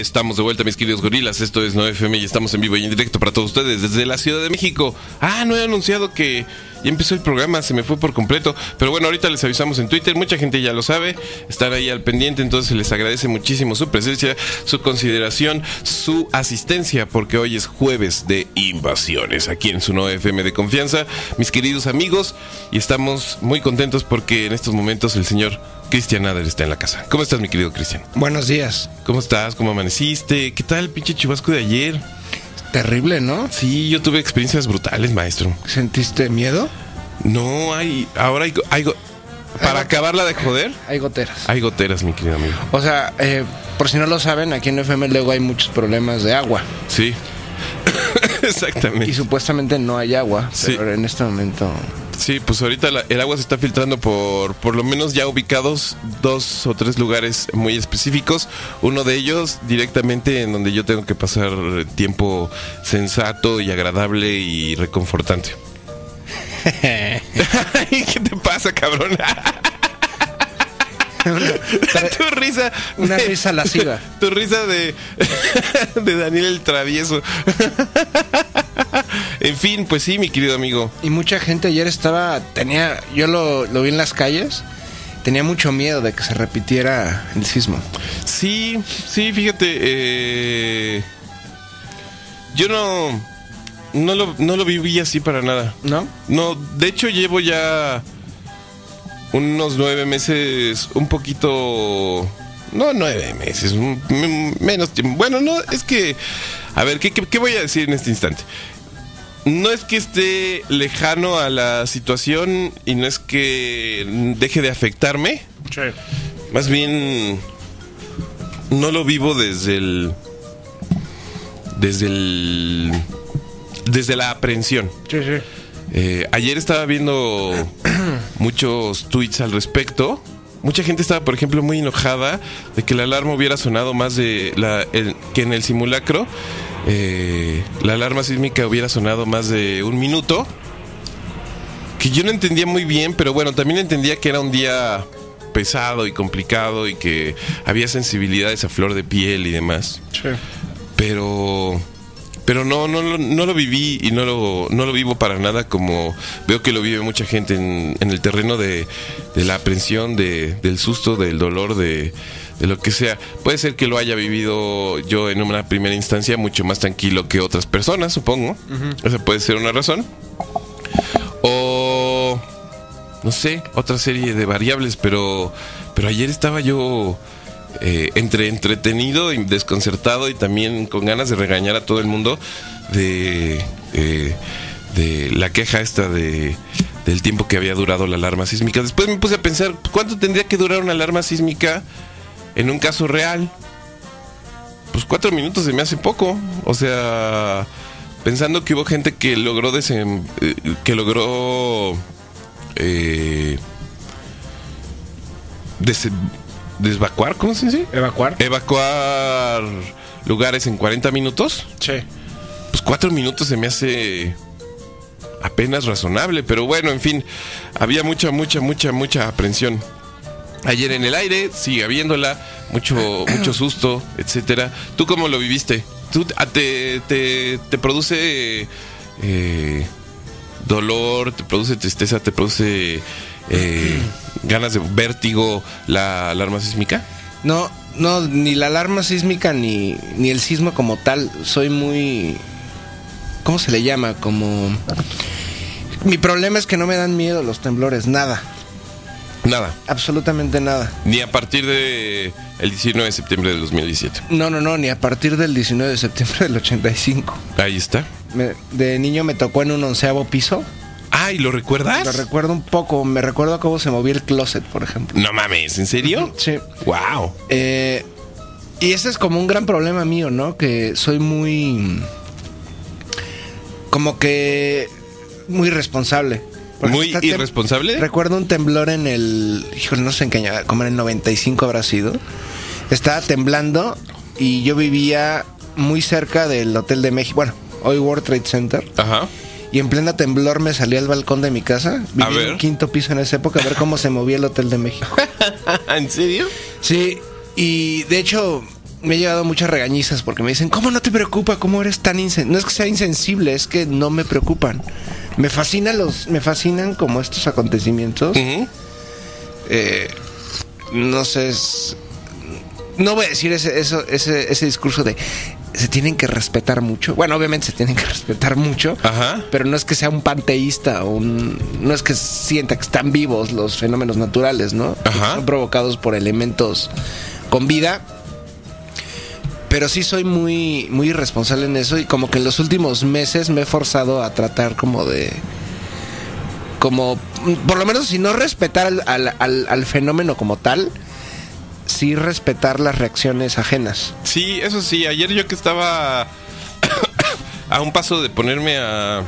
Estamos de vuelta, mis queridos gorilas. Esto es 9FM y estamos en vivo y en directo para todos ustedes desde la Ciudad de México. Ah, no he anunciado que ya empezó el programa, se me fue por completo. Pero bueno, ahorita les avisamos en Twitter. Mucha gente ya lo sabe, estar ahí al pendiente. Entonces les agradece muchísimo su presencia, su consideración, su asistencia, porque hoy es jueves de invasiones aquí en su 9FM de confianza, mis queridos amigos. Y estamos muy contentos porque en estos momentos el señor Cristian Ader está en la casa. ¿Cómo estás, mi querido Cristian? Buenos días. ¿Cómo estás? ¿Cómo amaneciste? ¿Qué tal el pinche chubasco de ayer? Terrible, ¿no? Sí, yo tuve experiencias brutales, maestro. ¿Sentiste miedo? No, hay. Ahora hay. para acabarla de joder, Hay goteras. hay goteras, mi querido amigo. O sea, eh, por si no lo saben, aquí en FM luego hay muchos problemas de agua. Sí. Y Exactamente. supuestamente no hay agua. Sí. Pero en este momento. Sí, pues ahorita la- el agua se está filtrando por por lo menos ya ubicados dos o tres lugares muy específicos. Uno de ellos directamente en donde yo tengo que pasar tiempo sensato y agradable y reconfortante. ¿Qué te pasa, cabrón? tu risa. Una de- risa lasciva. Tu risa de, de Daniel el Travieso. en fin, pues sí, mi querido amigo. Y mucha gente ayer estaba. Tenía. Yo lo, lo vi en las calles. Tenía mucho miedo de que se repitiera el sismo. Sí, sí, fíjate. eh, yo no, no, lo, no lo viví así para nada. ¿No? No, de hecho llevo ya unos nueve meses, un poquito... No, nueve meses, menos tiempo. Bueno, no, es que... A ver, ¿qué, qué, qué voy a decir en este instante? No es que esté lejano a la situación y no es que deje de afectarme. Más bien no lo vivo desde el desde el desde la aprehensión. Sí, sí. Eh, ayer estaba viendo muchos tweets al respecto. Mucha gente estaba, por ejemplo, muy enojada de que la alarma hubiera sonado más de la, el- que en el simulacro. eh, la alarma sísmica hubiera sonado más de un minuto. Que yo no entendía muy bien, pero bueno, también entendía que era un día pesado y complicado y que había sensibilidades a flor de piel y demás Sí. pero pero no no lo- no lo viví y no lo no lo vivo para nada como veo que lo vive mucha gente en, en el terreno de, de la aprensión de, del susto del dolor de, de lo que sea. Puede ser que lo haya vivido yo en una primera instancia mucho más tranquilo que otras personas supongo. Esa puede ser una razón. O no sé, otra serie de variables, pero, pero ayer estaba yo eh, entre entretenido y desconcertado y también con ganas de regañar a todo el mundo de, eh, de la queja esta de del tiempo que había durado la alarma sísmica. Después me puse a pensar, ¿cuánto tendría que durar una alarma sísmica en un caso real? Pues cuatro minutos se me hace poco. O sea, pensando que hubo gente que logró desem- eh, que logró eh, des- desvacuar, ¿cómo se dice? ¿Evacuar? Evacuar lugares en 40 minutos. Sí. Pues cuatro minutos se me hace apenas razonable, pero bueno, en fin, había mucha, mucha, mucha, mucha aprensión. Ayer en el aire, sigue habiéndola, mucho, mucho susto, etcétera. ¿Tú cómo lo viviste? ¿Tú a- te, te, te produce eh, dolor, te produce tristeza, te produce eh, ganas de vértigo la alarma sísmica? No, no, ni la alarma sísmica ni, ni el sismo como tal. Soy muy. ¿Cómo se le llama? Como. Mi problema es que no me dan miedo los temblores, nada. Nada, Absolutamente nada. ni a partir de el 19 de septiembre del 2017. No, no, no, ni a partir del 19 de septiembre del 85. Ahí está. Me- de niño me tocó en un onceavo piso. Ah, ¿y lo recuerdas? Lo recuerdo un poco, me recuerdo cómo se movía el closet, por ejemplo. No mames, ¿en serio? Sí. Wow. Eh, y ese es como un gran problema mío, ¿no? Que soy muy... Como que... Muy responsable. Muy irresponsable. Recuerdo un temblor en el... Híjole, no sé en qué año, como en el 95 habrá sido. Estaba temblando y yo vivía muy cerca del Hotel de México. Bueno, hoy World Trade Center. Ajá. Y en plena temblor me salí al balcón de mi casa. Vivía en un quinto piso en esa época a ver cómo se movía el Hotel de México. ¿En serio? Sí, y de hecho me he llevado muchas regañizas porque me dicen, ¿cómo no te preocupa? ¿Cómo eres tan insensible? No es que sea insensible, es que no me preocupan. Me fascinan los, me fascinan como estos acontecimientos. Eh, no sé, es- no voy a decir ese, eso, ese, ese discurso de se tienen que respetar mucho. Bueno, obviamente se tienen que respetar mucho, Ajá. pero no es que sea un panteísta o un, no es que sienta que están vivos los fenómenos naturales, ¿no? Ajá. Son provocados por elementos con vida. Pero sí soy muy, muy irresponsable en eso y como que en los últimos meses me he forzado a tratar como de como, por lo menos si no respetar al, al- al- al fenómeno como tal, sí respetar las reacciones ajenas. Sí, eso sí, ayer yo que estaba a un paso de ponerme a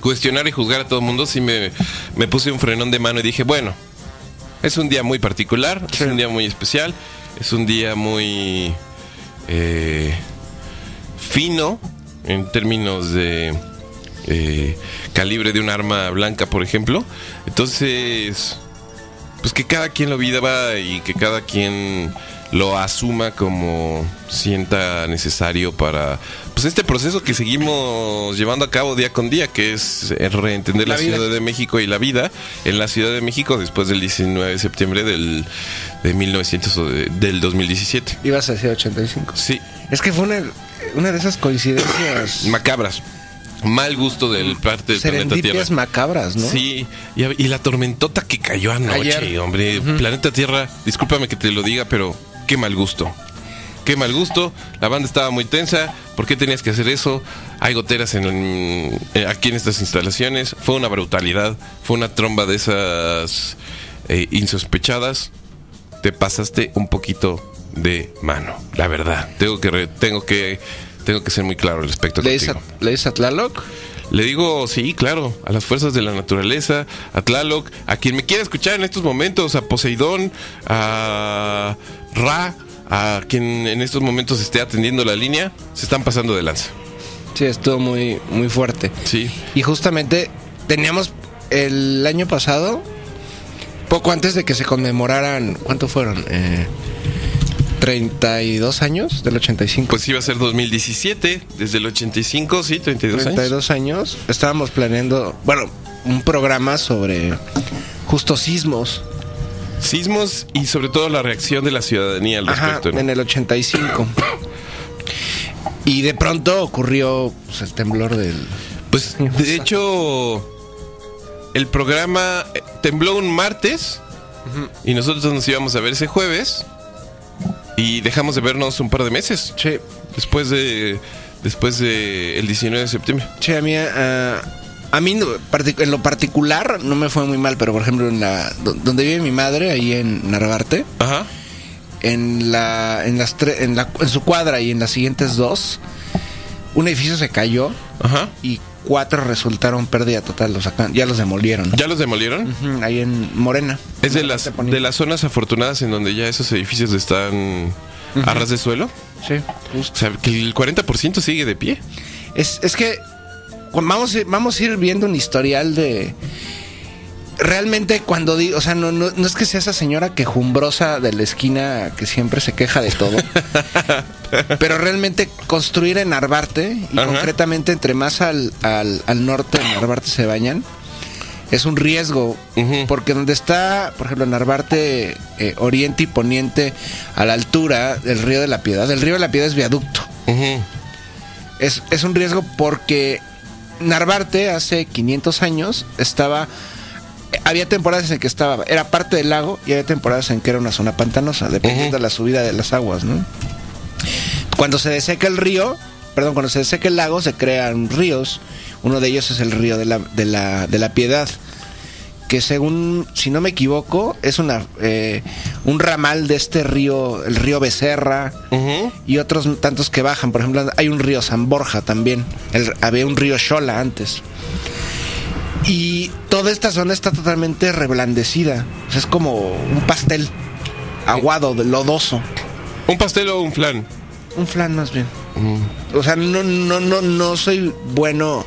cuestionar y juzgar a todo el mundo, sí me, me puse un frenón de mano y dije, bueno, es un día muy particular, Sí. es un día muy especial, es un día muy eh, fino en términos de eh, calibre de un arma blanca, por ejemplo. Entonces, pues que cada quien lo viva y que cada quien lo asuma como sienta necesario para pues este proceso que seguimos llevando a cabo día con día que es eh, reentender la. Ciudad de México y la vida en la Ciudad de México después del 19 de septiembre del de 1900 o de- del 2017 Ibas a decir 85. sí Es que fue una, una de esas coincidencias macabras mal gusto del parte del planeta Tierra macabras, ¿no? Sí, y, y la tormentota que cayó anoche, Ayer. hombre. Planeta Tierra, discúlpame que te lo diga, pero qué mal gusto. Qué mal gusto. La banda estaba muy tensa. ¿Por qué tenías que hacer eso? Hay goteras en, en- aquí en estas instalaciones. Fue una brutalidad. Fue una tromba de esas eh, insospechadas. Te pasaste un poquito de mano, la verdad. Tengo que, re- tengo que, tengo que ser muy claro al respecto. ¿Le dices, contigo. a, ¿Le dices a Tlaloc? Le digo, sí, claro, a las fuerzas de la naturaleza, a Tlaloc, a quien me quiera escuchar en estos momentos, a Poseidón, a Ra, a quien en estos momentos esté atendiendo la línea, se están pasando de lanza. Sí, estuvo muy, muy fuerte. Sí, Y justamente teníamos el año pasado, poco antes de que se conmemoraran, ¿cuánto fueron? Eh, 32 años del 85. pues iba a ser 2017, desde el 85, sí, 32, años. 32 años. Estábamos planeando, bueno, un programa sobre justo sismos. Sismos y sobre todo la reacción de la ciudadanía al Ajá, respecto. ¿no? en el 85. Y de pronto ocurrió pues, el temblor del... Pues de hecho, el programa eh, tembló un martes y nosotros nos íbamos a ver ese jueves y dejamos de vernos un par de meses Sí, después de después de el 19 de septiembre. Sí, a mí, ah, a mí en lo particular no me fue muy mal, pero por ejemplo en la do- donde vive mi madre ahí en Narvarte, Ajá. en la en las tre- en la en su cuadra y en las siguientes dos, un edificio se cayó Ajá. y cuatro resultaron pérdida total, los sacan- ya los demolieron. ¿Ya los demolieron? Ahí en Morena. Es de las de las zonas afortunadas en donde ya esos edificios están a ras de suelo. Sí, O sea, que el 40% sigue de pie. Es, es que vamos, vamos a ir viendo un historial de... Realmente cuando digo, o sea, no, no, no es que sea esa señora quejumbrosa de la esquina que siempre se queja de todo, pero realmente construir en Narvarte, y Ajá. concretamente entre más al, al, al norte de Narvarte se bañan, es un riesgo, porque donde está, por ejemplo, Narvarte, eh, oriente y poniente, a la altura del río de la Piedad, el río de la Piedad es viaducto. Es, es un riesgo porque Narvarte hace 500 años estaba... Había temporadas en que estaba, era parte del lago y había temporadas en que era una zona pantanosa, dependiendo de la subida de las aguas, ¿no? Cuando se deseca el río, perdón, cuando se deseca el lago se crean ríos. Uno de ellos es el río de la, de la, de la Piedad, que según, si no me equivoco, es una, eh, un ramal de este río, el río Becerra, y otros tantos que bajan. Por ejemplo, hay un río San Borja también. El- había un río Xola antes. Y toda esta zona está totalmente reblandecida. O sea, es como un pastel aguado, lodoso. ¿Un pastel o un flan? Un flan más bien. O sea, no, no, no, no soy bueno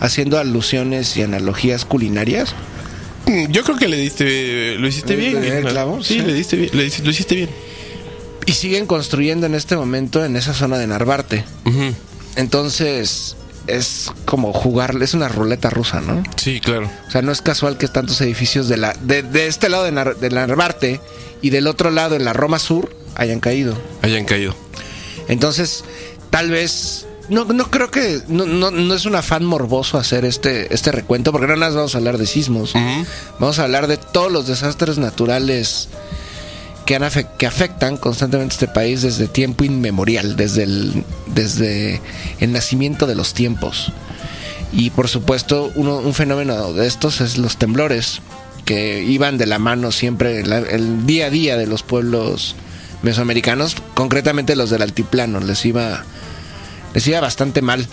haciendo alusiones y analogías culinarias. Mm, Yo creo que le diste, lo hiciste ¿Le- bien. el clavo? Sí, Sí. le diste bien, le lo hiciste bien. Y siguen construyendo en este momento en esa zona de Narvarte. Entonces es como jugar, es una ruleta rusa, ¿no? Sí, claro. O sea, no es casual que tantos edificios de la de, de este lado de, Nar- de Narvarte y del otro lado en la Roma Sur hayan caído. Hayan caído. Entonces, tal vez no, no creo que no, no, no es un afán morboso hacer este este recuento porque no nada más vamos a hablar de sismos. Vamos a hablar de todos los desastres naturales que, han que afectan constantemente este país desde tiempo inmemorial, desde el, desde el nacimiento de los tiempos. Y por supuesto, uno- un fenómeno de estos es los temblores, que iban de la mano siempre el día a día de los pueblos mesoamericanos, concretamente los del altiplano, les iba, les iba bastante mal.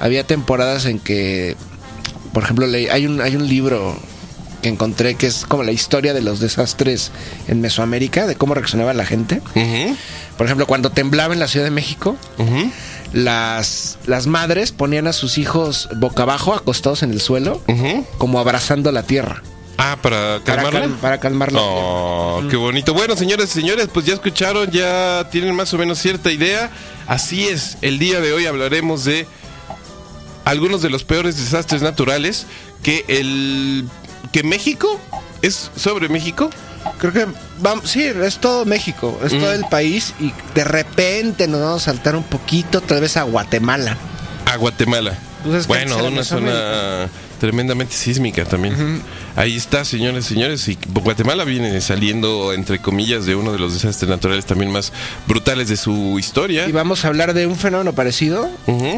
Había temporadas en que, por ejemplo, hay un, hay un libro que encontré que es como la historia de los desastres en Mesoamérica, de cómo reaccionaba la gente. Por ejemplo, cuando temblaba en la Ciudad de México, las, las madres ponían a sus hijos boca abajo, acostados en el suelo, como abrazando la tierra. Ah, para Para, calmarla. cal- para calmarla. Oh, qué bonito. Bueno, señores y señores, pues ya escucharon, ya tienen más o menos cierta idea. Así es, el día de hoy hablaremos de algunos de los peores desastres naturales que el que México es sobre México. Creo que vamos, sí, es todo México, es todo el país y de repente nos vamos a saltar un poquito, tal vez a Guatemala. a Guatemala. Pues bueno, una zona tremendamente sísmica también. Ahí está, señores señores. Y Guatemala viene saliendo, entre comillas, de uno de los desastres naturales también más brutales de su historia. Y vamos a hablar de un fenómeno parecido,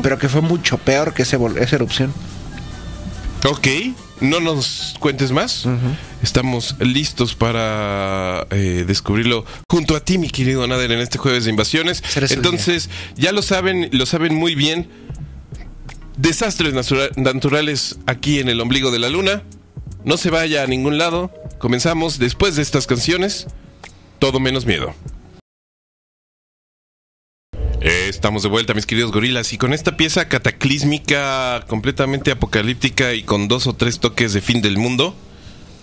pero que fue mucho peor que ese vol- esa erupción. Ok, no nos cuentes más. Estamos listos para eh, descubrirlo junto a ti, mi querido Nader, en este jueves de invasiones. Entonces, ya lo saben, lo saben muy bien. Desastres natura- naturales aquí en el ombligo de la luna. No se vaya a ningún lado. Comenzamos después de estas canciones. Todo menos miedo. Eh, Estamos de vuelta, mis queridos gorilas, y con esta pieza cataclísmica, completamente apocalíptica y con dos o tres toques de fin del mundo,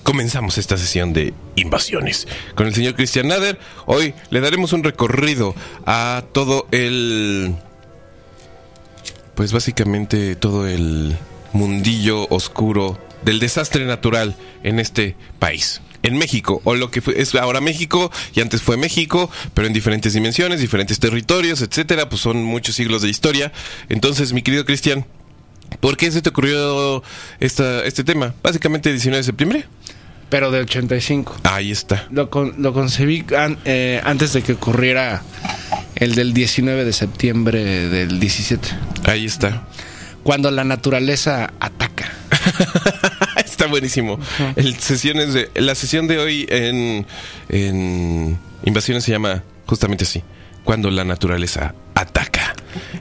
comenzamos esta sesión de invasiones. Con el señor Christian Nader, hoy le daremos un recorrido a todo el... Pues básicamente todo el mundillo oscuro del desastre natural en este país. En México, o lo que fue- es ahora México, y antes fue México, pero en diferentes dimensiones, diferentes territorios, etcétera, pues son muchos siglos de historia. Entonces, mi querido Cristian, ¿por qué se te ocurrió esta, este tema? Básicamente 19 de septiembre. Pero de 85. Ahí está. Lo, con- lo concebí an- eh, antes de que ocurriera el del 19 de septiembre del 17. Ahí está. Cuando la naturaleza ataca. Buenísimo. El sesiones de, la sesión de hoy en, en Invasiones se llama justamente así. Cuando la naturaleza ataca.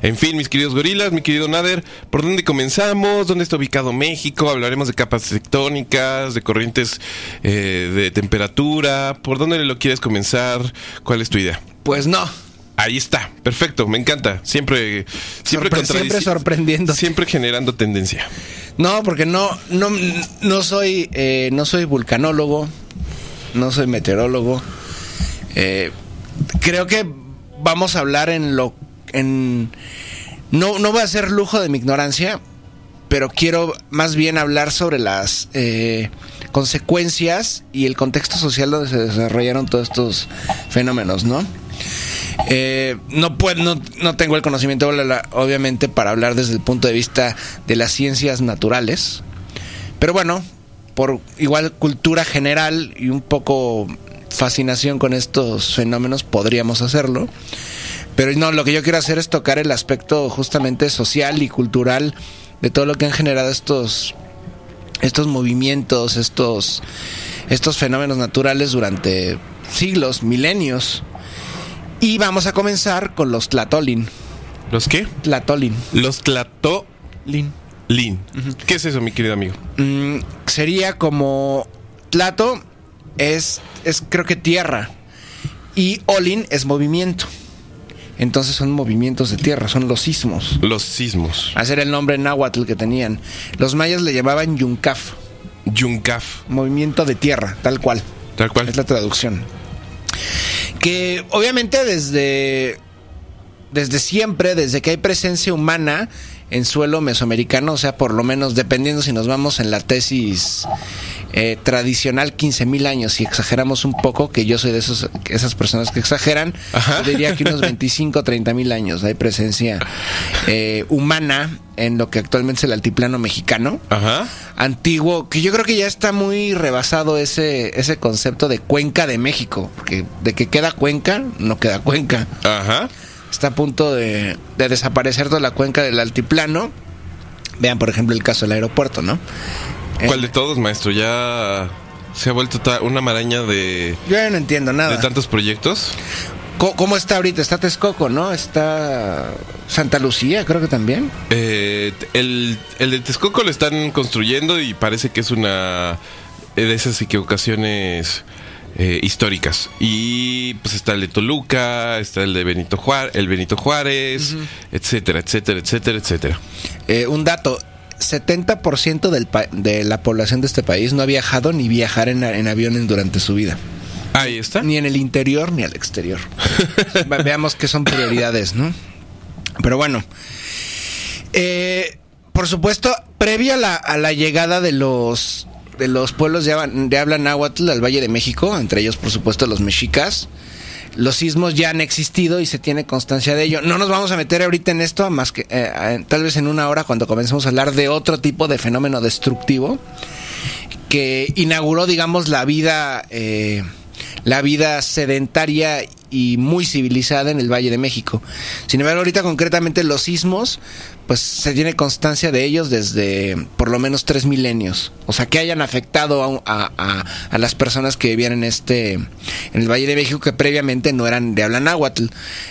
En fin, mis queridos gorilas, mi querido Nader, ¿por dónde comenzamos? ¿Dónde está ubicado México? Hablaremos de capas tectónicas, de corrientes eh, de temperatura. ¿Por dónde lo quieres comenzar? ¿Cuál es tu idea? Pues no. Ahí está, perfecto, me encanta. Siempre, siempre, Sorpre- siempre sorprendiendo. Siempre generando tendencia. No, porque no, no, no soy, eh, no soy vulcanólogo, no soy meteorólogo. Eh, creo que vamos a hablar en lo, en, no, no voy a hacer lujo de mi ignorancia, pero quiero más bien hablar sobre las eh, consecuencias y el contexto social donde se desarrollaron todos estos fenómenos, ¿no? Eh, no, puedo, no, no tengo el conocimiento, obviamente, para hablar desde el punto de vista de las ciencias naturales. Pero bueno, por igual cultura general y un poco fascinación con estos fenómenos, podríamos hacerlo. Pero no, lo que yo quiero hacer es tocar el aspecto justamente social y cultural de todo lo que han generado estos, estos movimientos, estos, estos fenómenos naturales durante siglos, milenios. Y vamos a comenzar con los Tlatolin. ¿Los qué? Tlatolin. Los Tlatolin. Lin. ¿Qué es eso, mi querido amigo? Mm, sería como Tlato es, es creo que tierra. Y Olin es movimiento. Entonces son movimientos de tierra, son los sismos. Los sismos. Hacer el nombre náhuatl que tenían. Los mayas le llamaban Yuncaf, Yuncaf. movimiento de tierra, tal cual. Tal cual. Es la traducción. Que obviamente desde, desde siempre, desde que hay presencia humana en suelo mesoamericano, o sea, por lo menos dependiendo si nos vamos en la tesis eh, tradicional 15.000 años, si exageramos un poco, que yo soy de esos, esas personas que exageran, Ajá. yo diría que unos 25 o 30.000 años hay presencia eh, humana en lo que actualmente es el altiplano mexicano Ajá. antiguo, que yo creo que ya está muy rebasado ese, ese concepto de cuenca de México, porque de que queda cuenca, no queda cuenca. Ajá. Está a punto de, de desaparecer toda la cuenca del altiplano. Vean, por ejemplo, el caso del aeropuerto, ¿no? ¿Cuál de todos, maestro? Ya se ha vuelto una maraña de, Yo ya no entiendo de nada. tantos proyectos. ¿Cómo, cómo está ahorita? Está Texcoco, ¿no? Está Santa Lucía, creo que también. Eh, el, el de Texcoco lo están construyendo y parece que es una de esas equivocaciones eh, históricas. Y pues está el de Toluca, está el de Benito Juárez, el Benito Juárez, etcétera, etcétera, etcétera, etcétera. Eh, un dato. 70% del pa- de la población de este país no ha viajado ni viajar en, en aviones durante su vida. Ahí está. Ni en el interior ni al exterior. Ve- Veamos qué son prioridades, ¿no? Pero bueno. Eh, por supuesto, previa a la, a la llegada de los de los pueblos de, de habla náhuatl al Valle de México, entre ellos, por supuesto, los mexicas, los sismos ya han existido y se tiene constancia de ello. No nos vamos a meter ahorita en esto, más que eh, tal vez en una hora cuando comencemos a hablar de otro tipo de fenómeno destructivo que inauguró, digamos, la vida, eh, la vida sedentaria y muy civilizada en el Valle de México. Sin embargo, ahorita concretamente los sismos, pues se tiene constancia de ellos desde por lo menos tres milenios. O sea, que hayan afectado a, las personas que vivían en este, en el Valle de México que previamente no eran de habla náhuatl.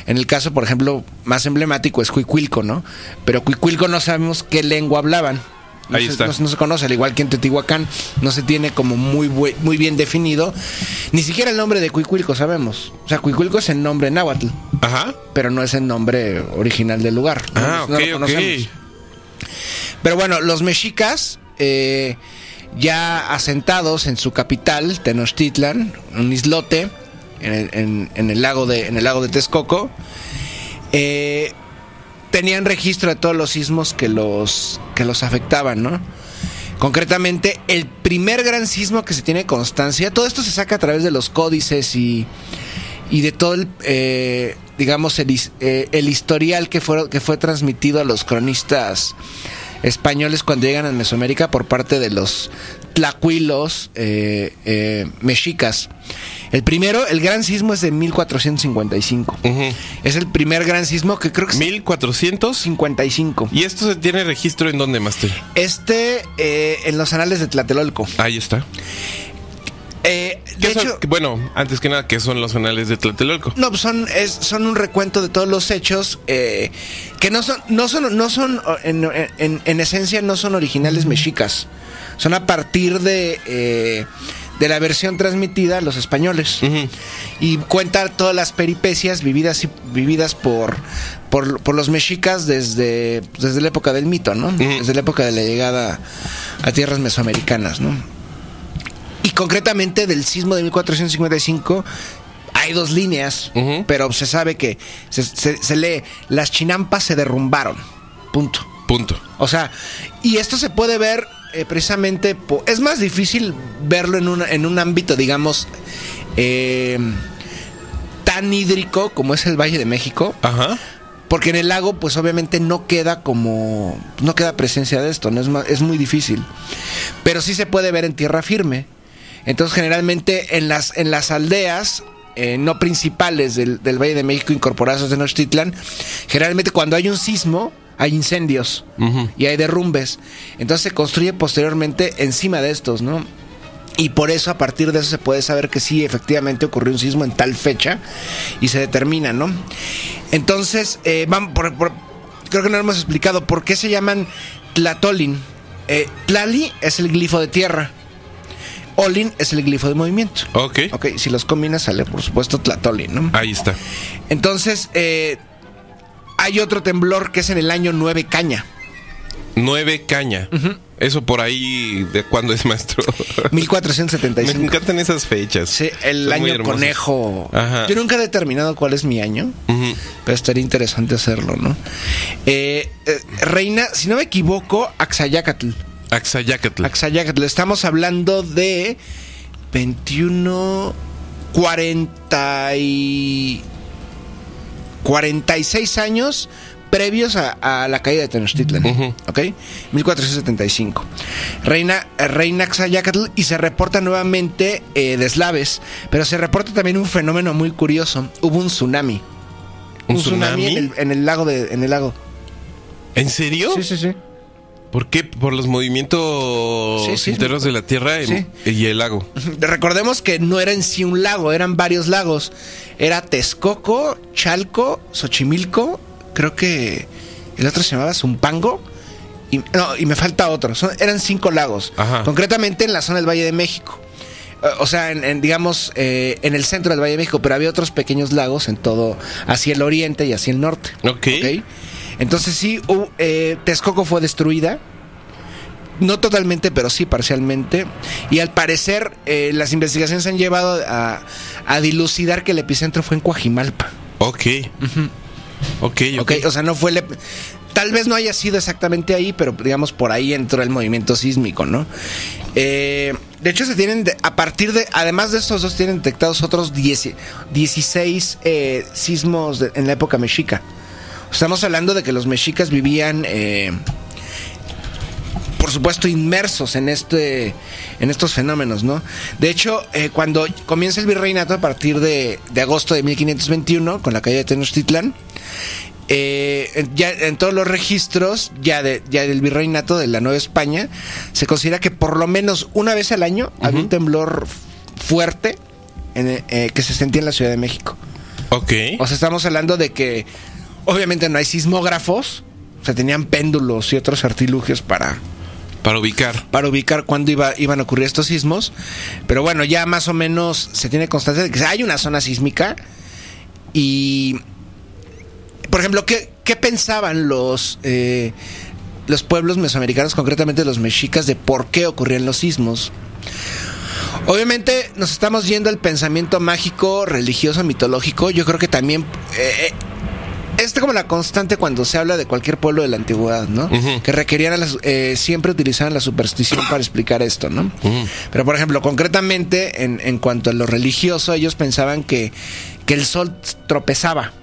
En el caso, por ejemplo, más emblemático es Cuicuilco, ¿no? Pero Cuicuilco no sabemos qué lengua hablaban. No Ahí se, está. no se- no se conoce, al igual que en Teotihuacán, no se tiene como muy, muy bien definido. Ni siquiera el nombre de Cuicuilco sabemos. O sea, Cuicuilco es el nombre náhuatl, Ajá. pero no es el nombre original del lugar. No- Ah, no ok, lo conocemos. ok. Pero bueno, los mexicas, eh, ya asentados en su capital, Tenochtitlan, un islote en el, en- en el lago, de, en el lago de Texcoco, eh, tenían registro de todos los sismos que los, que los afectaban, ¿no? Concretamente, el primer gran sismo que se tiene constancia, todo esto se saca a través de los códices y, y de todo el, eh, digamos, el, eh, el historial que fue, que fue transmitido a los cronistas españoles cuando llegan a Mesoamérica por parte de los tlacuilos eh, eh, mexicas. El primero, el gran sismo es de 1455. Ujú. Es el primer gran sismo que creo que es 1400. 55. ¿Y esto se tiene registro en dónde, Master? Este eh, en los anales de Tlatelolco. Ahí está. Eh, de ¿Qué son- hecho, bueno, antes que nada, ¿qué son los anales de Tlatelolco? no, pues son, es, son un recuento de todos los hechos eh, que no son, no son, no son en, en- en esencia no son originales mexicas. Son a partir de, eh, de la versión transmitida a los españoles. Y cuenta todas las peripecias vividas, y- vividas por, por, por los mexicas desde, desde la época del mito, ¿no? Desde la época de la llegada a tierras mesoamericanas, ¿no? Concretamente del sismo de 1455 hay dos líneas, pero se sabe que se, se- se lee, las chinampas se derrumbaron, punto. Punto. O sea, y esto se puede ver eh, precisamente, po- es más difícil verlo en, una- en un ámbito, digamos, eh, tan hídrico como es el Valle de México, Ajá. porque en el lago, pues obviamente no queda como. No queda presencia de esto, no es, ma- es muy difícil. Pero sí se puede ver en tierra firme. Entonces, generalmente en las, en las aldeas. eh, no principales del, del Valle de México incorporadas a Tenochtitlan, generalmente cuando hay un sismo hay incendios y hay derrumbes. Entonces se construye posteriormente encima de estos, ¿no? Y por eso, a partir de eso, se puede saber que sí, efectivamente ocurrió un sismo en tal fecha y se determina, ¿no? Entonces, eh, vamos por- por- creo que no lo hemos explicado por qué se llaman Tlatolin. Eh, Tlali es el glifo de tierra. Olin es el glifo de movimiento. Ok. Ok, si los combinas sale, por supuesto, Tlatolin, ¿no? Ahí está. Entonces, eh, hay otro temblor que es en el año 9 caña. Nueve caña. Eso por ahí, ¿de cuándo es maestro? 1475. Me encantan esas fechas. Sí, el Son año conejo. Ajá. Yo nunca he determinado cuál es mi año, pero estaría interesante hacerlo, ¿no? Eh, eh, reina, si no me equivoco, Axayacatl. Axayacatl. Axayacatl. Estamos hablando de 21, 40 y 46 años previos a, a la caída de Tenochtitlan, Ujú. ¿ok? 1475. Reina, eh, reina Axayacatl y se reporta nuevamente eh, deslaves, pero se reporta también un fenómeno muy curioso. Hubo un tsunami. ¿Un tsunami, tsunami? en, el, en el lago de, en el lago. ¿En serio? Sí, sí, sí. ¿Por qué? ¿Por los movimientos Sí, sí. internos de la Tierra y, Sí. y el lago? Recordemos que no era en sí un lago, eran varios lagos. Era Texcoco, Chalco, Xochimilco, creo que el otro se llamaba Zumpango. Y, no, y me falta otro. Son- eran cinco lagos. Ajá. Concretamente en la zona del Valle de México. Eh, O sea, en, en, digamos, eh, en el centro del Valle de México, pero había otros pequeños lagos en todo, hacia el oriente y hacia el norte. Ok. Entonces sí, hu- eh, Texcoco fue destruida. No totalmente, pero sí parcialmente. Y al parecer, eh, las investigaciones han llevado a, a dilucidar que el epicentro fue en Coajimalpa. Ok. Ok, ok. ¿ok? O sea, no fue el Tal vez no haya sido exactamente ahí, pero digamos por ahí entró el movimiento sísmico, ¿no? Eh, de hecho, se tienen, de- a partir de, además de estos dos, tienen detectados otros 10 16 eh, sismos de- en la época mexica. Estamos hablando de que los mexicas vivían, eh, por supuesto, inmersos en este, en estos fenómenos, ¿no? De hecho, eh, cuando comienza el virreinato a partir de, de agosto de 1521, con la caída de Tenochtitlán, eh, ya en todos los registros ya, de, ya del virreinato de la Nueva España, se considera que por lo menos una vez al año había un temblor fuerte en, eh, que se sentía en la Ciudad de México. Ok. O sea, estamos hablando de que obviamente no hay sismógrafos, o sea, tenían péndulos y otros artilugios para, Para ubicar. para ubicar cuándo iba, iban a ocurrir estos sismos. Pero bueno, ya más o menos se tiene constancia de que hay una zona sísmica. Y, por ejemplo, ¿qué, qué pensaban los, eh, los pueblos mesoamericanos, concretamente los mexicas, de por qué ocurrían los sismos? Obviamente nos estamos yendo al pensamiento mágico, religioso, mitológico. Yo creo que también... eh, es como la constante cuando se habla de cualquier pueblo de la antigüedad, ¿no? Que requerían, a las- eh, siempre utilizaban la superstición para explicar esto, ¿no? Pero, por ejemplo, concretamente, en, en cuanto a lo religioso, ellos pensaban que, que el sol tropezaba.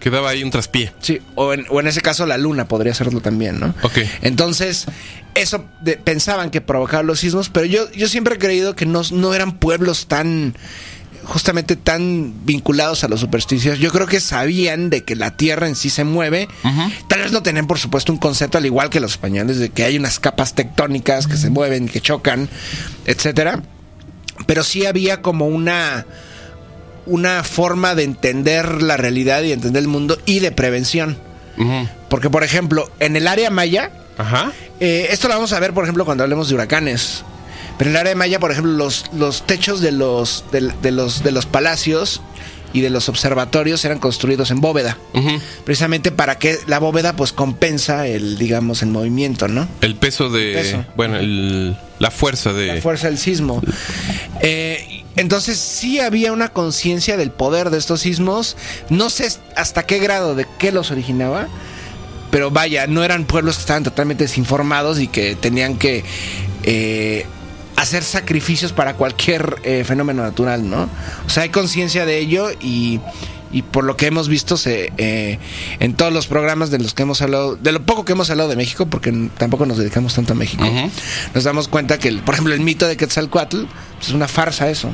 Quedaba ahí un traspié. Sí, o en, o en ese caso la luna podría hacerlo también, ¿no? Ok. Entonces, eso de- pensaban que provocaba los sismos, pero yo, yo siempre he creído que no, no eran pueblos tan, justamente tan vinculados a los supersticios. Yo creo que sabían de que la tierra en sí se mueve. Tal vez no tenían, por supuesto, un concepto, al igual que los españoles, de que hay unas capas tectónicas que se mueven, que chocan, etcétera. Pero sí había como una una forma de entender la realidad y entender el mundo y de prevención. Porque, por ejemplo, en el área maya, Ajá. eh, esto lo vamos a ver, por ejemplo, cuando hablemos de huracanes. Pero en el área de Maya, por ejemplo, los, los techos de los, de, de los, de los palacios y de los observatorios eran construidos en bóveda. Precisamente para que la bóveda pues compensa el, digamos, el movimiento, ¿no? El peso de. Peso. Bueno, el- la fuerza de. La fuerza del sismo. Eh, entonces sí había una conciencia del poder de estos sismos. No sé hasta qué grado de qué los originaba. Pero vaya, no eran pueblos que estaban totalmente desinformados y que tenían que eh, hacer sacrificios para cualquier eh, fenómeno natural, ¿no? O sea, hay conciencia de ello y, y por lo que hemos visto se, eh, en todos los programas de los que hemos hablado, de lo poco que hemos hablado de México, porque tampoco nos dedicamos tanto a México, nos damos cuenta que, el- por ejemplo, el mito de Quetzalcoatl pues, es una farsa eso.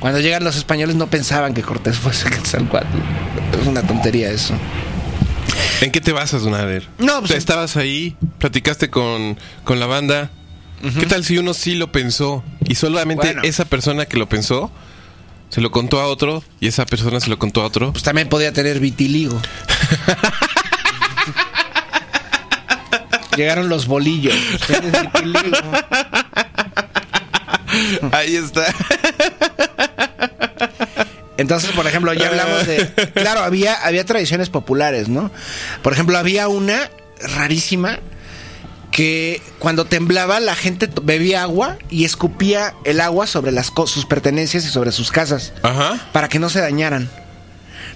Cuando llegan los españoles no pensaban que Cortés fuese Quetzalcoatl. Es una tontería eso. ¿En qué te basas, Nader? No, pues- O sea, estabas ahí, platicaste con, con la banda. ¿Qué tal si uno sí lo pensó y solamente Bueno. esa persona que lo pensó se lo contó a otro y esa persona se lo contó a otro? Pues también podía tener vitiligo. Llegaron los bolillos. Vitiligo. Ahí está. Entonces, por ejemplo, ya hablamos de. Claro, había, había tradiciones populares, ¿no? Por ejemplo, había una rarísima que cuando temblaba la gente bebía agua y escupía el agua sobre las co- sus pertenencias y sobre sus casas Ajá. para que no se dañaran.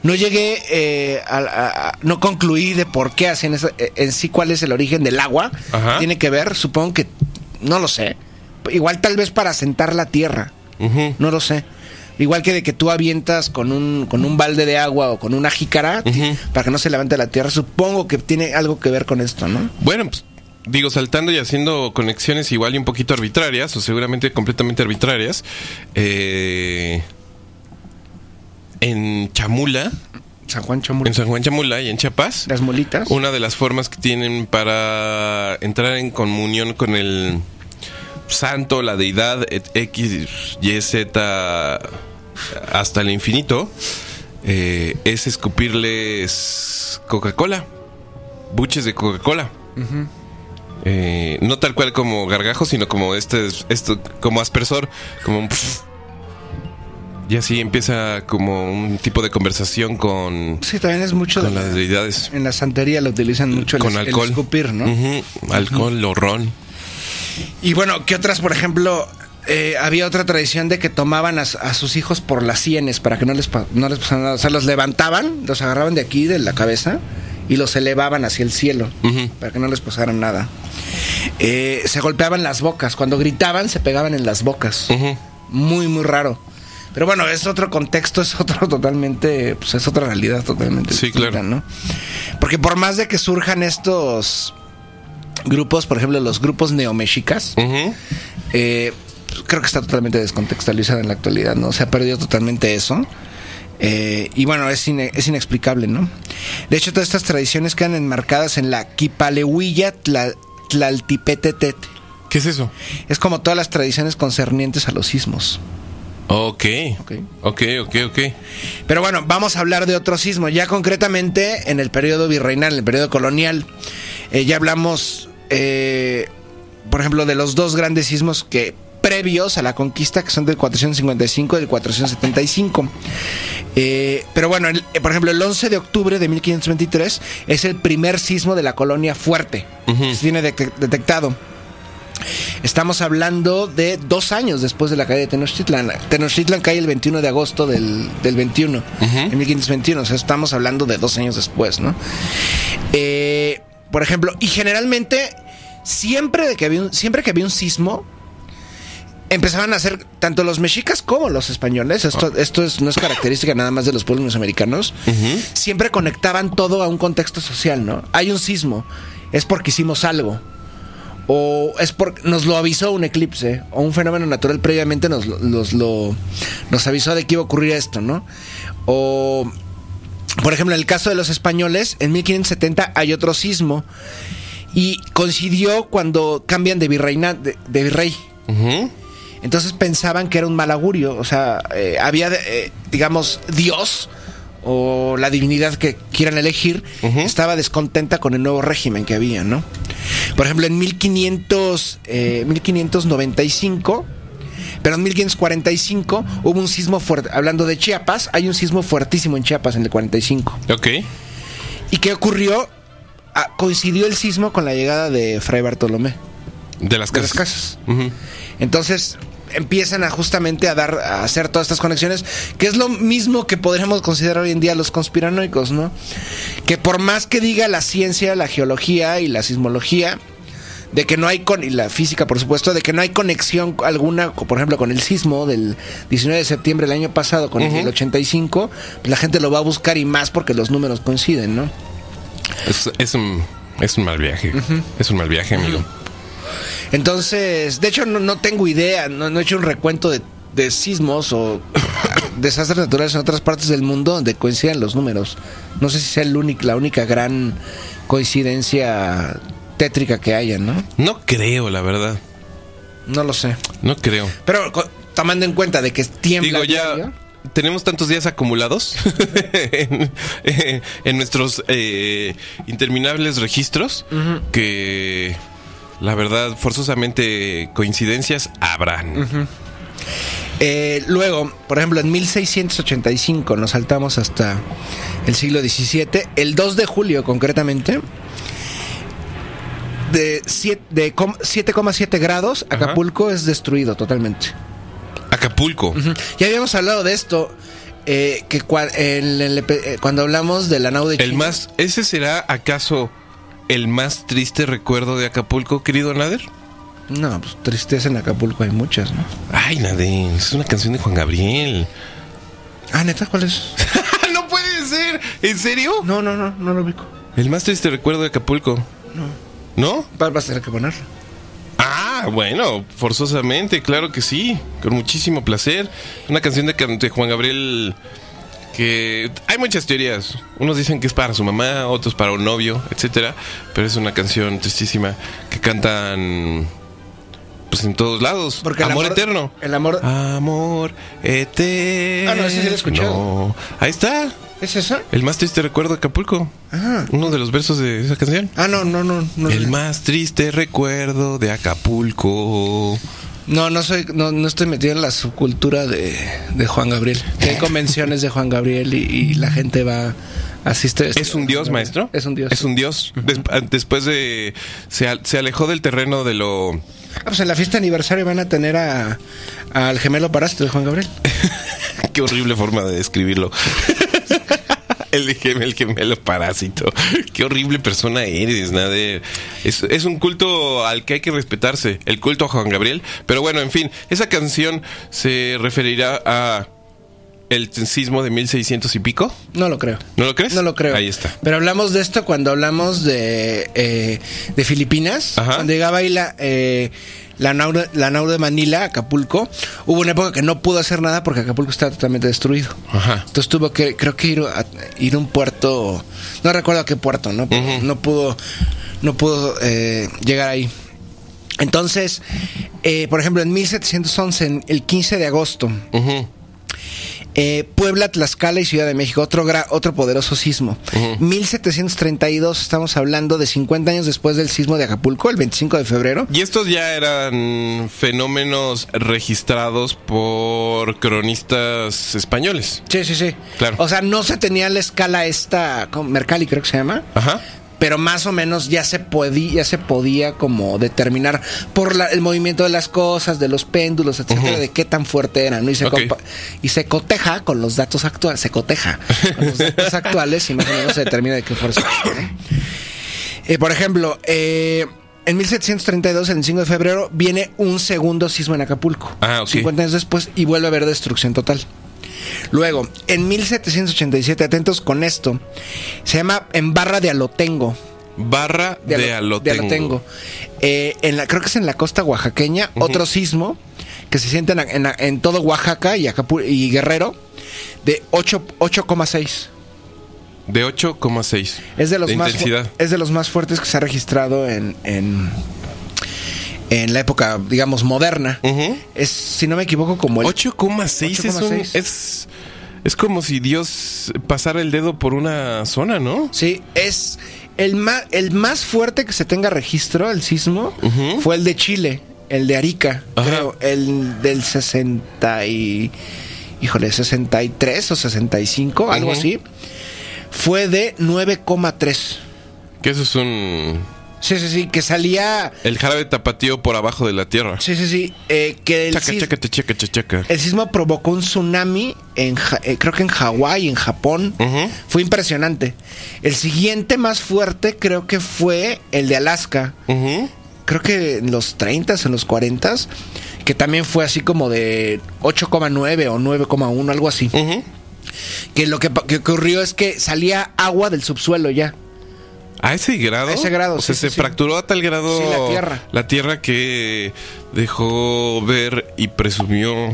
No llegué eh, a, a- a- no concluí de por qué hacían eso, eh, en sí cuál es el origen del agua. Ajá. Tiene que ver, supongo que no lo sé. Igual tal vez para sentar la tierra. Ujú. No lo sé. Igual que de que tú avientas con un, con un balde de agua o con una jícara para que no se levante la tierra. Supongo que tiene algo que ver con esto, ¿no? Bueno, pues digo, saltando y haciendo conexiones igual y un poquito arbitrarias, o seguramente completamente arbitrarias. eh, en Chamula, San Juan Chamula. en San Juan Chamula y en Chiapas, Las molitas. una de las formas que tienen para entrar en comunión con el santo, la deidad X, Y, Z hasta el infinito, eh, es escupirles Coca-Cola, buches de Coca-Cola. Eh, no tal cual como gargajo, sino como este, esto, como aspersor, como un y así empieza como un tipo de conversación con, Sí, también es mucho con de las la- deidades. En la santería lo utilizan mucho el, con el alcohol. escupir, ¿no? Alcohol o ron. Y bueno, ¿qué otras, por ejemplo? eh, había otra tradición de que tomaban a, a sus hijos por las sienes para que no les, no les pasara nada. O sea, los levantaban, los agarraban de aquí, de la cabeza, y los elevaban hacia el cielo para que no les pasara nada. Eh, se golpeaban las bocas. Cuando gritaban, se pegaban en las bocas. Muy, muy raro. Pero bueno, es otro contexto, es otro totalmente, pues es otra realidad totalmente Sí, distinta, claro. ¿no? Porque por más de que surjan estos grupos, por ejemplo, los grupos neomexicas, eh, pues, creo que está totalmente descontextualizada en la actualidad, ¿no? Se ha perdido totalmente eso. Eh, y bueno, es, ine- es inexplicable, ¿no? De hecho, todas estas tradiciones quedan enmarcadas en la Kipalehuilla Tla- Tlaltipetetet. ¿Qué es eso? Es como todas las tradiciones concernientes a los sismos. Ok. Ok. Ok, ok, ok. Pero bueno, vamos a hablar de otro sismo, ya concretamente en el periodo virreinal, en el periodo colonial. Eh, ya hablamos, eh, por ejemplo, de los dos grandes sismos que previos a la conquista, que son del 455 y del 475. Eh, pero bueno, el- eh, por ejemplo, el 11 de octubre de 1523 es el primer sismo de la colonia fuerte. Que se tiene detec- detectado. Estamos hablando de dos años después de la caída de Tenochtitlan. Tenochtitlan cae el 21 de agosto del, del 21, en 1521. O sea, estamos hablando de dos años después, ¿no? Eh, por ejemplo, y generalmente, siempre, de que había un, siempre que había un sismo, empezaban a hacer tanto los mexicas como los españoles. Esto, esto es, no es característica nada más de los pueblos mesoamericanos. Siempre conectaban todo a un contexto social, ¿no? Hay un sismo, es porque hicimos algo. O es porque nos lo avisó un eclipse o un fenómeno natural previamente nos, nos, lo, nos avisó de que iba a ocurrir esto, ¿no? O, por ejemplo, en el caso de los españoles, en 1570 hay otro sismo y coincidió cuando cambian de, virreina, de, de virrey. Ujú. Entonces pensaban que era un mal augurio, o sea, eh, había, eh, digamos, Dios o la divinidad que quieran elegir, estaba descontenta con el nuevo régimen que había, ¿no? Por ejemplo, en 1500, eh, 1595, pero en 1545 hubo un sismo fuerte, hablando de Chiapas, hay un sismo fuertísimo en Chiapas en el 45. Ok. ¿Y qué ocurrió? Ah, coincidió el sismo con la llegada de Fray Bartolomé De las de casas. las casas. Entonces empiezan a justamente a dar a hacer todas estas conexiones, que es lo mismo que podríamos considerar hoy en día los conspiranoicos, ¿no? Que por más que diga la ciencia, la geología y la sismología de que no hay con y la física, por supuesto, de que no hay conexión alguna, por ejemplo, con el sismo del 19 de septiembre del año pasado con el Ujú. del 85, pues la gente lo va a buscar y más porque los números coinciden, ¿no? Es, es un, es un mal viaje. Es un mal viaje, amigo. Entonces, de hecho, no, no tengo idea, no, no he hecho un recuento de, de sismos o desastres naturales en otras partes del mundo donde coincidan los números. No sé si sea el único, la única gran coincidencia tétrica que haya, ¿no? No creo, la verdad. No lo sé. No creo. Pero tomando en cuenta de que tiembla Digo, ya tenemos tantos días acumulados en, eh, en nuestros eh, interminables registros que la verdad, forzosamente coincidencias habrán. Eh, luego, por ejemplo, en 1685 nos saltamos hasta el siglo XVII, el 2 de julio concretamente, de siete- de com- 7,7 grados. Acapulco es destruido totalmente. Acapulco. Ya habíamos hablado de esto, eh, que cua- el eh, cuando hablamos de la nau de El China- más, ¿ese será acaso el más triste recuerdo de Acapulco, querido Nader? No, pues tristeza en Acapulco hay muchas, ¿no? Ay, Nader, es una canción de Juan Gabriel. Ah, neta, ¿cuál es? no puede ser. ¿En serio? No, no, no, no lo ubico. El más triste recuerdo de Acapulco. No. ¿No? Va- Vas a tener que ponerlo. Ah, bueno, forzosamente, claro que sí, con muchísimo placer. Una canción de, can- de Juan Gabriel que hay muchas teorías. Unos dicen que es para su mamá, otros para un novio, etcétera, pero es una canción tristísima que cantan pues en todos lados. Porque el amor, eterno. el amor- Amor eterno. Ah, no, ese sí lo he escuchado. Ahí está, ¿Es esa? el más triste recuerdo de Acapulco. Ah. Uno de los versos de esa canción. Ah, no, no, no. No, El más triste recuerdo de Acapulco. No, no soy, no, no estoy metido en la subcultura de, de Juan Gabriel. Que hay convenciones de Juan Gabriel y, y la gente va, asiste. ¿Es un dios, maestro? Es un dios. Es un dios. Des- después de. Se, se alejó del terreno de lo. Ah, pues en la fiesta de aniversario van a tener a al gemelo parásito de Juan Gabriel. Qué horrible forma de describirlo. El gemelo, el gemelo parásito. Qué horrible persona eres, Nader. Es un culto al que hay que respetarse, el culto a Juan Gabriel. Pero bueno, en fin, esa canción se referirá a el sismo de 1600 y pico. No lo creo. ¿No lo crees? No lo creo. Ahí está. Pero hablamos de esto cuando hablamos de, eh, de Filipinas. Ajá. Cuando llegaba ahí la, eh, la, nau, la de Manila, Acapulco. Hubo una época que no pudo hacer nada porque Acapulco estaba totalmente destruido. Ajá. Entonces tuvo que, creo que ir a, ir a un puerto, no recuerdo a qué puerto, ¿no? No pudo, no pudo eh, llegar ahí. Entonces, eh, por ejemplo, en 1711, en el 15 de agosto, Ujú. Eh, Puebla, Tlaxcala y Ciudad de México, otro, otro poderoso sismo. Ujú. 1732, estamos hablando de 50 años después del sismo de Acapulco, el 25 de febrero. Y estos ya eran fenómenos registrados por cronistas españoles. Sí, sí, sí. Claro. O sea, no se tenía la escala esta. Mercalli creo que se llama. Ajá. Pero más o menos ya se podía, ya se podía como determinar por la- el movimiento de las cosas, de los péndulos, etcétera, de qué tan fuerte eran, ¿no? Y se, Ok. compa- y se coteja con los datos actuales, se coteja con los datos actuales y más o menos se determina de qué fuerza. ¿no? Eh, por ejemplo, eh, en 1732, el 25 de febrero, viene un segundo sismo en Acapulco. Ah, ok. 50 años después y vuelve a haber destrucción total. Luego, en 1787, atentos con esto, se llama en Barra de Alotengo. Barra de, Alo- Alotengo. de Alotengo. Eh, en la, creo que es en la costa oaxaqueña, otro sismo que se siente en, en- en todo Oaxaca y, Acapu- y Guerrero de 8 8,6. De 8,6. Es de los de más intensidad. es de los más fuertes que se ha registrado en en, en la época, digamos, moderna. Es, si no me equivoco, como el 8,6 es, un- 8,6. es es como si Dios pasara el dedo por una zona, ¿no? Sí, es el más, el más fuerte que se tenga registro, el sismo, fue el de Chile, el de Arica, Ajá. creo, el del 60 y... Híjole, 63 o 65, algo Ujú. así. Fue de 9,3. Que eso es un Sí, sí, sí, que salía... el jarabe tapatío por abajo de la tierra. Sí, sí, sí, eh, que el, Chaca, sis- chaca, te chaca, cha, chaca. el sismo provocó un tsunami, en, eh, creo que en Hawái, en Japón. Fue impresionante. El siguiente más fuerte creo que fue el de Alaska. Creo que en los 30, en los 40, que también fue así como de 8,9 o 9,1, algo así. Que lo que ocurrió es que salía agua del subsuelo ya. A ese grado. A ese grado, O sea, sí, se sí, fracturó a tal grado. Sí, la tierra. La tierra que dejó ver y presumió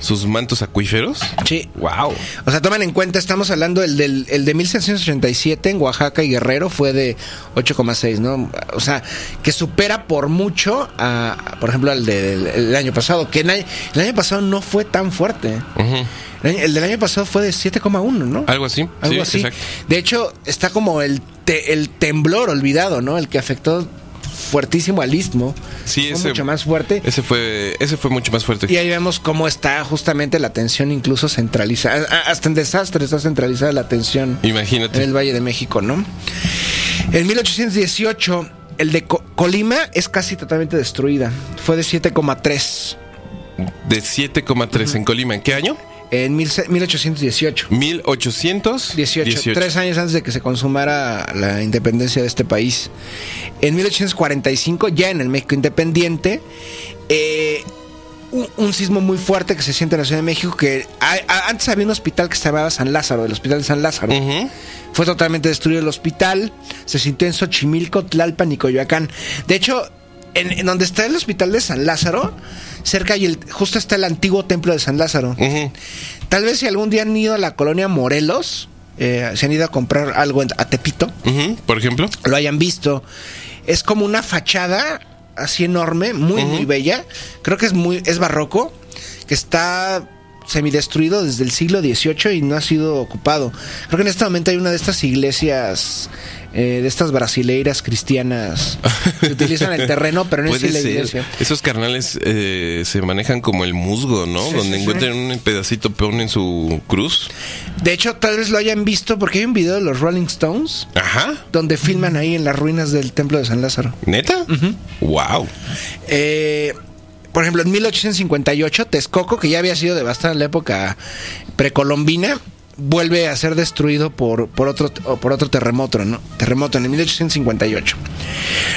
sus mantos acuíferos. Sí. Wow. O sea, tomen en cuenta, estamos hablando el, del, el de 1787 en Oaxaca y Guerrero fue de 8,6, ¿no? O sea, que supera por mucho a, por ejemplo, al del el año pasado, que el año, el año pasado no fue tan fuerte. El, del año pasado fue de 7,1, ¿no? Algo así. Algo sí, así. exacto. De hecho, está como el, te- el temblor olvidado, ¿no? El que afectó fuertísimo al istmo. Sí, Fue ese- mucho más fuerte. Ese fue, ese fue mucho más fuerte. Y ahí vemos cómo está justamente la tensión incluso centralizada. Hasta en desastre está centralizada la tensión en Imagínate. el Valle de México, ¿no? En 1818 el de Co- Colima es casi totalmente destruida. Fue de 7,3 De 7,3 en Colima. ¿En qué año? En mil se- 1818. 1818. 18, tres años antes de que se consumara la independencia de este país. En 1845, ya en el México independiente, eh, un, un sismo muy fuerte que se siente en la Ciudad de México, que a- antes había un hospital que se llamaba San Lázaro, el Hospital de San Lázaro. Fue totalmente destruido el hospital, se sintió en Xochimilco, Tlalpan y Coyoacán. De hecho, en, en donde está el Hospital de San Lázaro, cerca y el, justo está el antiguo templo de San Lázaro. Tal vez si algún día han ido a la colonia Morelos, eh, se han ido a comprar algo en- a Tepito. Por ejemplo. lo hayan visto. Es como una fachada así enorme, muy, muy bella. Creo que es muy, es barroco, que está semidestruido desde el siglo XVIII y no ha sido ocupado. Creo que en este momento hay una de estas iglesias, eh, de estas brasileiras cristianas, que utilizan el terreno, pero no es la iglesia. Esos carnales eh, se manejan como el musgo, ¿no? Sí, Donde sí, encuentran un pedacito, ponen su cruz. De hecho, tal vez lo hayan visto porque hay un video de los Rolling Stones Ajá. donde filman ahí en las ruinas del templo de San Lázaro. ¿Neta? Wow. Eh, por ejemplo, en 1858, Texcoco, que ya había sido devastada en la época precolombina, vuelve a ser destruido por, por, otro, por otro terremoto, ¿no? Terremoto en el 1858.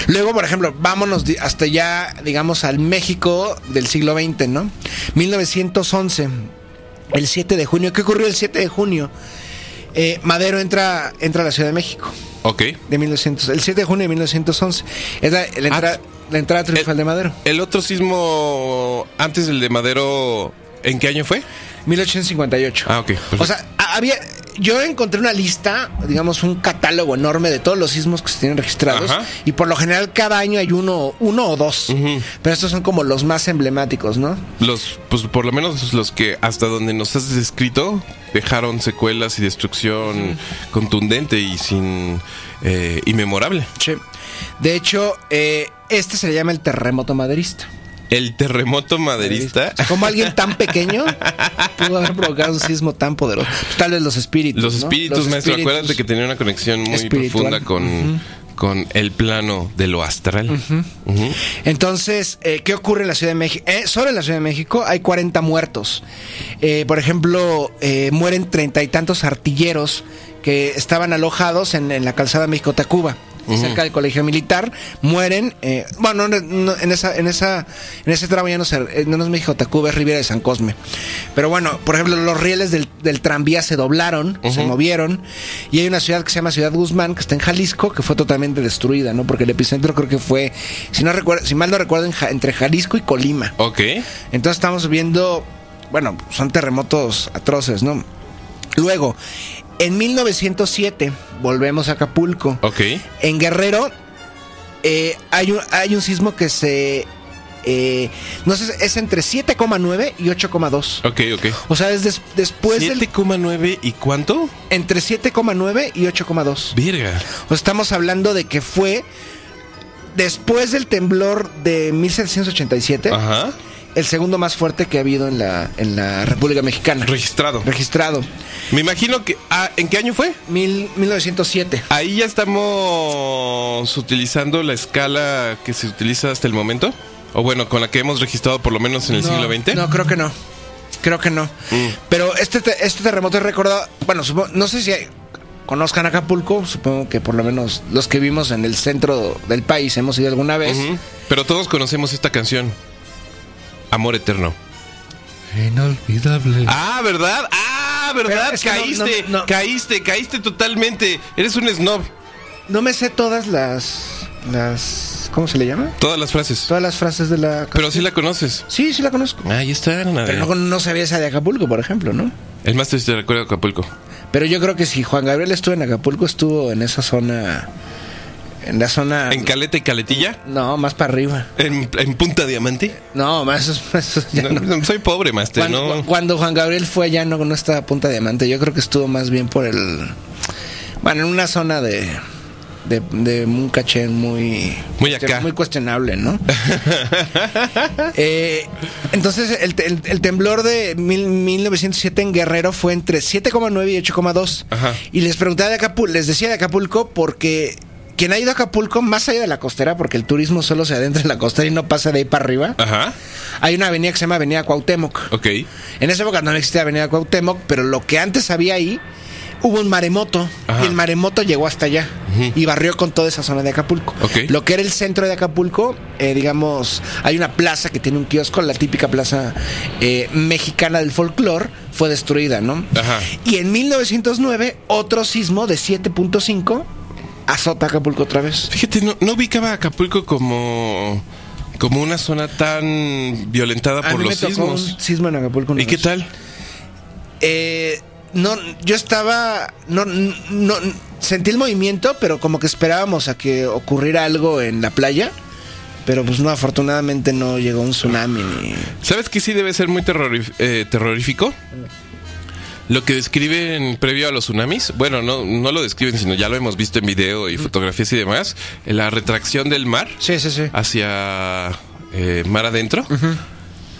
Luego, por ejemplo, vámonos hasta ya, digamos, al México del siglo XX, ¿no? 1911, el 7 de junio. ¿Qué ocurrió el 7 de junio? Eh, Madero entra, entra a la Ciudad de México Ok. de 1900, el 7 de junio de 1911. Es la, la entrada, la entrada triunfal El- de Madero. El otro sismo antes del de Madero, ¿en qué año fue? 1858. Ah, ok. perfecto. O sea, había. Yo encontré una lista, digamos, un catálogo enorme de todos los sismos que se tienen registrados. Ajá. Y por lo general, cada año hay uno, uno o dos. Pero estos son como los más emblemáticos, ¿no? los, pues por lo menos los que hasta donde nos has descrito dejaron secuelas y destrucción contundente y sin eh, inmemorable. Sí. De hecho, eh, este se le llama el terremoto maderista. El terremoto maderista. Como alguien tan pequeño pudo haber provocado un sismo tan poderoso. Pues, tal vez los espíritus. Los ¿no? espíritus, Los maestro, espíritus. acuérdate que tenía una conexión muy Espiritual. profunda con, con el plano de lo astral. Entonces, eh, ¿qué ocurre en la Ciudad de México? Eh, solo en la Ciudad de México hay 40 muertos. Eh, por ejemplo, eh, mueren treinta y tantos artilleros que estaban alojados en, en la calzada México-Tacuba. Cerca del colegio militar mueren eh, bueno no, no, en esa en esa en ese tramo ya no, se, eh, no es México Tacuba es Riviera de San Cosme. Pero bueno por ejemplo los rieles del, del tranvía se doblaron uh -huh. se movieron y hay una ciudad que se llama Ciudad Guzmán que está en Jalisco que fue totalmente destruida no porque el epicentro creo que fue si no recuerdo si mal no recuerdo en, entre Jalisco y Colima. Ok. Entonces estamos viendo bueno son terremotos atroces no luego en 1907 volvemos a Acapulco. Ok. En Guerrero eh, hay, un, hay un sismo que se... Eh, no sé, es entre 7,9 y 8,2. Ok, ok. O sea, es des, después 7,9 del... y cuánto? Entre 7,9 y 8,2. Virga. O sea, estamos hablando de que fue después del temblor de 1787. Ajá el segundo más fuerte que ha habido en la, en la República Mexicana. Registrado. Registrado. Me imagino que... Ah, ¿En qué año fue? Mil, 1907. Ahí ya estamos utilizando la escala que se utiliza hasta el momento. O bueno, con la que hemos registrado por lo menos en el no, siglo XX. No, creo que no. Creo que no. Mm. Pero este, este terremoto es recordado... Bueno, supongo, no sé si hay, conozcan Acapulco, supongo que por lo menos los que vimos en el centro del país hemos ido alguna vez. Uh -huh. Pero todos conocemos esta canción. Amor eterno. Inolvidable. Ah, ¿verdad? Ah, ¿verdad? Es caíste, no, no, no. caíste, caíste totalmente. Eres un snob. No me sé todas las. las ¿Cómo se le llama? Todas las frases. Todas las frases de la. Pero sí la conoces. Sí, sí la conozco. Ahí está. Nada. Pero no, no sabía esa de Acapulco, por ejemplo, ¿no? El más te recuerda Acapulco. Pero yo creo que si Juan Gabriel estuvo en Acapulco, estuvo en esa zona. En la zona. ¿En Caleta y Caletilla? No, más para arriba. ¿En, en Punta Diamante? No, más. más no, no. Soy pobre, Master. Cuando, no. cuando Juan Gabriel fue allá, no, no estaba Punta Diamante. Yo creo que estuvo más bien por el. Bueno, en una zona de. De, de un caché muy. Muy acá. Muy cuestionable, ¿no? eh, entonces, el, el, el, temblor de mil, 1907 en Guerrero fue entre 7,9 y 8,2. Y les preguntaba de Acapulco, les decía de Acapulco porque quien ha ido a Acapulco, más allá de la costera, porque el turismo solo se adentra en la costera y no pasa de ahí para arriba, Ajá. hay una avenida que se llama Avenida Cuauhtémoc. Ok. En esa época no existía Avenida Cuauhtémoc, pero lo que antes había ahí, hubo un maremoto. Ajá. Y el maremoto llegó hasta allá. Y barrió con toda esa zona de Acapulco. Lo que era el centro de Acapulco, eh, digamos, hay una plaza que tiene un kiosco, la típica plaza eh, mexicana del folclore, fue destruida, ¿no? Ajá. Y en 1909, otro sismo de 7.5 azota Acapulco otra vez. Fíjate, no, no ubicaba a Acapulco como, como una zona tan violentada A por mí me los tocó sismos. un sismo en Acapulco. ¿Y qué tal? Eh, no, yo estaba, no, no, sentí el movimiento, pero como que esperábamos a que ocurriera algo en la playa. Pero pues no, afortunadamente no llegó un tsunami ni... ¿Sabes que sí debe ser muy eh, terrorífico? Lo que describen previo a los tsunamis, bueno, no, no lo describen, sino ya lo hemos visto en video y fotografías y demás, la retracción del mar Sí, sí, sí. hacia eh, mar adentro.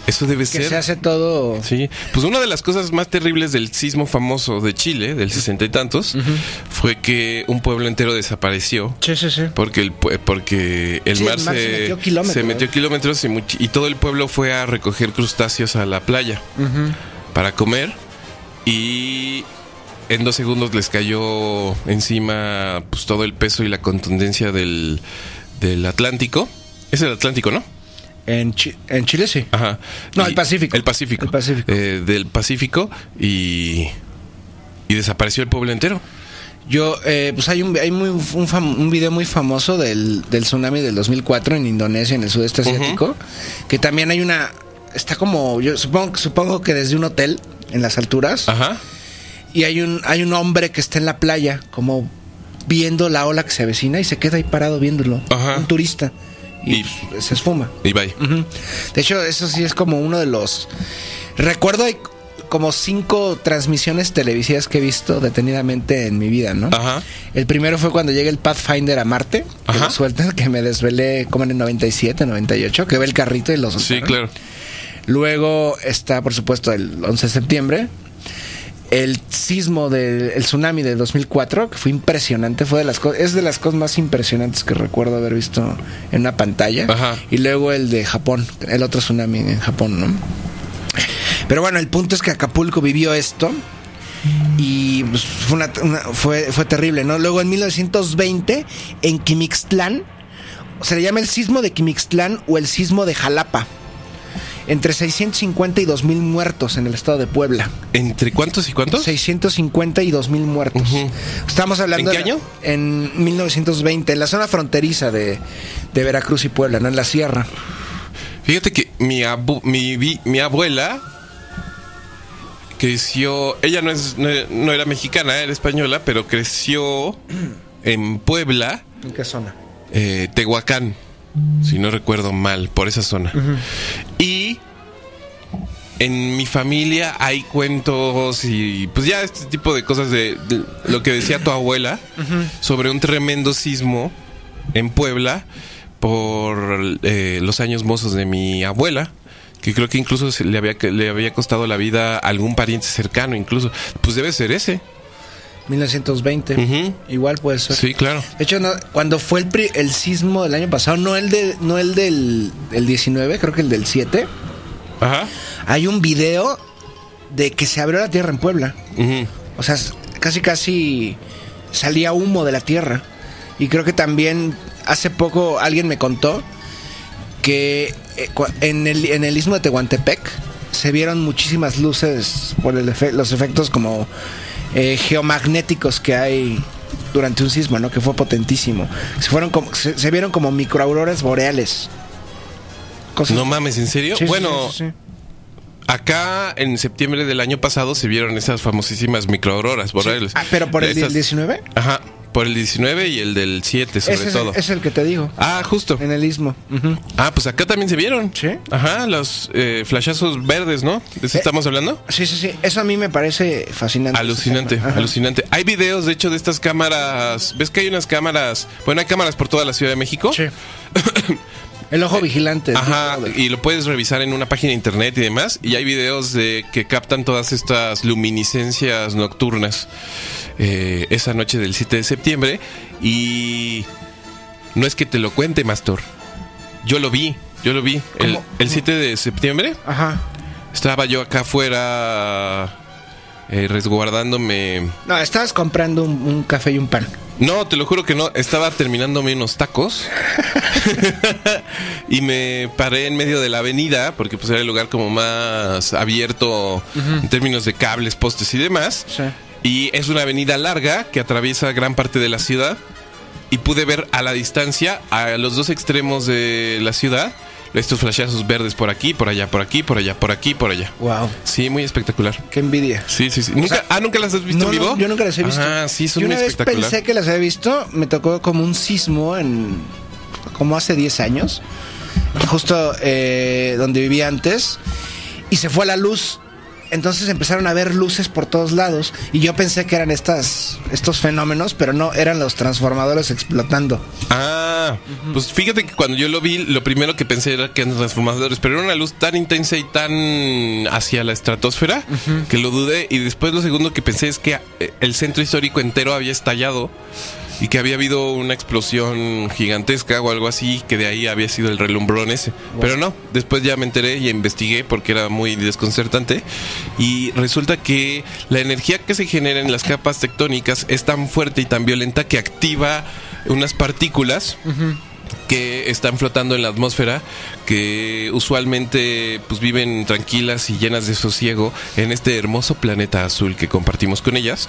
Eso debe Que ser... se hace todo... Sí, pues una de las cosas más terribles del sismo famoso de Chile, del sesenta y tantos, fue que un pueblo entero desapareció. Sí, sí, sí. Porque el, porque el, Sí, mar, el mar se, se metió kilómetros. se metió kilómetros y todo el pueblo fue a recoger crustáceos a la playa para comer y en dos segundos les cayó encima pues todo el peso y la contundencia del, del Atlántico. Es el Atlántico, ¿no? En, Chi- en Chile sí. Ajá. No, Y- el Pacífico. El Pacífico. El Pacífico. Eh, del Pacífico y, y desapareció el pueblo entero. Yo, eh, pues hay un, hay muy, un, fam- un video muy famoso del, del tsunami del 2004 en Indonesia, en el sudeste asiático, que también hay una, está como, yo supongo, supongo que desde un hotel en las alturas, Ajá. y hay un, hay un hombre que está en la playa, como viendo la ola que se avecina y se queda ahí parado viéndolo, Ajá. un turista, y, Y- pues, se esfuma. Y bye. Ujú. De hecho, eso sí es como uno de los... Recuerdo hay como cinco transmisiones televisivas que he visto detenidamente en mi vida, ¿no? Ajá. El primero fue cuando llega el Pathfinder a Marte, que Ajá. lo sueltan, que me desvelé como en el 97, 98, que ve el carrito y lo Sí, claro. Luego está, por supuesto, el 11 de septiembre. El sismo del el tsunami de 2004, que fue impresionante, fue de las es de las cosas más impresionantes que recuerdo haber visto en una pantalla. Ajá. Y luego el de Japón, el otro tsunami en Japón, ¿no? Pero bueno, el punto es que Acapulco vivió esto y pues, fue, una- una- fue, fue terrible, ¿no? Luego en 1920, en Quimixtlán, se le llama el sismo de Quimixtlán o el sismo de Jalapa. Entre 650 y 2000 muertos en el estado de Puebla. ¿Entre cuántos y cuántos? 650 y 2000 muertos. Estamos hablando. ¿En qué de- año? En 1920, en la zona fronteriza de, de Veracruz y Puebla, ¿no? En la sierra. Fíjate que mi, abu- mi, mi abuela creció, ella no, es, no, no era mexicana, era española, pero creció en Puebla, ¿En qué zona? eh, Tehuacán, si no recuerdo mal, por esa zona. Y en mi familia hay cuentos y pues ya este tipo de cosas de, de lo que decía tu abuela sobre un tremendo sismo en Puebla por eh, los años mozos de mi abuela que creo que incluso se le había le había costado la vida a algún pariente cercano incluso. Pues debe ser ese 1920. Ujú. Igual puede ser. sí claro De hecho, no, cuando fue el, pri- el sismo del año pasado, no el, de, no el del el 19, creo que el del 7, ajá hay un video de que se abrió la tierra en Puebla. O sea, casi casi salía humo de la tierra. Y creo que también hace poco alguien me contó que eh, en el, en el istmo de Tehuantepec se vieron muchísimas luces por el efe- los efectos como eh, geomagnéticos que hay durante un sismo, ¿no? Que fue potentísimo. Se fueron como, se, se vieron como microauroras boreales. Cosas- no mames en serio Sí, bueno sí, sí, sí. Acá en septiembre del año pasado se vieron esas famosísimas microauroras boreales. Ah, pero por el Esas- 19 Ajá, por el 19 y el del 7 sobre ese es, todo. es el que te digo. Ah, justo. En el istmo. Ujú. Ah, pues acá también se vieron. Sí. Ajá, los eh, flashazos verdes, ¿no? ¿De eso Eh, estamos hablando? Sí, sí, sí. Eso a mí me parece fascinante. Alucinante, Ajá. alucinante. Hay videos, de hecho, de estas cámaras. ¿Ves que hay unas cámaras? Bueno, hay cámaras por toda la Ciudad de México. Sí. El ojo vigilante. el Ajá, y lo puedes revisar en una página de internet y demás. Y hay videos de que captan todas estas luminiscencias nocturnas. Eh, esa noche del 7 de septiembre y no es que te lo cuente, Mastor. Yo lo vi, yo lo vi. El, el 7 de septiembre Ajá. estaba yo acá afuera eh, resguardándome. No, estabas comprando un, un café y un pan. No, te lo juro que no. Estaba terminándome unos tacos. y me paré en medio de la avenida, porque pues era el lugar como más abierto en términos de cables, postes y demás. Sí. Y es una avenida larga que atraviesa gran parte de la ciudad. Y pude ver a la distancia, a los dos extremos de la ciudad, estos flashazos verdes por aquí, por allá, por aquí, por allá, por aquí, por allá. Wow. Sí, muy espectacular. Qué envidia. Sí, sí, sí. ¿Nunca, sea, ah, ¿nunca las has visto No, en no, vivo? yo nunca las he visto. Ah, sí, son Yo muy una vez espectacular. pensé que las había visto, me tocó como un sismo en como hace 10 años, justo eh, donde vivía antes, y se fue la luz. Entonces empezaron a ver luces por todos lados y yo pensé que eran estas, estos fenómenos, pero no, eran los transformadores explotando. Ah, pues fíjate que cuando yo lo vi, lo primero que pensé era que eran transformadores, pero era una luz tan intensa y tan hacia la estratosfera que lo dudé. Y después lo segundo que pensé es que eh, el centro histórico entero había estallado y que había habido una explosión gigantesca o algo así, que de ahí había sido el relumbrón ese. Pero no, después ya me enteré y investigué porque era muy desconcertante. Y resulta que la energía que se genera en las capas tectónicas es tan fuerte y tan violenta que activa unas partículas que están flotando en la atmósfera, que usualmente pues viven tranquilas y llenas de sosiego en este hermoso planeta azul que compartimos con ellas,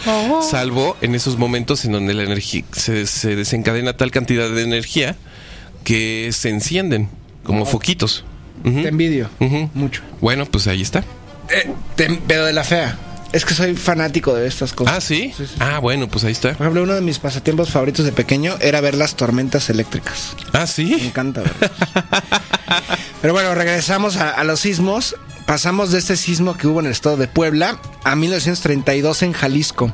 salvo en esos momentos en donde la energía se, se desencadena tal cantidad de energía que se encienden como foquitos. Ujú. Te envidio mucho. Bueno, pues ahí está. Eh, te- pero de la fea. Es que soy fanático de estas cosas. Ah, ¿sí? Sí, sí. Ah, bueno, pues ahí está. Por ejemplo, uno de mis pasatiempos favoritos de pequeño era ver las tormentas eléctricas. Ah, Me ¿sí? encanta verlas. Pero bueno, regresamos a, a los sismos. Pasamos de este sismo que hubo en el estado de Puebla a 1932 en Jalisco.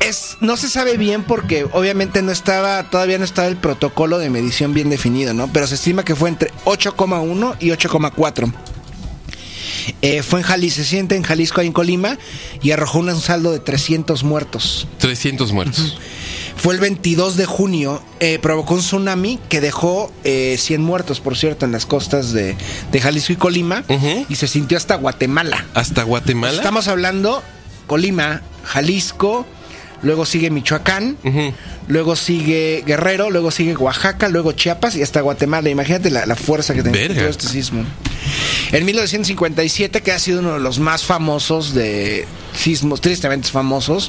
Es, no se sabe bien porque obviamente no estaba, todavía no estaba el protocolo de medición bien definido, ¿no? Pero se estima que fue entre 8,1 y 8,4. Eh, fue en Jalisco, se siente en Jalisco, ahí en Colima, y arrojó un saldo de 300 muertos. 300 muertos. Fue el 22 de junio, eh, provocó un tsunami que dejó eh, 100 muertos, por cierto, en las costas de, de Jalisco y Colima, y se sintió hasta Guatemala. Hasta Guatemala. Estamos hablando Colima, Jalisco, luego sigue Michoacán, luego sigue Guerrero, luego sigue Oaxaca, luego Chiapas y hasta Guatemala. Imagínate la, la fuerza que tenía todo este sismo. En 1957, que ha sido uno de los más famosos de sismos, tristemente famosos,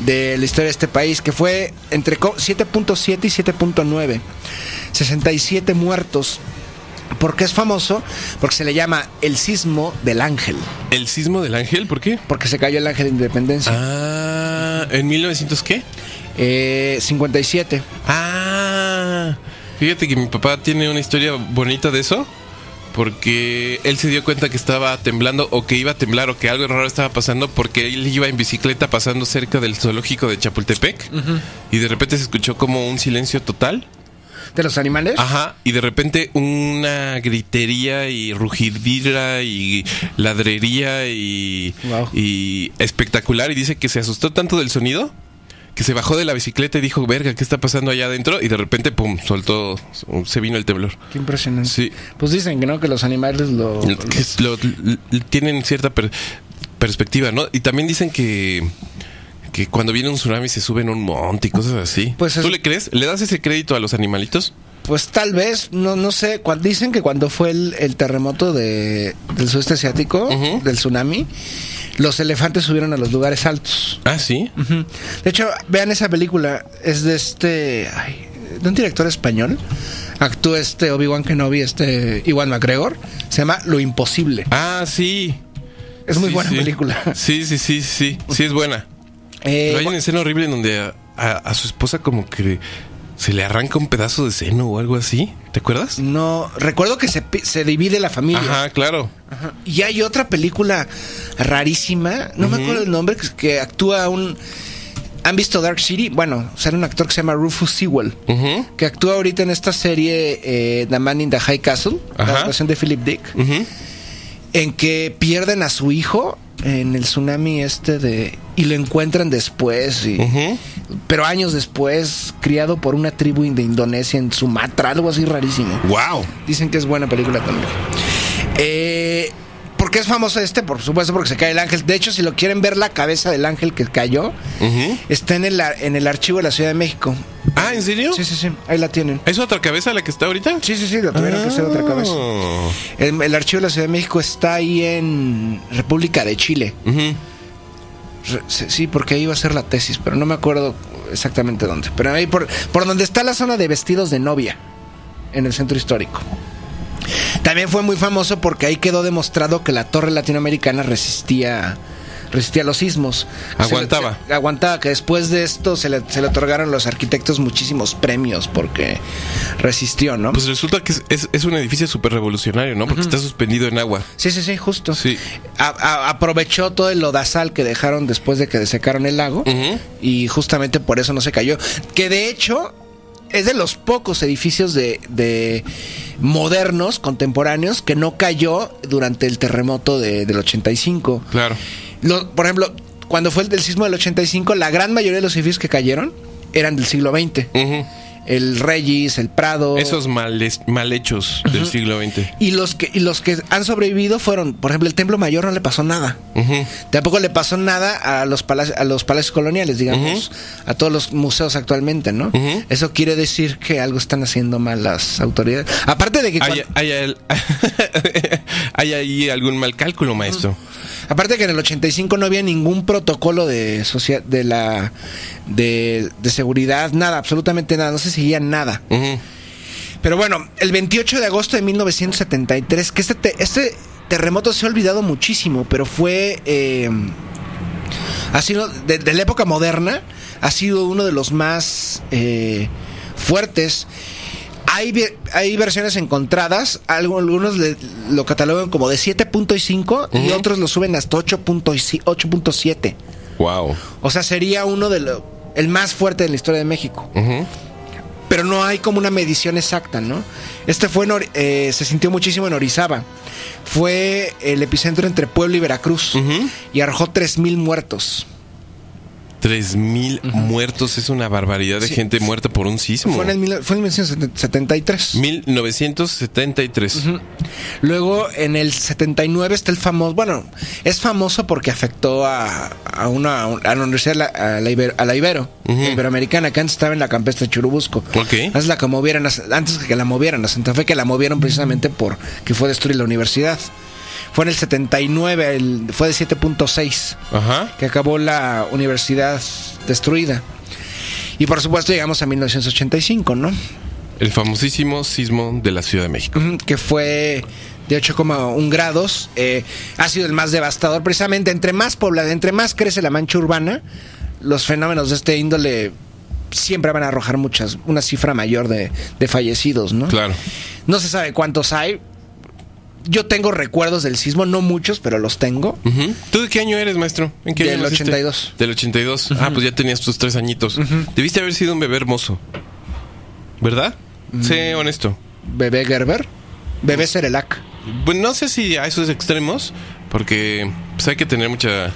de la historia de este país, que fue entre co- 7.7 y 7.9. 67 muertos. ¿Por qué es famoso? Porque se le llama el sismo del ángel. ¿El sismo del ángel? ¿Por qué? Porque se cayó el ángel de independencia. Ah, ¿en 1900 qué? Eh, 57. Ah, fíjate que mi papá tiene una historia bonita de eso. Porque él se dio cuenta que estaba temblando o que iba a temblar o que algo raro estaba pasando porque él iba en bicicleta pasando cerca del zoológico de Chapultepec y de repente se escuchó como un silencio total. ¿De los animales? Ajá, y de repente una gritería y rugidira y ladrería y, Wow. y espectacular. Y dice que se asustó tanto del sonido que se bajó de la bicicleta y dijo, verga, ¿qué está pasando allá adentro? Y de repente, pum, soltó, se vino el temblor. Qué impresionante. Sí, Pues dicen que no, que los animales lo... que tienen cierta per- perspectiva, ¿no? Y también dicen que... Que cuando viene un tsunami se suben a un monte y cosas así. Pues ¿Tú es- le crees? ¿Le das ese crédito a los animalitos? Pues tal vez, no, no sé, dicen que cuando fue el, el terremoto de, del sudeste asiático, del tsunami, los elefantes subieron a los lugares altos. Ah, sí. De hecho, vean esa película, es de este, ay, de un director español, actúa este Obi-Wan Kenobi, este Iwan McGregor, se llama Lo Imposible. Ah, sí. Es muy Sí, buena sí. película. Sí, sí, sí, sí. Sí, es buena. Eh, Pero hay una escena horrible en donde a, a- a su esposa como que se le arranca un pedazo de seno o algo así. ¿Te acuerdas? no, recuerdo que se, se divide la familia. Ajá, claro. Ajá. Y hay otra película rarísima, no me acuerdo el nombre, que, que actúa un... ¿Han visto Dark City? Bueno, sale un actor que se llama Rufus Sewell, Ujú, que actúa ahorita en esta serie eh, The Man in the High Castle, la adaptación de Philip Dick, ujú. en que pierden a su hijo en el tsunami este de y lo encuentran después y- pero años después criado por una tribu de Indonesia en Sumatra algo así rarísimo. Wow. dicen que es buena película también. Eh, ¿por qué es famoso este? por supuesto porque se cae el ángel de hecho si lo quieren ver la cabeza del ángel que cayó está en el, en el archivo de la Ciudad de México Ah, ¿en serio? sí sí sí ahí la tienen ¿Es otra cabeza la que está ahorita? sí sí sí la tuvieron que hacer otra cabeza Ah. el, el archivo de la Ciudad de México está ahí en República de Chile Sí, porque ahí iba a ser la tesis, pero no me acuerdo exactamente dónde. Pero ahí por, por donde está la zona de vestidos de novia, en el centro histórico. También fue muy famoso porque ahí quedó demostrado que la torre latinoamericana resistía resistía los sismos. Aguantaba. Se le- se- aguantaba, que después de esto se le, se le otorgaron a los arquitectos muchísimos premios porque resistió, ¿no? Pues resulta que es, es- es un edificio súper revolucionario, ¿no? Porque está suspendido en agua. sí, sí, sí, justo. Sí. A- a- aprovechó todo el lodazal que dejaron después de que desecaron el lago y justamente por eso no se cayó. Que de hecho es de los pocos edificios de, de modernos, contemporáneos, que no cayó durante el terremoto de- del 85. Claro. Lo- por ejemplo, cuando fue el del sismo del 85, la gran mayoría de los edificios que cayeron eran del siglo XX. Ujú. El Regis, el Prado. Esos mal, mal hechos del siglo XX. Y los, que, y los que han sobrevivido fueron, por ejemplo, el Templo Mayor no le pasó nada. Tampoco le pasó nada a los palacios, a los palacios coloniales, digamos, a todos los museos actualmente, ¿no? Eso quiere decir que algo están haciendo mal las autoridades. Aparte de que ¿Hay, cuan- hay, el- ¿Hay ahí algún mal cálculo, maestro? Aparte que en el 85 no había ningún protocolo de de la de, de seguridad, nada, absolutamente nada, no se seguía nada. Pero bueno, el 28 de agosto de 1973, que este, te- este terremoto se ha olvidado muchísimo, pero fue, eh, ha sido, de, de la época moderna, ha sido uno de los más eh, fuertes. Hay, hay versiones encontradas, algunos le- lo catalogan como de 7.5 y Ujú. otros lo suben hasta 8.7. 8.7. Wow. O sea, sería uno de los, el más fuerte de la historia de México pero no hay como una medición exacta, ¿no? Este fue en Ori- eh, se sintió muchísimo en Orizaba. Fue el epicentro entre Puebla y Veracruz y arrojó 3000 muertos. Tres mil muertos es una barbaridad de Sí. gente muerta por un sismo. Fue en, el, fue en 1973. 1973. Ujú. Luego en el 79 está el famoso, bueno, es famoso porque afectó a, a una a la universidad la- a la, Ibero, a la Ibero, Ujú. la Iberoamericana que antes estaba en la campestre de Churubusco. Ok. Antes la que movieran, antes que la movieran a Santa Fe, que la movieron precisamente por que fue destruir la universidad. Fue en el 79, el- fue de 7.6 Ajá. que acabó la universidad destruida. Y por supuesto llegamos a 1985, ¿no? El famosísimo sismo de la Ciudad de México. Que fue de 8,1 grados. eh, ha sido el más devastador. Precisamente, entre más poblada, entre más crece la mancha urbana, los fenómenos de este índole siempre van a arrojar muchas, una cifra mayor de, de fallecidos, ¿no? Claro. No se sabe cuántos hay. Yo tengo recuerdos del sismo, no muchos, pero los tengo. Ujú. ¿Tú de qué año eres, maestro? ¿En qué Del año naciste? 82. Del 82. Ah, pues ya tenías tus tres añitos. Debiste haber sido un bebé hermoso. ¿Verdad? Sé Mm. honesto. Bebé Gerber, bebé Cerelac. Pues no sé si a esos extremos, porque pues, hay que tener mucha...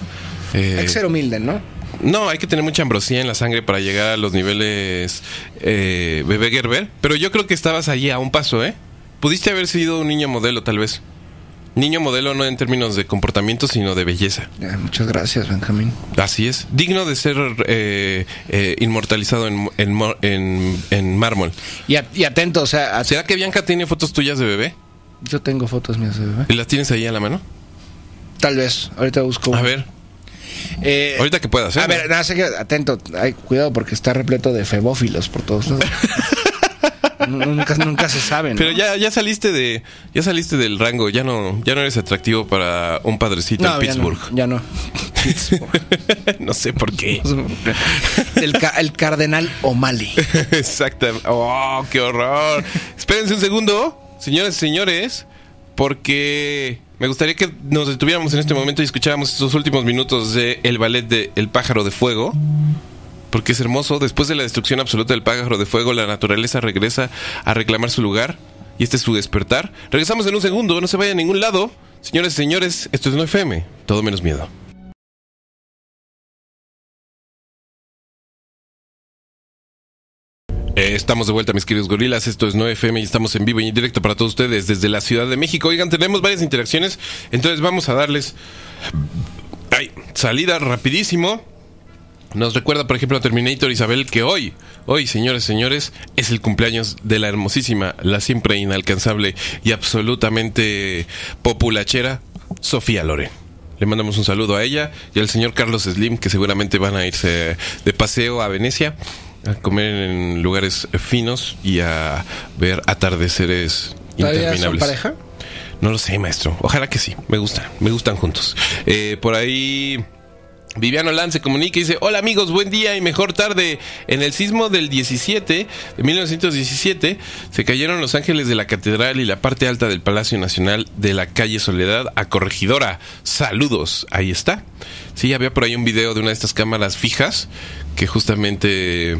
eh, Hay que ser humilde, ¿no? No, hay que tener mucha ambrosía en la sangre para llegar a los niveles eh, bebé Gerber. Pero yo creo que estabas allí a un paso, ¿eh? Pudiste haber sido un niño modelo, tal vez. Niño modelo no en términos de comportamiento, sino de belleza. Muchas gracias, Benjamín. Así es. Digno de ser eh, eh, inmortalizado en, en, en- en mármol. Y, a- y atento, o sea, ¿Será que Bianca tiene fotos tuyas de bebé? yo tengo fotos mías de bebé. ¿Y las tienes ahí a la mano? Tal vez, ahorita busco. A ver, Eh, ahorita que puedas, ¿eh? A ver, nada, sé que atento, ay, cuidado porque está repleto de febófilos por todos lados. Nu- nunca, nunca se sabe, ¿no? Pero ya, ya saliste de, ya saliste del rango, ya no, ya no eres atractivo para un padrecito No, en ya Pittsburgh. no, Ya no. no sé por qué. El, ca- el cardenal O'Malley. Exactamente. ¡Oh, qué horror! Espérense un segundo, señores y señores, porque me gustaría que nos detuviéramos en este momento y escucháramos estos últimos minutos de el ballet de El pájaro de fuego. Porque es hermoso. Después de la destrucción absoluta del pájaro de fuego, la naturaleza regresa a reclamar su lugar. Y este es su despertar. Regresamos en un segundo, no se vaya a ningún lado. Señores y señores, esto es No FM, todo menos miedo. Eh, Estamos de vuelta, mis queridos gorilas. Esto es 9FM y estamos en vivo y en directo para todos ustedes desde la Ciudad de México. Oigan, tenemos varias interacciones, entonces vamos a darles ay, salida rapidísimo. Nos recuerda, por ejemplo, a Terminator Isabel que hoy, hoy, señores, señores, es el cumpleaños de la hermosísima, la siempre inalcanzable y absolutamente populachera Sofía Loren. Le mandamos un saludo a ella y al señor Carlos Slim, que seguramente van a irse de paseo a Venecia a comer en lugares finos y a ver atardeceres ¿Todavía son interminables. pareja? No lo sé, maestro. Ojalá que sí. Me gustan. Me gustan juntos. Eh, por ahí. Viviano Lan se comunica y dice, hola amigos, buen día y mejor tarde. En el sismo del 17, de 1917, se cayeron los ángeles de la catedral y la parte alta del Palacio Nacional de la calle Soledad a Corregidora. Saludos, ahí está. Sí, había por ahí un video de una de estas cámaras fijas que justamente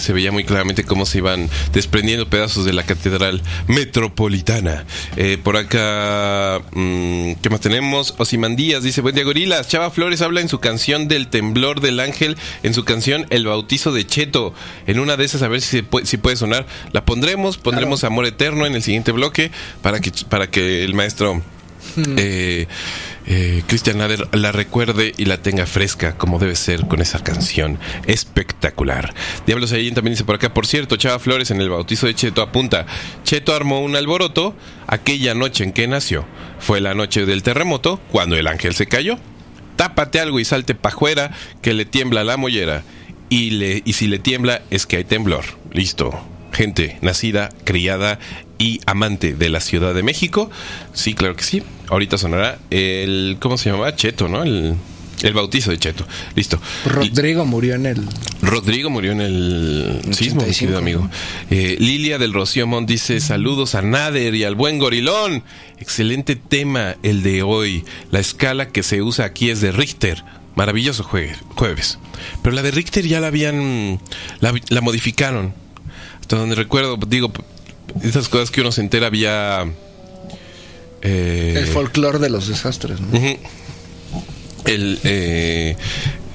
se veía muy claramente cómo se iban desprendiendo pedazos de la catedral metropolitana. Eh, por acá, mm, ¿qué más tenemos? Osimandías dice, buen día gorilas. Chava Flores habla en su canción del temblor del ángel, en su canción El bautizo de Cheto. En una de esas, a ver si, se puede, si puede sonar. La pondremos, pondremos Amor Eterno en el siguiente bloque para que, para que el maestro... eh, eh, Christian Nader la recuerde y la tenga fresca como debe ser con esa canción espectacular. Diablos Allín también dice por acá, por cierto, Chava Flores en el bautizo de Cheto apunta, Cheto armó un alboroto aquella noche en que nació. Fue la noche del terremoto cuando el ángel se cayó. Tápate algo y salte pajuera que le tiembla la mollera. Y, le, y si le tiembla es que hay temblor. Listo. Gente nacida, criada y amante de la Ciudad de México. Sí, claro que sí. Ahorita sonará el. ¿Cómo se llama? Cheto, ¿no? El, el bautizo de Cheto. Listo. Rodrigo murió en el. Rodrigo murió en el sismo, mi 85, querido amigo. Eh, Lilia del Rocío Mont dice: Saludos a Nader y al buen gorilón. Excelente tema el de hoy. La escala que se usa aquí es de Richter. Maravilloso jue- jueves. Pero la de Richter ya la habían. La, la modificaron. Hasta donde recuerdo, digo, esas cosas que uno se entera había. Eh, El folclore de los desastres, ¿no? Ujú. El, eh,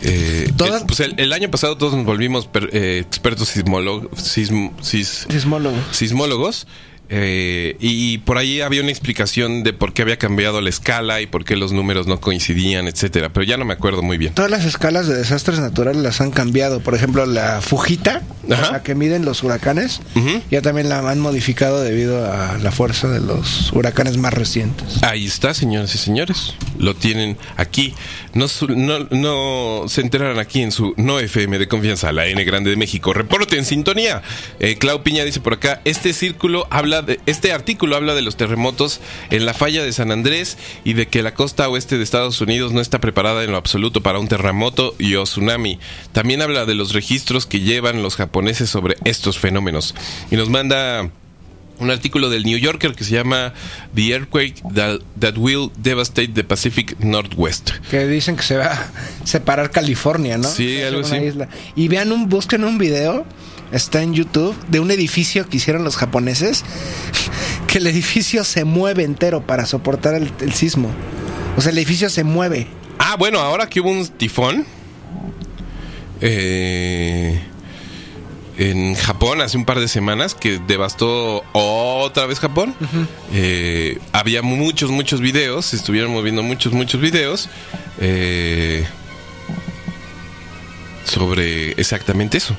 eh, Todas- el- pues el, el año pasado todos nos volvimos per- eh, expertos sismólogos, sism- sis- Sismólogo. sismólogos. Eh, y por ahí había una explicación de por qué había cambiado la escala y por qué los números no coincidían, etcétera. Pero ya no me acuerdo muy bien. Todas las escalas de desastres naturales las han cambiado. Por ejemplo, la Fujita, Ajá. la que miden los huracanes, ya también la han modificado debido a la fuerza de los huracanes más recientes. Ahí está, señoras y señores. Lo tienen aquí. No, no, no se enterarán aquí en su No FM de confianza, la N Grande de México. Reporte en sintonía. Eh, Clau Piña dice por acá: Este círculo habla de. Este artículo habla de los terremotos en la falla de San Andrés y de que la costa oeste de Estados Unidos no está preparada en lo absoluto para un terremoto y o tsunami. También habla de los registros que llevan los japoneses sobre estos fenómenos. Y nos manda un artículo del New Yorker que se llama The Earthquake That, That Will Devastate the Pacific Northwest. Que dicen que se va a separar California, ¿no? Sí, algo así. isla. Y vean un, busquen un video, está en YouTube, de un edificio que hicieron los japoneses, que el edificio se mueve entero para soportar el, el sismo. O sea, el edificio se mueve. Ah, bueno, ahora que hubo un tifón eh, en Japón hace un par de semanas que devastó otra vez Japón, eh, había muchos, muchos videos, se estuvieron moviendo muchos, muchos videos eh, sobre exactamente eso.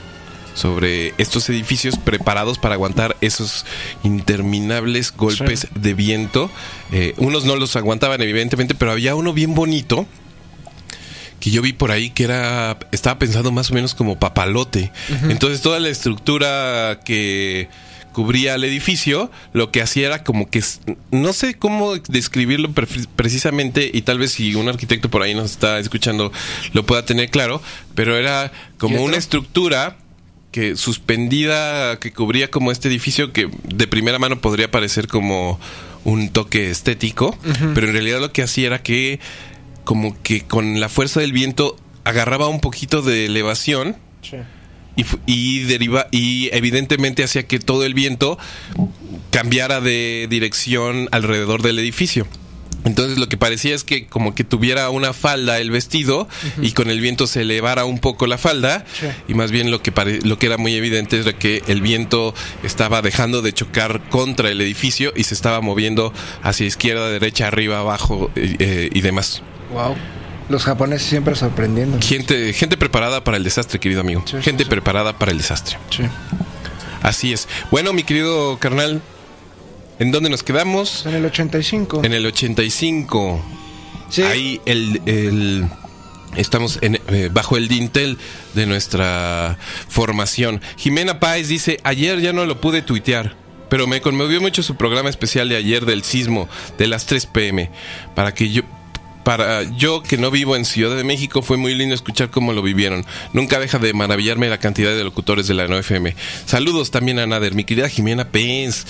Sobre estos edificios preparados para aguantar esos interminables golpes de viento. Eh, unos no los aguantaban, evidentemente, pero había uno bien bonito que yo vi por ahí que era estaba pensando más o menos como papalote. Entonces toda la estructura que cubría el edificio, lo que hacía era como que no sé cómo describirlo pre- precisamente y tal vez si un arquitecto por ahí nos está escuchando lo pueda tener claro, pero era como una estructura que suspendida que cubría como este edificio que de primera mano podría parecer como un toque estético, pero en realidad lo que hacía era que como que con la fuerza del viento agarraba un poquito de elevación y, y deriva y evidentemente hacía que todo el viento cambiara de dirección alrededor del edificio. Entonces lo que parecía es que como que tuviera una falda el vestido y con el viento se elevara un poco la falda Sí. y más bien lo que pare- lo que era muy evidente era que el viento estaba dejando de chocar contra el edificio y se estaba moviendo hacia izquierda, derecha, arriba, abajo eh, eh, y demás. Wow. Los japoneses siempre sorprendiendo. Gente gente preparada para el desastre, querido amigo. Sí, gente sí. preparada para el desastre. Sí. Así es. Bueno, mi querido carnal, ¿en dónde nos quedamos? En el 85. En el 85. Sí. Ahí el, el- estamos en, eh, bajo el dintel de nuestra formación. Jimena Páez dice, ayer ya no lo pude tuitear, pero me conmovió mucho su programa especial de ayer del sismo de las 3 pm. Para que yo... Para yo que no vivo en Ciudad de México fue muy lindo escuchar cómo lo vivieron. Nunca deja de maravillarme la cantidad de locutores de la 9FM. Saludos también a Nader, mi querida Jimena Pérez.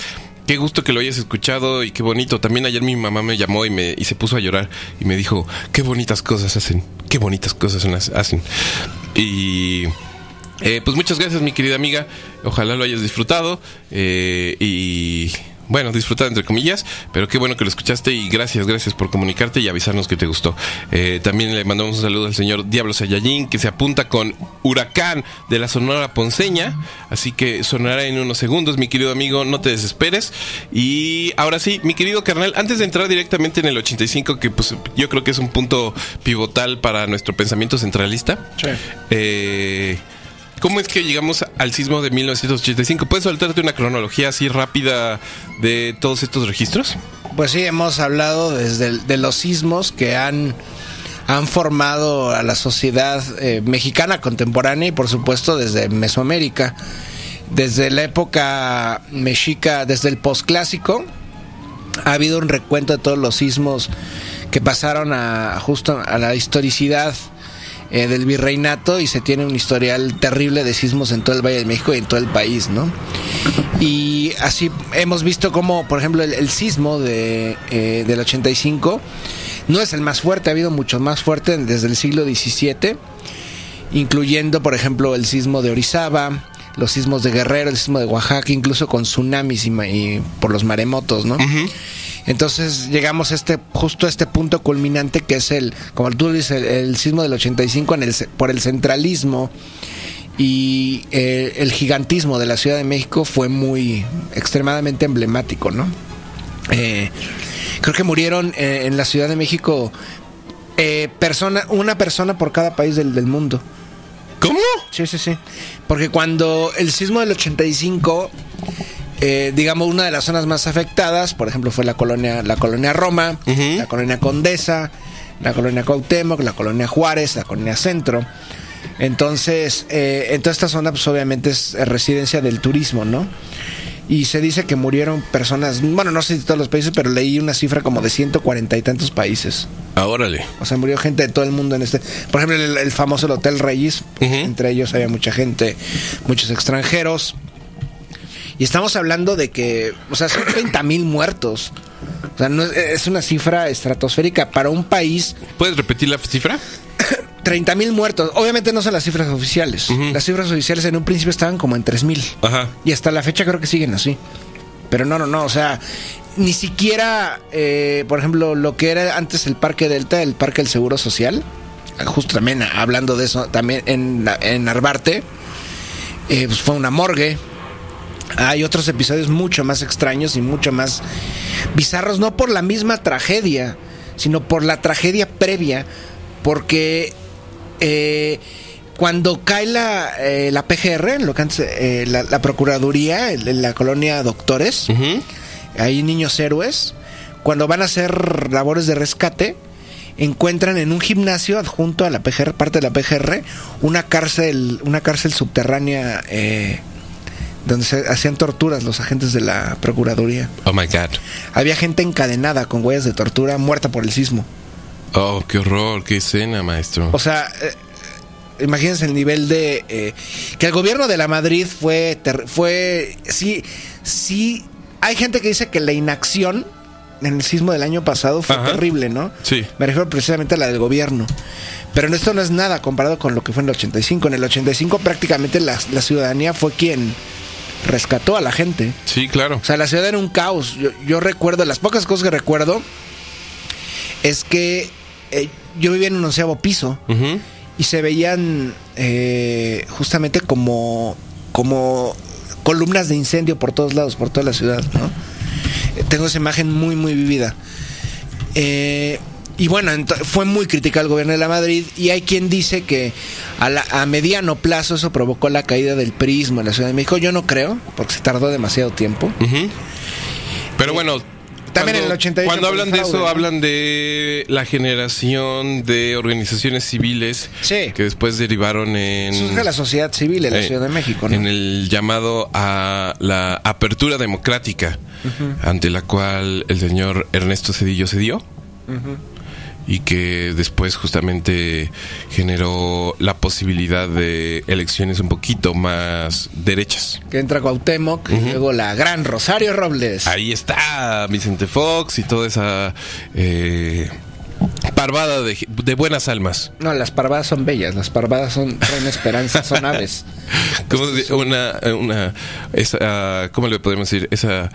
Qué gusto que lo hayas escuchado y qué bonito. También ayer mi mamá me llamó y, me, y se puso a llorar y me dijo, qué bonitas cosas hacen, qué bonitas cosas hacen. Y eh, pues muchas gracias mi querida amiga, ojalá lo hayas disfrutado eh, y bueno, disfrutar entre comillas, pero qué bueno que lo escuchaste y gracias, gracias por comunicarte y avisarnos que te gustó. Eh, también le mandamos un saludo al señor Diablo Sayayín que se apunta con Huracán de la Sonora Ponceña, así que sonará en unos segundos, mi querido amigo, no te desesperes. Y ahora sí, mi querido carnal, antes de entrar directamente en el 85, que pues yo creo que es un punto pivotal para nuestro pensamiento centralista, Sí. eh, ¿Cómo es que llegamos al sismo de 1985? ¿Puedes soltarte una cronología así rápida de todos estos registros? Pues sí, hemos hablado desde los sismos que han, han formado a la sociedad eh, mexicana contemporánea y por supuesto desde Mesoamérica. Desde la época mexica, desde el posclásico, ha habido un recuento de todos los sismos que pasaron a justo a la historicidad eh, del virreinato y se tiene un historial terrible de sismos en todo el Valle de México y en todo el país, ¿no? Y así hemos visto como, por ejemplo, el, sismo de, eh, del 85 no es el más fuerte, ha habido mucho más fuerte desde el siglo XVII, incluyendo, por ejemplo, el sismo de Orizaba, los sismos de Guerrero, el sismo de Oaxaca, incluso con tsunamis y, y por los maremotos, ¿no? Entonces llegamos a este, justo a este punto culminante que es el, como tú dices, el, el sismo del 85 en el, por el centralismo y eh, el gigantismo de la Ciudad de México fue muy extremadamente emblemático, ¿no? Eh, creo que murieron eh, en la Ciudad de México persona, una persona por cada país del, del mundo. ¿Cómo? Sí, sí, sí. Porque cuando el sismo del 85, eh, digamos, una de las zonas más afectadas, por ejemplo, fue la colonia, la colonia Roma, la colonia Condesa, la colonia Cuauhtémoc, la colonia Juárez, la colonia Centro. Entonces, eh, en toda esta zona, pues obviamente es residencia del turismo, ¿no? Y se dice que murieron personas, bueno, no sé si todos los países, pero leí una cifra como de 140 y tantos países. Ah, órale. O sea, murió gente de todo el mundo en este. Por ejemplo, el, el famoso el Hotel Reyes. Entre ellos había mucha gente, muchos extranjeros. Y estamos hablando de que, o sea, son 30 mil muertos. O sea, no es, es una cifra estratosférica para un país. ¿Puedes repetir la cifra? 30 mil muertos. Obviamente no son las cifras oficiales. Las cifras oficiales en un principio estaban como en 3 mil. Ajá. Y hasta la fecha creo que siguen así. Pero no, no, no, o sea, ni siquiera, eh, por ejemplo, lo que era antes el Parque Delta, el Parque del Seguro Social, justo también hablando de eso, también en, en Narvarte, eh, pues fue una morgue. Hay otros episodios mucho más extraños y mucho más bizarros, no por la misma tragedia, sino por la tragedia previa, porque eh, cuando cae la, eh, la PGR, lo que antes, eh, la, la Procuraduría, en la colonia Doctores, hay niños héroes, cuando van a hacer labores de rescate, encuentran en un gimnasio adjunto a la PGR, parte de la PGR, una cárcel, una cárcel subterránea eh, donde se hacían torturas los agentes de la Procuraduría. Oh my God. Había gente encadenada con huellas de tortura muerta por el sismo. Oh, qué horror, qué escena, maestro. O sea, eh, imagínense el nivel de eh, que el gobierno de la Madrid fue fue sí sí hay gente que dice que la inacción en el sismo del año pasado fue Ajá. terrible, ¿no? Sí. Me refiero precisamente a la del gobierno. Pero esto no es nada comparado con lo que fue en el 85. En el 85 prácticamente la, la ciudadanía fue quien rescató a la gente. Sí, claro. O sea, la ciudad era un caos. Yo, yo recuerdo, las pocas cosas que recuerdo es que eh, yo vivía en un onceavo piso y se veían eh, justamente como, como columnas de incendio por todos lados, por toda la ciudad, ¿no? Eh, Tengo esa imagen muy, muy vivida. Eh, y bueno, fue muy criticado el gobierno de la Madrid y hay quien dice que a, la- a mediano plazo eso provocó la caída del prismo en la Ciudad de México. Yo no creo, porque se tardó demasiado tiempo. Ujú. Pero bueno. También en el 88 Cuando hablan de eso, ¿no? hablan de la generación de organizaciones civiles Sí. que después derivaron en. Surge la sociedad civil en la eh, Ciudad de México, ¿no? En el llamado a la apertura democrática, ante la cual el señor Ernesto Cedillo se dio. Y que después justamente generó la posibilidad de elecciones un poquito más derechas. Que entra Cuauhtémoc y luego la gran Rosario Robles. Ahí está Vicente Fox y toda esa eh, parvada de, de buenas almas. No, las parvadas son bellas, las parvadas son traen esperanza, son aves. ¿Cómo, se- una, una, esa, ¿Cómo le podemos decir? Esa,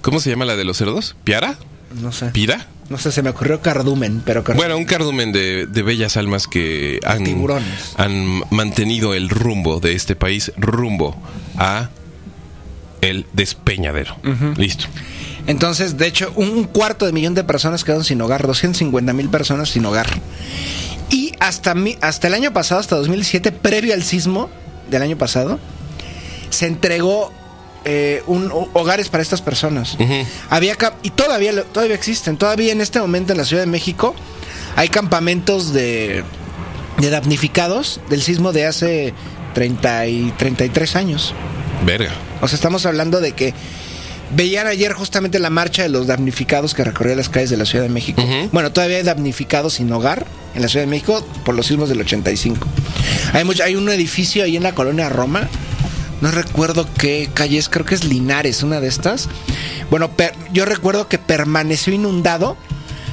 ¿Cómo se llama la de los cerdos? ¿Piara? No sé. ¿Pira? No sé, se me ocurrió cardumen, pero cardumen. Bueno, un cardumen de, de bellas almas que han, Tiburones. han mantenido el rumbo de este país rumbo a el despeñadero. Listo. Entonces, de hecho, un cuarto de millón de personas quedaron sin hogar, 250 mil personas sin hogar. Y hasta, mi- hasta el año pasado, hasta 2007, previo al sismo del año pasado, se entregó eh, un, ho- hogares para estas personas. Había y todavía todavía existen, todavía en este momento en la Ciudad de México hay campamentos de, de damnificados del sismo de hace 30 y 33 años. Verga. O sea, estamos hablando de que veían ayer justamente la marcha de los damnificados que recorría las calles de la Ciudad de México. Bueno, todavía hay damnificados sin hogar en la Ciudad de México por los sismos del 85. Hay, mucho, hay un edificio ahí en la colonia Roma. No recuerdo qué calle es, creo que es Linares, una de estas. Bueno, per- yo recuerdo que permaneció inundado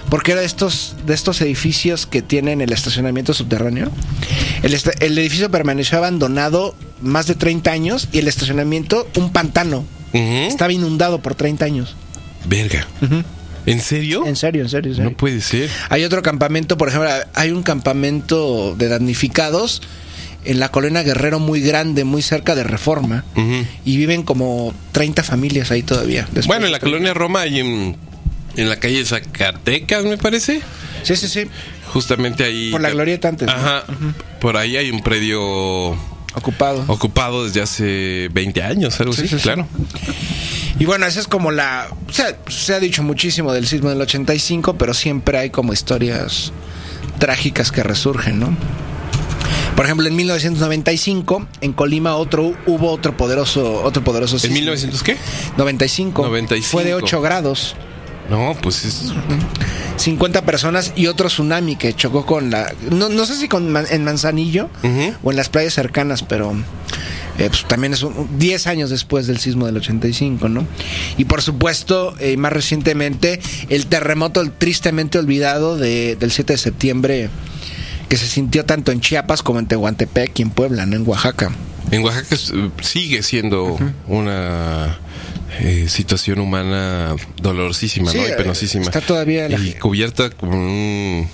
porque era de estos, de estos edificios que tienen el estacionamiento subterráneo. El, el edificio permaneció abandonado más de 30 años y el estacionamiento un pantano. Estaba inundado por 30 años. Verga. ¿En serio? En serio, en serio, en serio. No puede ser. Hay otro campamento, por ejemplo, hay un campamento de damnificados en la colonia Guerrero muy grande, muy cerca de Reforma. Y viven como 30 familias ahí todavía. Bueno, en la 30. colonia Roma hay en, en la calle Zacatecas, me parece. Sí, sí, sí. Justamente ahí. Por la glorieta antes, ¿no? Ajá. Por ahí hay un predio Ocupado. ocupado desde hace 20 años, algo Sí, así, sí, sí. claro. Y bueno, esa es como la... O sea, se ha dicho muchísimo del sismo del 85, pero siempre hay como historias trágicas que resurgen, ¿no? Por ejemplo, en 1995, en Colima otro, hubo otro poderoso, otro poderoso ¿En sismo. 1900 qué? 95. 95. Fue de 8 grados. No, pues es. 50 personas y otro tsunami que chocó con la... No, no sé si con, en Manzanillo o en las playas cercanas, pero eh, pues, también es un- 10 años después del sismo del 85, ¿no? Y por supuesto, eh, más recientemente, el terremoto el tristemente olvidado de- del 7 de septiembre que se sintió tanto en Chiapas como en Tehuantepec y en Puebla, ¿no? En Oaxaca. En Oaxaca sigue siendo una eh, situación humana dolorosísima, Sí, ¿no? Y eh, penosísima. está todavía la Y cubierta con un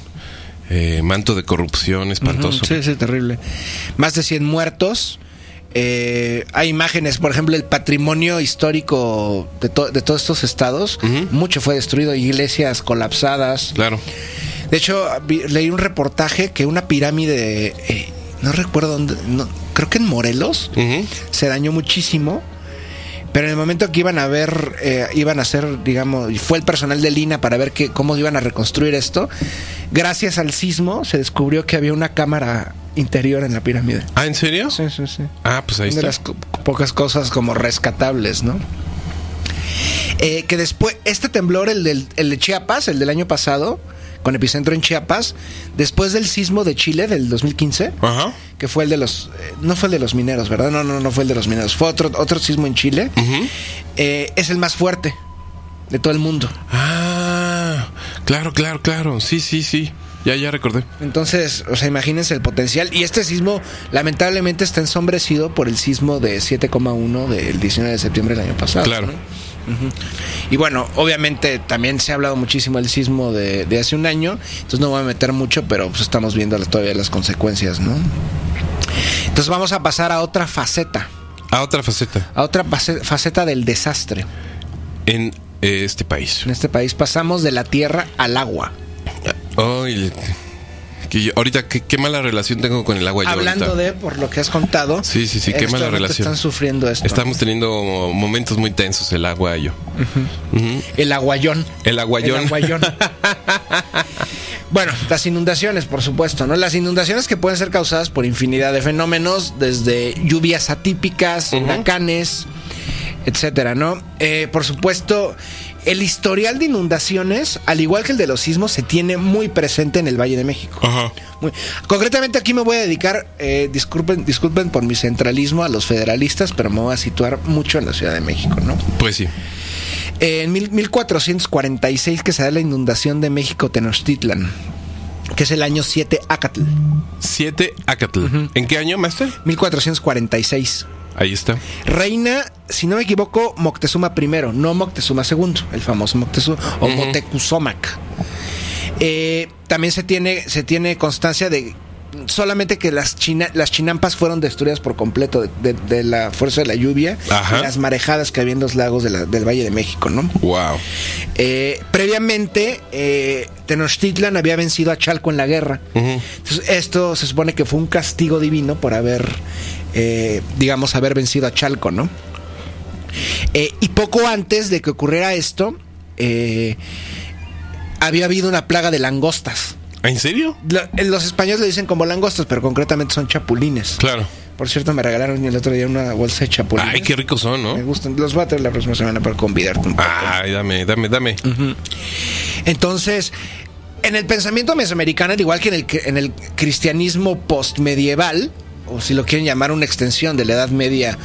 eh, manto de corrupción espantoso. Sí, sí, terrible. Más de 100 muertos. Eh, hay imágenes, por ejemplo, el patrimonio histórico de, to- de todos estos estados. Mucho fue destruido, iglesias colapsadas. Claro. De hecho, vi- leí un reportaje que una pirámide, eh, no recuerdo dónde, no, creo que en Morelos, se dañó muchísimo. Pero en el momento que iban a ver, eh, iban a hacer, digamos, y fue el personal de Lina para ver que, cómo iban a reconstruir esto, gracias al sismo se descubrió que había una cámara interior en la pirámide. Ah, ¿en serio? Sí, sí, sí. Ah, pues ahí Una de las está. co- pocas cosas como rescatables, ¿no? Eh, que después, este temblor, el, del, el de Chiapas, el del año pasado, con epicentro en Chiapas, después del sismo de Chile del 2015, Ajá. que fue el de los, eh, no fue el de los mineros, ¿verdad? No, no, no fue el de los mineros, fue otro, otro sismo en Chile, eh, es el más fuerte de todo el mundo. Ah, claro, claro, claro. Sí, sí, sí. Ya, ya recordé. Entonces, o sea, imagínense el potencial. Y este sismo, lamentablemente, está ensombrecido por el sismo de 7,1 del 19 de septiembre del año pasado. Claro. ¿no? Y bueno, obviamente también se ha hablado muchísimo del sismo de, de hace un año, entonces no voy a meter mucho, pero pues estamos viendo todavía las consecuencias, ¿no? Entonces vamos a pasar a otra faceta, A otra faceta. a otra face- faceta del desastre. En eh, este país. En este país pasamos de la tierra al agua. Ay, que yo- ahorita, ¿qué, qué mala relación tengo con el agua yo Hablando ahorita? de, por lo que has contado, Sí, sí, sí, qué mala este relación. Están sufriendo esto. Estamos teniendo momentos muy tensos, el agua y yo. El aguayón. El aguayón. El aguayón. bueno, las inundaciones, por supuesto, ¿no? Las inundaciones que pueden ser causadas por infinidad de fenómenos, desde lluvias atípicas, Ujú. huracanes, etcétera, ¿no? Eh, por supuesto, el historial de inundaciones, al igual que el de los sismos, se tiene muy presente en el Valle de México. Ajá. Muy- concretamente aquí me voy a dedicar, eh, disculpen, disculpen por mi centralismo a los federalistas, pero me voy a situar mucho en la Ciudad de México, ¿no? Pues sí. En mil- 1446 que se da la inundación de México Tenochtitlan, que es el año 7 Acatl. 7 Acatl. ¿En qué año, Master? 1446. Ahí está. Reina, si no me equivoco, Moctezuma I, no Moctezuma II, el famoso Moctezuma, o Ujú. Motecuzomac. Eh, también se tiene, se tiene constancia de solamente que las, china- las chinampas fueron destruidas por completo de, de- de la fuerza de la lluvia Ajá. y las marejadas que había en los lagos de la- del Valle de México, ¿no? Wow. Eh, previamente, eh, Tenochtitlan había vencido a Chalco en la guerra. Entonces, esto se supone que fue un castigo divino por haber, eh, digamos, haber vencido a Chalco, ¿no? Eh, y poco antes de que ocurriera esto, había habido una plaga de langostas. ¿En serio? La- los españoles le dicen como langostas, pero concretamente son chapulines. Claro. Por cierto, me regalaron el otro día una bolsa de chapulines. Ay, qué ricos son, Me ¿no? gustan. Los voy a traer la próxima semana para convidarte un poco. Ay, dame, dame, dame. Entonces, en el pensamiento mesoamericano, al igual que en el, en el cristianismo postmedieval, o si lo quieren llamar una extensión de la Edad Media,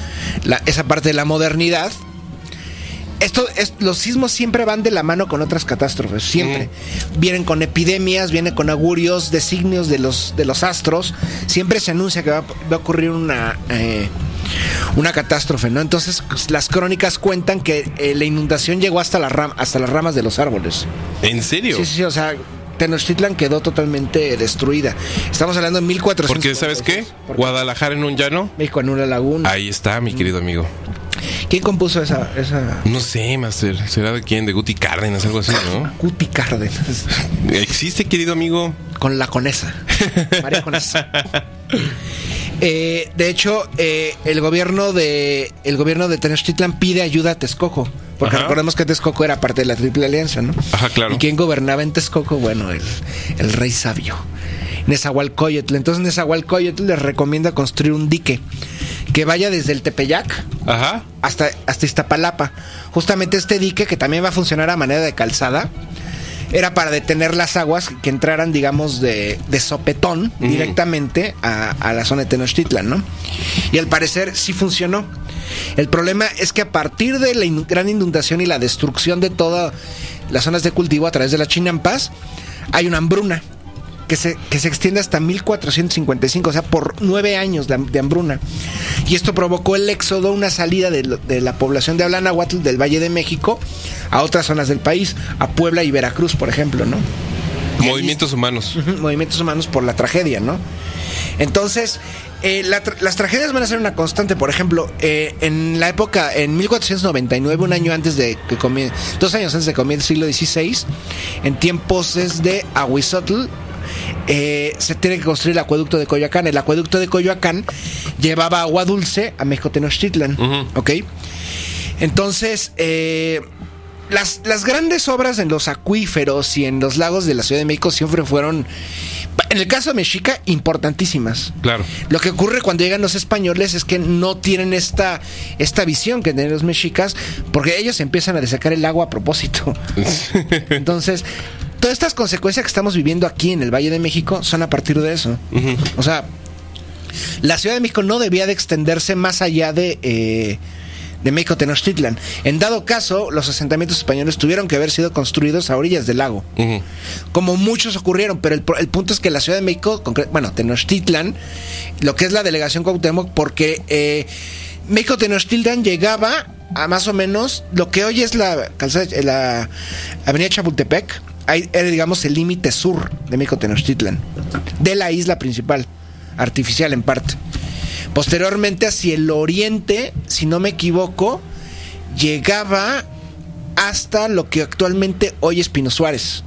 la- esa parte de la modernidad, esto es, los sismos siempre van de la mano con otras catástrofes, siempre. Vienen con epidemias, vienen con augurios, designios de los, de los astros. Siempre se anuncia que va, va a ocurrir una, eh, una catástrofe, ¿no? Entonces, pues, las crónicas cuentan que eh, la inundación llegó hasta, la ram- hasta las ramas de los árboles. ¿En serio? Sí, sí, sí, o sea, Tenochtitlan quedó totalmente destruida. Estamos hablando de 1400. Porque, ¿sabes qué? Guadalajara en un llano. México en una laguna. Ahí está, mi querido amigo. ¿Quién compuso esa, esa No sé, Master. ¿Será de quién? De Guti Cárdenas, algo así, ¿no? Cuti Cárdenas? ¿Existe, querido amigo? Con la conesa. María Conesa. Eh, de hecho, eh, el gobierno de el gobierno de Tenochtitlan pide ayuda a Texcoco. Porque Ajá. recordemos que Texcoco era parte de la Triple Alianza, ¿no? Ajá, claro. ¿Y quién gobernaba en Texcoco? Bueno, el, el rey sabio. Nezahualcóyotl. Entonces Nezahualcóyotl les recomienda construir un dique que vaya desde el Tepeyac Ajá. hasta, hasta Iztapalapa. Justamente este dique, que también va a funcionar a manera de calzada, era para detener las aguas que entraran, digamos, de, de sopetón directamente a, a la zona de Tenochtitlan, ¿no? Y al parecer sí funcionó. El problema es que a partir de la in- gran inundación y la destrucción de todas las zonas de cultivo a través de las chinampas, hay una hambruna que se, que se extiende hasta 1455, o sea, por nueve años de, ham- de hambruna. Y esto provocó el éxodo, una salida de, lo- de la población de habla náhuatl del Valle de México a otras zonas del país, a Puebla y Veracruz, por ejemplo, ¿no? Movimientos humanos. Movimientos humanos por la tragedia, ¿no? Entonces, eh, la tra- las tragedias van a ser una constante. Por ejemplo, eh, en la época, en 1499, un año antes de que comie- dos años antes de que comience el siglo XVI, en tiempos de Aguizotl, eh, se tiene que construir el acueducto de Coyoacán. El acueducto de Coyoacán llevaba agua dulce a México Tenochtitlan. ¿ok? Entonces, eh, las, las grandes obras en los acuíferos y en los lagos de la Ciudad de México siempre fueron, en el caso de Mexica, importantísimas. Claro. Lo que ocurre cuando llegan los españoles es que no tienen esta, esta visión que tienen los mexicas, porque ellos empiezan a desacar el agua a propósito. Entonces, todas estas consecuencias que estamos viviendo aquí en el Valle de México son a partir de eso. O sea, la Ciudad de México no debía de extenderse más allá de, eh, de México Tenochtitlan. En dado caso, los asentamientos españoles tuvieron que haber sido construidos a orillas del lago. Como muchos ocurrieron, pero el, el punto es que la Ciudad de México, bueno, Tenochtitlan, lo que es la delegación Cuauhtémoc, porque eh, México Tenochtitlan llegaba a más o menos lo que hoy es la, calzada, la avenida Chapultepec. Ahí era, digamos, el límite sur de México Tenochtitlan, de la isla principal, artificial en parte. Posteriormente, hacia el oriente, si no me equivoco, llegaba hasta lo que actualmente hoy es Pino Suárez.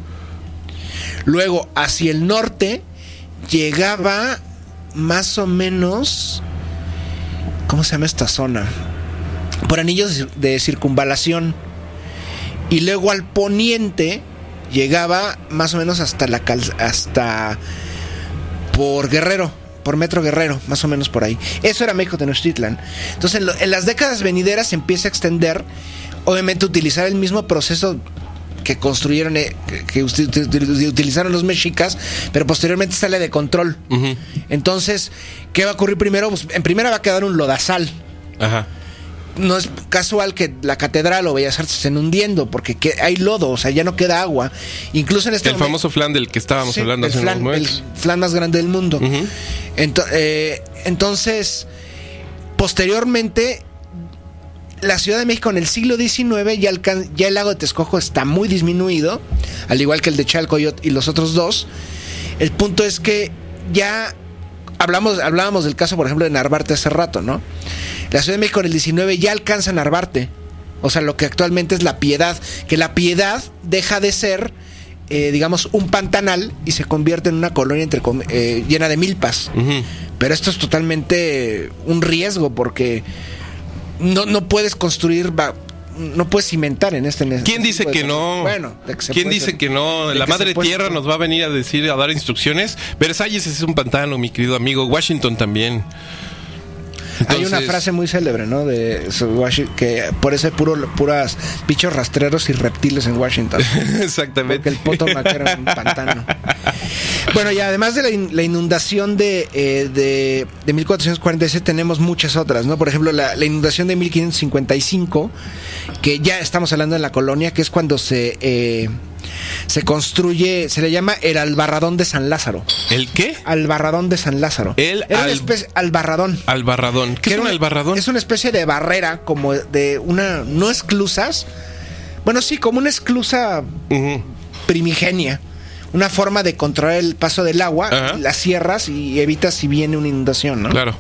Luego, hacia el norte, llegaba más o menos. ¿Cómo se llama esta zona? Por anillos de circunvalación. Y luego al poniente llegaba más o menos hasta la hasta por Guerrero, por Metro Guerrero, más o menos por ahí. Eso era México Tenochtitlan. Entonces, en, lo, en las décadas venideras se empieza a extender, obviamente utilizar el mismo proceso que construyeron, eh, que utilizaron los mexicas, pero posteriormente sale de control. Uh -huh. Entonces, ¿qué va a ocurrir primero? Pues, en primera va a quedar un lodazal. Ajá. No es casual que la catedral o Bellas Artes estén hundiendo, porque hay lodo, o sea, ya no queda agua. Incluso en este El momento, famoso flan del que estábamos sí, hablando el hace flan, unos momentos. El flan más grande del mundo. Uh -huh. Ento eh, entonces, posteriormente, la Ciudad de México en el siglo XIX ya, ya, el lago de Texcoco está muy disminuido, al igual que el de Chalcoyot y los otros dos. El punto es que ya hablamos, hablábamos del caso, por ejemplo, de Narvarte hace rato, ¿no? La Ciudad de México en el 19 ya alcanza Narvarte, o sea, lo que actualmente es la Piedad, que la Piedad deja de ser, eh, digamos, un pantanal y se convierte en una colonia entre, eh, llena de milpas. Uh -huh. Pero esto es totalmente un riesgo porque no, no puedes construir no puedes cimentar en este en ¿Quién dice que no? Bueno, que ¿quién dice ser, que no? La madre tierra nos va a venir a decir, a dar instrucciones. Versalles es un pantano, mi querido amigo. Washington también. Entonces, Hay una frase muy célebre, ¿no? De que por eso hay puro, puras bichos rastreros y reptiles en Washington. Exactamente. Porque el Potomac era un pantano. Bueno, y además de la, in, la inundación de, eh, de, de, 1446 tenemos muchas otras, ¿no? Por ejemplo, la, la, inundación de 1555, que ya estamos hablando en la colonia, que es cuando se... Eh, se construye, se le llama el albarradón de San Lázaro. ¿El qué? Albarradón de San Lázaro. El Era especie, albarradón. Albarradón. ¿Qué es un albarradón? Es una especie de barrera, como de una, no esclusas, bueno, sí, como una esclusa uh -huh. primigenia. Una forma de controlar el paso del agua, Ajá. las cierras y evitas si viene una inundación, ¿no? Claro.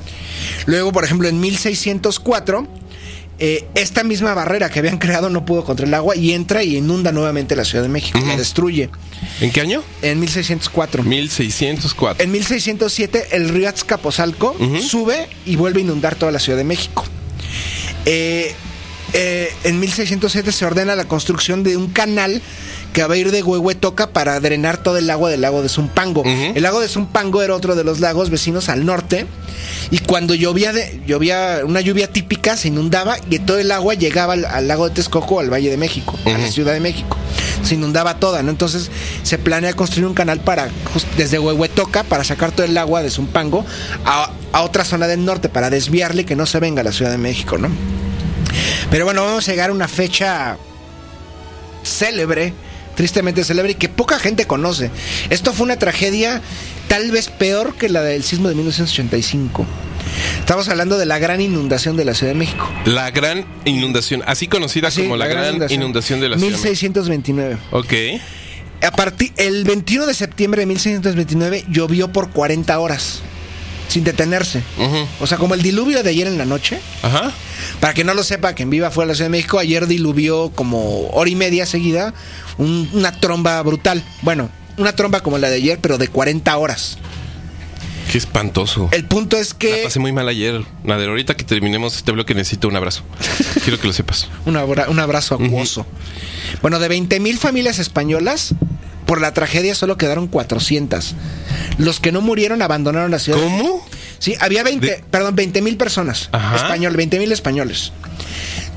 Luego, por ejemplo, en 1604 eh, esta misma barrera que habían creado no pudo contra el agua y entra y inunda nuevamente la Ciudad de México, la destruye. ¿En qué año? En 1604. 1604. En 1607 el río Azcapotzalco sube y vuelve a inundar toda la Ciudad de México. Eh, eh, en 1607 se ordena la construcción de un canal que va a ir de Huehuetoca para drenar todo el agua del lago de Zumpango. El lago de Zumpango era otro de los lagos vecinos al norte y cuando llovía, de, llovía una lluvia típica se inundaba y todo el agua llegaba al, al lago de Texcoco, al Valle de México, a la. Ciudad de México. Se inundaba toda, ¿no? Entonces se planea construir un canal para desde Huehuetoca para sacar todo el agua de Zumpango a, a otra zona del norte para desviarle que no se venga a la Ciudad de México, ¿no? Pero bueno, vamos a llegar a una fecha célebre, tristemente célebre, y que poca gente conoce. Esto fue una tragedia tal vez peor que la del sismo de 1985. Estamos hablando de la gran inundación de la Ciudad de México. La gran inundación, así conocida Sí, como la, gran, inundación. de la ciudad. de México. 1629. Ok. A partir, el 21 de septiembre de 1629 llovió por 40 horas, sin detenerse. O sea, como el diluvio de ayer en la noche. Ajá. Para que no lo sepa, quien viva fuera de la Ciudad de México, ayer diluvió como hora y media seguida un- una tromba brutal. Bueno, una tromba como la de ayer, pero de 40 horas. Qué espantoso. El punto es La que... pasé muy mal ayer. Nader, ahorita que terminemos este bloque necesito un abrazo. Quiero que lo sepas. Un, abra- un abrazo acuoso. Bueno, de 20 mil familias españolas, por la tragedia solo quedaron 400. Los que no murieron abandonaron la ciudad. ¿Cómo? Sí, había 20, De- perdón, 20 mil personas. Ajá. Español, 20 mil españoles.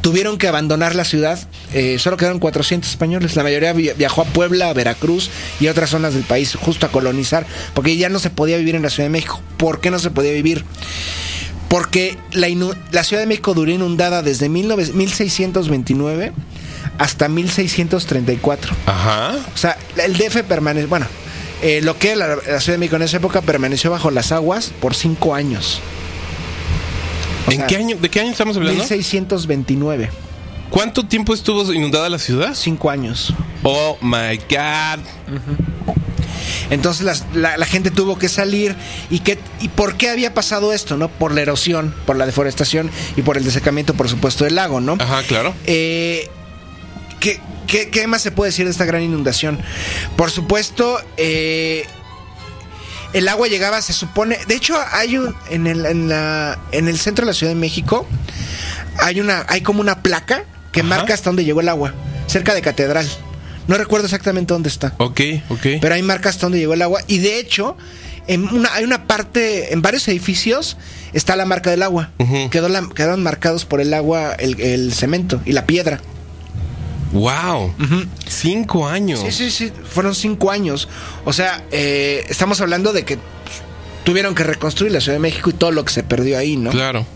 Tuvieron que abandonar la ciudad. eh, solo quedaron 400 españoles. La mayoría vi- viajó a Puebla, a Veracruz y a otras zonas del país justo a colonizar. Porque ya no se podía vivir en la Ciudad de México. ¿Por qué no se podía vivir? Porque la, la Ciudad de México duró inundada desde 19 1629 hasta 1634. Ajá. O sea, el DF permaneció, bueno, eh, lo que la, la Ciudad de México en esa época permaneció bajo las aguas por cinco años. O ¿En sea, qué año? ¿De qué año estamos hablando? 1629. ¿Cuánto tiempo estuvo inundada la ciudad? Cinco años. Oh my God. Entonces las- la, la gente tuvo que salir. ¿Y, qué, ¿Y por qué había pasado esto? no Por la erosión, por la deforestación y por el desecamiento, por supuesto, del lago, ¿no? Ajá, claro. Eh, ¿qué, qué, qué más se puede decir de esta gran inundación? Por supuesto, eh, el agua llegaba, se supone. De hecho, hay un. En el, en, la, en el centro de la Ciudad de México, hay, una, hay como una placa que Ajá. marca hasta dónde llegó el agua, cerca de Catedral. No recuerdo exactamente dónde está. Ok, ok. Pero hay marcas hasta dónde llegó el agua. Y de hecho, en una, hay una parte, en varios edificios está la marca del agua. Ujú. Quedó la- quedaron marcados por el agua el, el cemento y la piedra. Wow. Cinco años. Sí, sí, sí, fueron cinco años. O sea, eh, estamos hablando de que tuvieron que reconstruir la Ciudad de México y todo lo que se perdió ahí, ¿no? Claro.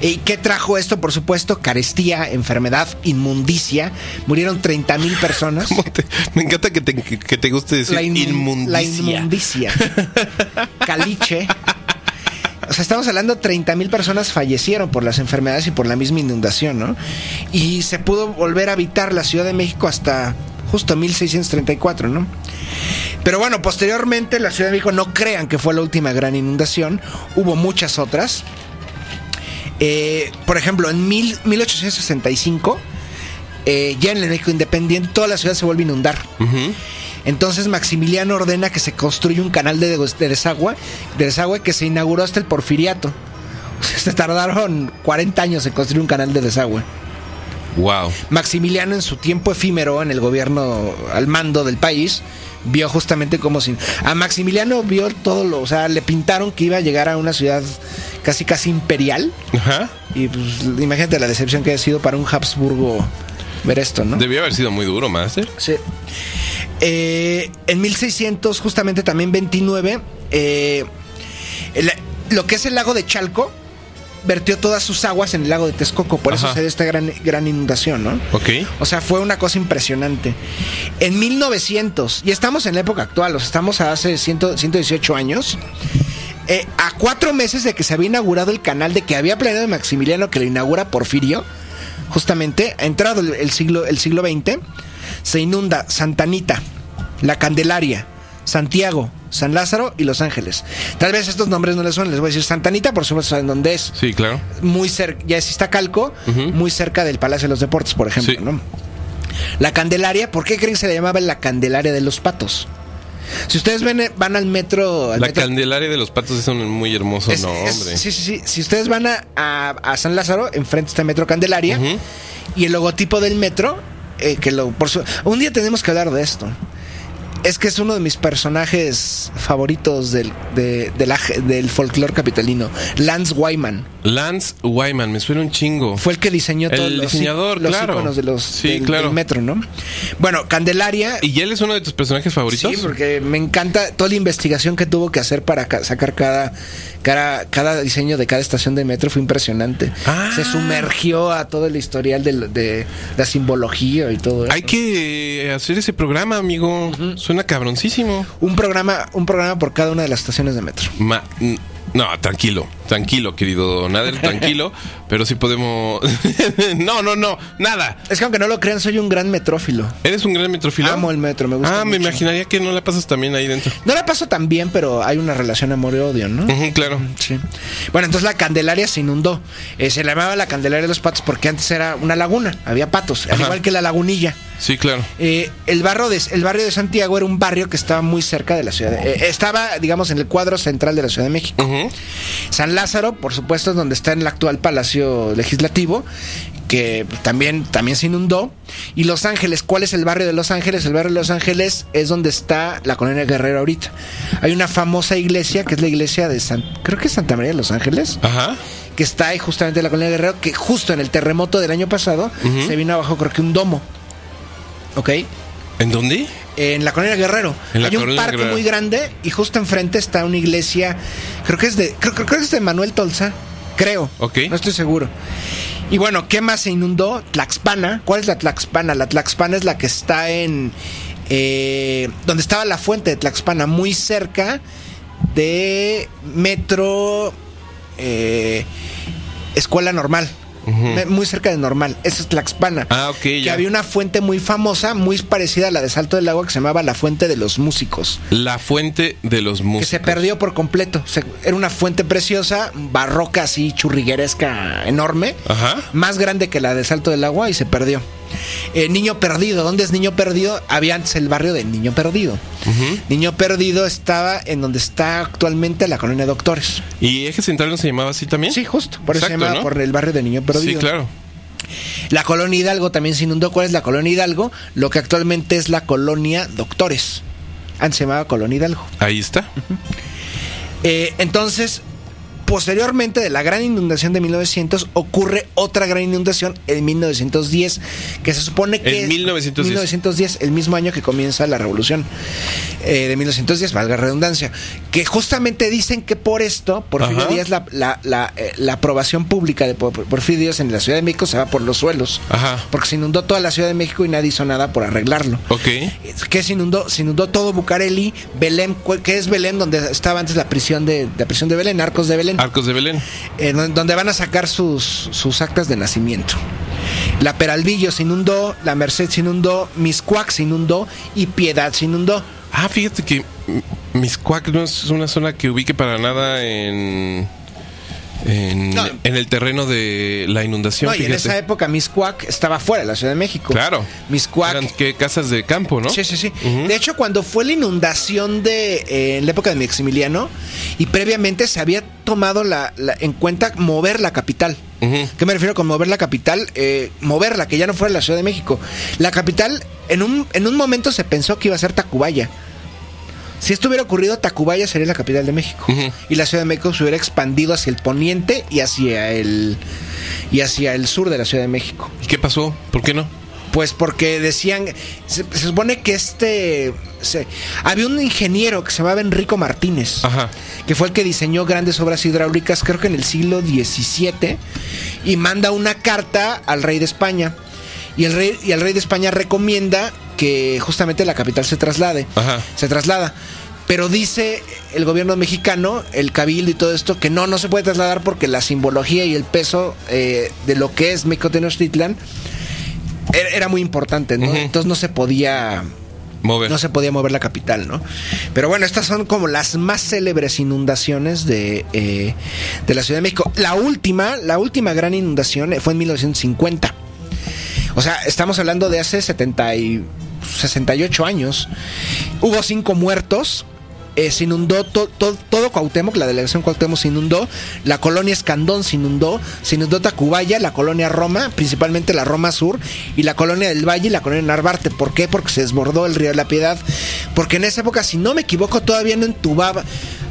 ¿Y qué trajo esto? Por supuesto, carestía, enfermedad, inmundicia. Murieron 30 mil personas. ¿Cómo te- me encanta que te, que te guste decir inmun- inmundicia. La inmundicia. Caliche. O sea, estamos hablando 30 mil personas fallecieron por las enfermedades y por la misma inundación, ¿no? Y se pudo volver a habitar la Ciudad de México hasta justo 1634, ¿no? Pero bueno, posteriormente la Ciudad de México no crean que fue la última gran inundación, hubo muchas otras. Eh, por ejemplo, en mil- 1865, eh, ya en el México independiente, toda la ciudad se vuelve a inundar. Ujú. Entonces Maximiliano ordena que se construya un canal de, de desagüe, de desagüe que se inauguró hasta el Porfiriato. Se tardaron 40 años en construir un canal de desagüe. Wow. Maximiliano en su tiempo efímero en el gobierno al mando del país vio justamente como si a Maximiliano vio todo lo, o sea, le pintaron que iba a llegar a una ciudad casi casi imperial Ajá. y pues imagínate la decepción que ha sido para un Habsburgo ver esto, ¿no? Debió haber sido muy duro, Master. Sí. Eh, en 1600, justamente también 29, eh, el- lo que es el lago de Chalco vertió todas sus aguas en el lago de Texcoco, por eso se dio esta gran, gran inundación, ¿no? Ok. O sea, fue una cosa impresionante. En 1900, y estamos en la época actual, o sea, estamos a hace 100 118 años, eh, a cuatro meses de que se había inaugurado el canal de que había planeado Maximiliano que lo inaugura Porfirio, justamente, ha entrado el, siglo, el siglo XX, se inunda Santa Anita, La Candelaria, Santiago, San Lázaro y Los Ángeles. Tal vez estos nombres no les suenan, les voy a decir Santa Anita, por supuesto saben dónde es Sí, claro. muy cerca, ya es Iztacalco, Ujú. muy cerca del Palacio de los Deportes, por ejemplo, Sí. ¿no? La Candelaria, ¿por qué creen que se le llamaba la Candelaria de los Patos? Si ustedes ven, eh, van al metro... al La metro- Candelaria de los Patos es un muy hermoso es- nombre. es- sí, sí, sí. Si ustedes van a, a- a San Lázaro, enfrente está el Metro Candelaria, y el logotipo del metro, eh, que lo... Por su- un día tenemos que hablar de esto. Es que es uno de mis personajes favoritos del, de- de la- del folclore capitalino, Lance Wyman. Lance Wyman, me suena un chingo. Fue el que diseñó El todos los, diseñador, los claro. iconos de los Sí, del, claro. del metro, ¿no? Bueno, Candelaria. ¿Y él es uno de tus personajes favoritos? Sí, porque me encanta toda la investigación que tuvo que hacer para ca- sacar cada, cada, cada diseño de cada estación de metro fue impresionante. Ah. Se sumergió a todo el historial de, la simbología y todo eso. Hay que hacer ese programa, amigo. Suena cabroncísimo. un programa, un programa por cada una de las estaciones de metro. Ma- no, tranquilo, tranquilo, querido Nader, tranquilo. pero sí podemos. no, no, no, nada. Es que aunque no lo crean, soy un gran metrófilo. ¿Eres un gran metrofilo? Amo el metro, me gusta Ah, me imaginaría que no la pasas también ahí dentro. No la paso tan bien, pero hay una relación amor y odio, ¿no? Claro. Sí. Bueno, entonces la Candelaria se inundó. Eh, se llamaba la Candelaria de los Patos porque antes era una laguna, había patos, al igual que la lagunilla. Sí, claro. Eh, el, barrio de, el barrio de Santiago era un barrio que estaba muy cerca de la ciudad. eh, estaba, digamos, en el cuadro central de la Ciudad de México. San Lázaro, por supuesto, es donde está el actual Palacio Legislativo, que también, también se inundó. Y Los Ángeles, ¿cuál es el barrio de Los Ángeles? El barrio de Los Ángeles es donde está la colonia Guerrero ahorita. Hay una famosa iglesia, que es la iglesia de San... Creo que es Santa María de Los Ángeles, Ajá. que está ahí justamente en la colonia Guerrero, que justo en el terremoto del año pasado se vino abajo, creo que un domo. ¿Ok? ¿En dónde? En la colonia Guerrero. En la Hay un parque Guerrero. muy grande y justo enfrente está una iglesia, creo que es de, creo, creo que es de Manuel Tolsa, creo. Ok. No estoy seguro. Y bueno, ¿qué más se inundó? Tlaxpana. ¿Cuál es la Tlaxpana? La Tlaxpana es la que está en... eh, donde estaba la fuente de Tlaxpana, muy cerca de Metro... eh, Escuela Normal. Muy cerca de Normal. Esa es Tlaxpana. Ah, ok, Que ya. había una fuente muy famosa, muy parecida a la de Salto del Agua, que se llamaba la Fuente de los Músicos. La fuente de los Que músicos. se perdió por completo. Se- era una fuente preciosa, barroca así, churrigueresca, enorme. Ajá. Más grande que la de Salto del Agua y se perdió. Eh, Niño Perdido, ¿dónde es Niño Perdido? Había antes el barrio de Niño Perdido. Niño Perdido estaba en donde está actualmente la colonia Doctores. ¿Y Eje Central no se llamaba así también? Sí, justo. Por eso se Exacto, llama ¿no? por el barrio de Niño Perdido. Sí, claro. La colonia Hidalgo también se inundó. ¿Cuál es la colonia Hidalgo? Lo que actualmente es la colonia Doctores. Antes se llamaba colonia Hidalgo. Ahí está. Eh, entonces, posteriormente de la gran inundación de 1900, ocurre otra gran inundación en 1910, que se supone que... En 1910. 1910, el mismo año que comienza la revolución eh, de 1910, valga redundancia, que justamente dicen que por esto, Porfirio. Díaz, la, la, la, eh, la aprobación pública de Por- Porfirio Díaz en la Ciudad de México se va por los suelos, Ajá. porque se inundó toda la Ciudad de México y nadie hizo nada por arreglarlo. Ok. que se inundó, se inundó todo Bucareli, Belén, que es Belén donde estaba antes la prisión de la prisión de Belén, Arcos de Belén, Arcos de Belén. eh, don- donde van a sacar sus, sus actas de nacimiento. La Peralvillo se inundó, la Merced se inundó, Miscuac se inundó y Piedad se inundó. Ah, fíjate que Miscuac no es una zona que ubique para nada en. En, No. en el terreno de la inundación. No, y en esa época Miscuac estaba fuera de la Ciudad de México. Claro. Miscuac Eran que casas de campo, ¿no? Sí, sí, sí. De hecho, cuando fue la inundación de eh, en la época de Maximiliano y previamente se había tomado la, la- en cuenta mover la capital. ¿Qué me refiero con mover la capital? Eh, moverla, que ya no fuera la Ciudad de México. La capital, en un, en un momento se pensó que iba a ser Tacubaya. Si esto hubiera ocurrido, Tacubaya sería la capital de México. Y la Ciudad de México se hubiera expandido hacia el poniente y hacia el, y hacia el sur de la Ciudad de México. ¿Y qué pasó? ¿Por qué no? Pues porque decían, se, se supone que este, se- había un ingeniero que se llamaba Enrico Martínez, Ajá. que fue el que diseñó grandes obras hidráulicas, creo que en el siglo XVII, y manda una carta al rey de España. Y el rey, y el rey de España recomienda que justamente la capital se traslade. Ajá. Se traslada. Pero dice el gobierno mexicano, el cabildo y todo esto, que no, no se puede trasladar porque la simbología y el peso eh, de lo que es México Tenochtitlan era, muy importante, ¿no? Entonces no se podía Mover. no se podía mover la capital, ¿no? Pero bueno, estas son como las más célebres inundaciones de, eh, de la Ciudad de México. La última, la última gran inundación fue en 1950. O sea, estamos hablando de hace 70 y 68 años. Hubo cinco muertos. eh, se inundó to- to- todo Cuauhtémoc, la delegación Cuauhtémoc se inundó, la colonia Escandón se inundó, se inundó Tacubaya, la colonia Roma, principalmente la Roma Sur, y la colonia del Valle y la colonia Narvarte. ¿Por qué? Porque se desbordó el río de la Piedad. Porque en esa época, si no me equivoco, todavía no entubaba.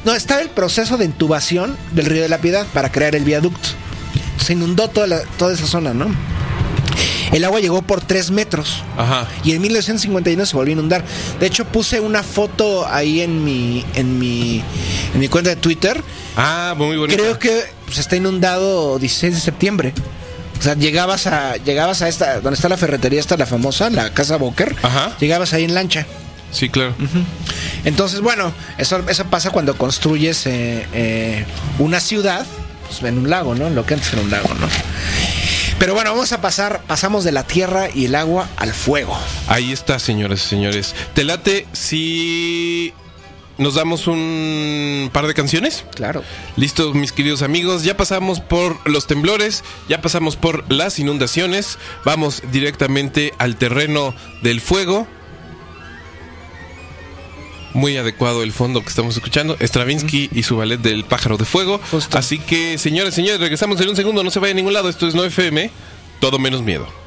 No, estaba el proceso de intubación del río de la Piedad para crear el viaducto. Se inundó toda, la- toda esa zona, ¿no? El agua llegó por 3 metros. Ajá. Y en 1951 se volvió a inundar. De hecho, puse una foto ahí en mi, en mi, en mi cuenta de Twitter. Ah, muy bonito. Creo que pues, está inundado 16 de septiembre. O sea, llegabas a, llegabas a esta, donde está la ferretería, esta la famosa, la casa Boker. Ajá. Llegabas ahí en lancha. Sí, claro. Entonces, bueno, eso, eso pasa cuando construyes eh, eh, una ciudad pues, en un lago, ¿no? Lo que antes era un lago, ¿no? Pero bueno, vamos a pasar, pasamos de la tierra y el agua al fuego. Ahí está, señores y señores. ¿Te late si nos damos un par de canciones? Claro. Listo, mis queridos amigos, ya pasamos por los temblores, ya pasamos por las inundaciones, vamos directamente al terreno del fuego. Muy adecuado el fondo que estamos escuchando, Stravinsky y su ballet del pájaro de fuego. Justo. Así que, señores, señores, regresamos en un segundo, no se vaya a ningún lado, esto es No FM, todo menos miedo.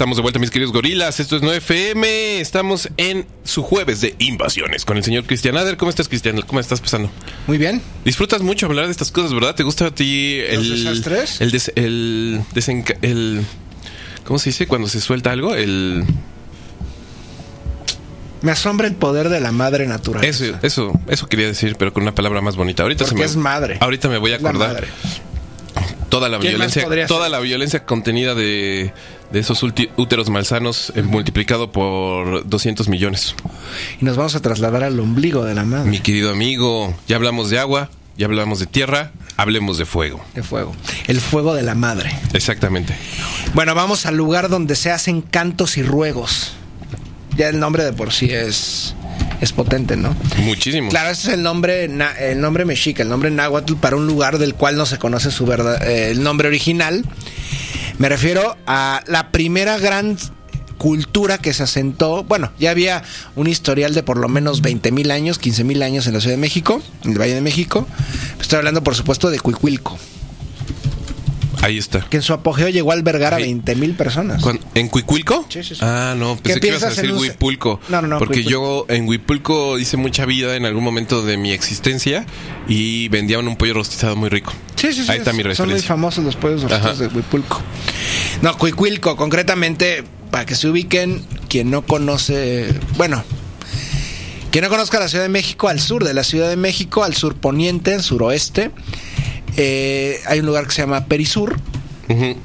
Estamos de vuelta, mis queridos gorilas. Esto es 9FM. Estamos en su jueves de invasiones con el señor Cristian Ader. ¿Cómo estás, Cristian? ¿Cómo estás pasando? Muy bien. Disfrutas mucho hablar de estas cosas, ¿verdad? ¿Te gusta a ti el. ¿Los desastres? El. des- el, desenca- el- ¿Cómo se dice cuando se suelta algo? El. Me asombra el poder de la madre naturaleza. Eso, eso, eso quería decir, pero con una palabra más bonita. Ahorita se Porque me. es madre. Ahorita me voy a acordar. Toda la ¿Quién más violencia, toda ser? la violencia contenida de, de esos úteros malsanos eh, multiplicado por 200 millones. Y nos vamos a trasladar al ombligo de la madre. Mi querido amigo, ya hablamos de agua, ya hablamos de tierra, hablemos de fuego. De fuego. El fuego de la madre. Exactamente. Bueno, vamos al lugar donde se hacen cantos y ruegos. Ya el nombre de por sí es, es potente, ¿no? Muchísimo. Claro, ese es el nombre, el nombre mexica, el nombre náhuatl para un lugar del cual no se conoce su verdad, eh, el nombre original. Me refiero a la primera gran cultura que se asentó. Bueno, ya había un historial de por lo menos 20 mil años, 15 mil años en la Ciudad de México, en el Valle de México. Estoy hablando, por supuesto, de Cuicuilco, Ahí está. que en su apogeo llegó a albergar a Ahí. 20 mil personas. ¿Cuán- ¿En Cuicuilco? Sí, sí, sí. Ah, no, ¿Qué pensé que ibas a piensas en decir un- Huipulco. No, no, no, Porque Huipulco. yo en Huipulco hice mucha vida en algún momento de mi existencia y vendían un pollo rostizado muy rico. Sí, sí, sí. Ahí está mi Son muy famosos los pueblos de Huipulco. No, Cuicuilco, concretamente, para que se ubiquen, quien no conoce, bueno, quien no conozca la Ciudad de México, al sur de la Ciudad de México, al sur poniente, al suroeste, eh, hay un lugar que se llama Perisur.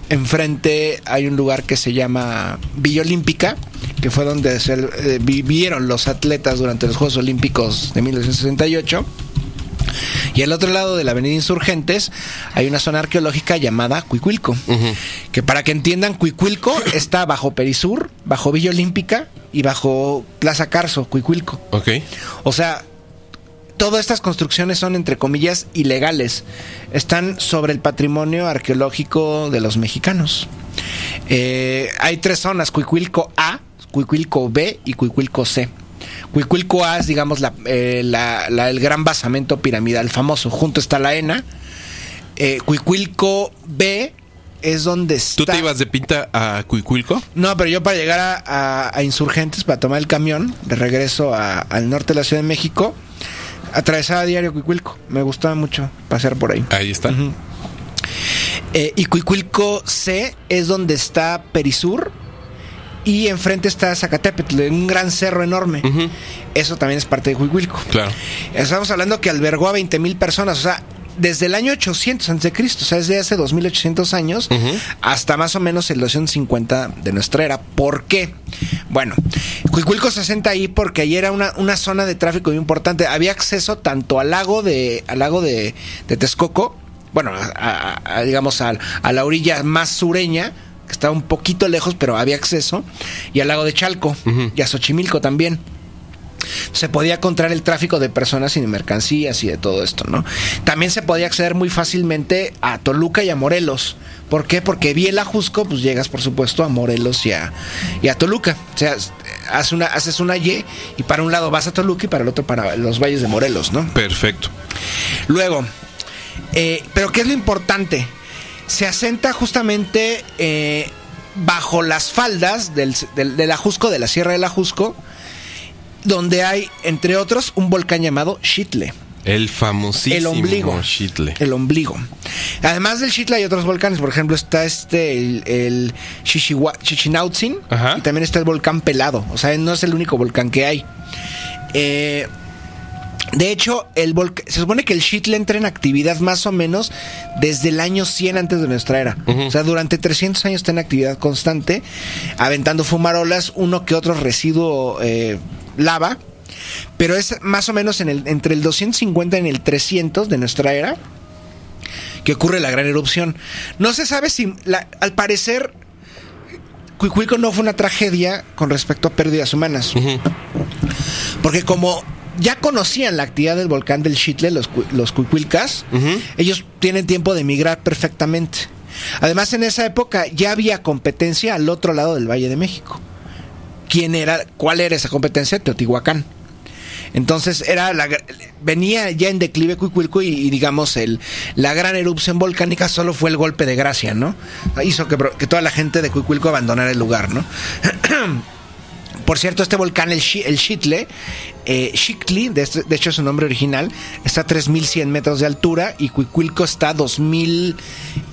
Enfrente hay un lugar que se llama Villa Olímpica, que fue donde se, eh, vivieron los atletas durante los Juegos Olímpicos de 1968. Y al otro lado de la Avenida Insurgentes hay una zona arqueológica llamada Cuicuilco. Que para que entiendan, Cuicuilco está bajo Perisur, bajo Villa Olímpica y bajo Plaza Carso, Cuicuilco. Ok. O sea, todas estas construcciones son, entre comillas, ilegales. Están sobre el patrimonio arqueológico de los mexicanos. Eh, hay tres zonas, Cuicuilco A, Cuicuilco B y Cuicuilco C. Cuicuilco A es, digamos, la- eh, la- la- el gran basamento piramidal famoso. Junto está la ENA. Eh, Cuicuilco B es donde está... ¿Tú te ibas de pinta a Cuicuilco? No, pero yo para llegar a, a- a Insurgentes, para tomar el camión de regreso a- al norte de la Ciudad de México, atravesaba a diario Cuicuilco. Me gustaba mucho pasear por ahí. Ahí está. Eh, y Cuicuilco C es donde está Perisur y enfrente está Zacatepetl, un gran cerro enorme. Eso también es parte de Cuicuilco. Claro. Estamos hablando que albergó a 20 mil personas, o sea, desde el año 800 a.C., o sea, desde hace 2800 años hasta más o menos el 250 de nuestra era. ¿Por qué? Bueno, Cuicuilco se asenta ahí porque ahí era una, una zona de tráfico muy importante. Había acceso tanto al lago de, al lago de, de Texcoco, bueno, a- a- a, digamos a la orilla más sureña, que estaba un poquito lejos, pero había acceso, y al lago de Chalco, y a Xochimilco también se podía controlar el tráfico de personas y de mercancías y de todo esto, ¿no? También se podía acceder muy fácilmente a Toluca y a Morelos. ¿Por qué? Porque Biela Jusco, pues llegas, por supuesto, a Morelos y a, y a Toluca. O sea, haces una, haces una Y y para un lado vas a Toluca y para el otro para los valles de Morelos, ¿no? Perfecto. Luego, eh, pero ¿qué es lo importante? Se asenta justamente eh, bajo las faldas del, del, del Ajusco, de la Sierra del Ajusco, donde hay, entre otros, un volcán llamado Xitle. El famosísimo El ombligo. Xitle. El ombligo. Además del Xitle hay otros volcanes. Por ejemplo, está este, el, el Chichinautzin. Y también está el volcán Pelado. O sea, no es el único volcán que hay. Eh, de hecho, el se supone que el Xitle entra en actividad más o menos desde el año 100 antes de nuestra era. O sea, durante 300 años está en actividad constante, aventando fumarolas, uno que otro residuo eh, lava. Pero es más o menos en el, entre el 250 y el 300 de nuestra era que ocurre la gran erupción. No se sabe si, la- al parecer, Cuicuico no fue una tragedia con respecto a pérdidas humanas. Porque como ya conocían la actividad del volcán del Xitle, los, los cuicuilcas, ellos tienen tiempo de migrar perfectamente. Además, en esa época ya había competencia al otro lado del Valle de México. ¿Quién era, cuál era esa competencia? Teotihuacán. Entonces era la, venía ya en declive Cuicuilco y, y, digamos el la gran erupción volcánica solo fue el golpe de gracia, ¿no? Hizo que, que toda la gente de Cuicuilco abandonara el lugar, ¿no? Por cierto, este volcán, el, el Xitle, eh, de, este- de hecho es su nombre original, está a 3.100 metros de altura y Cuicuilco está a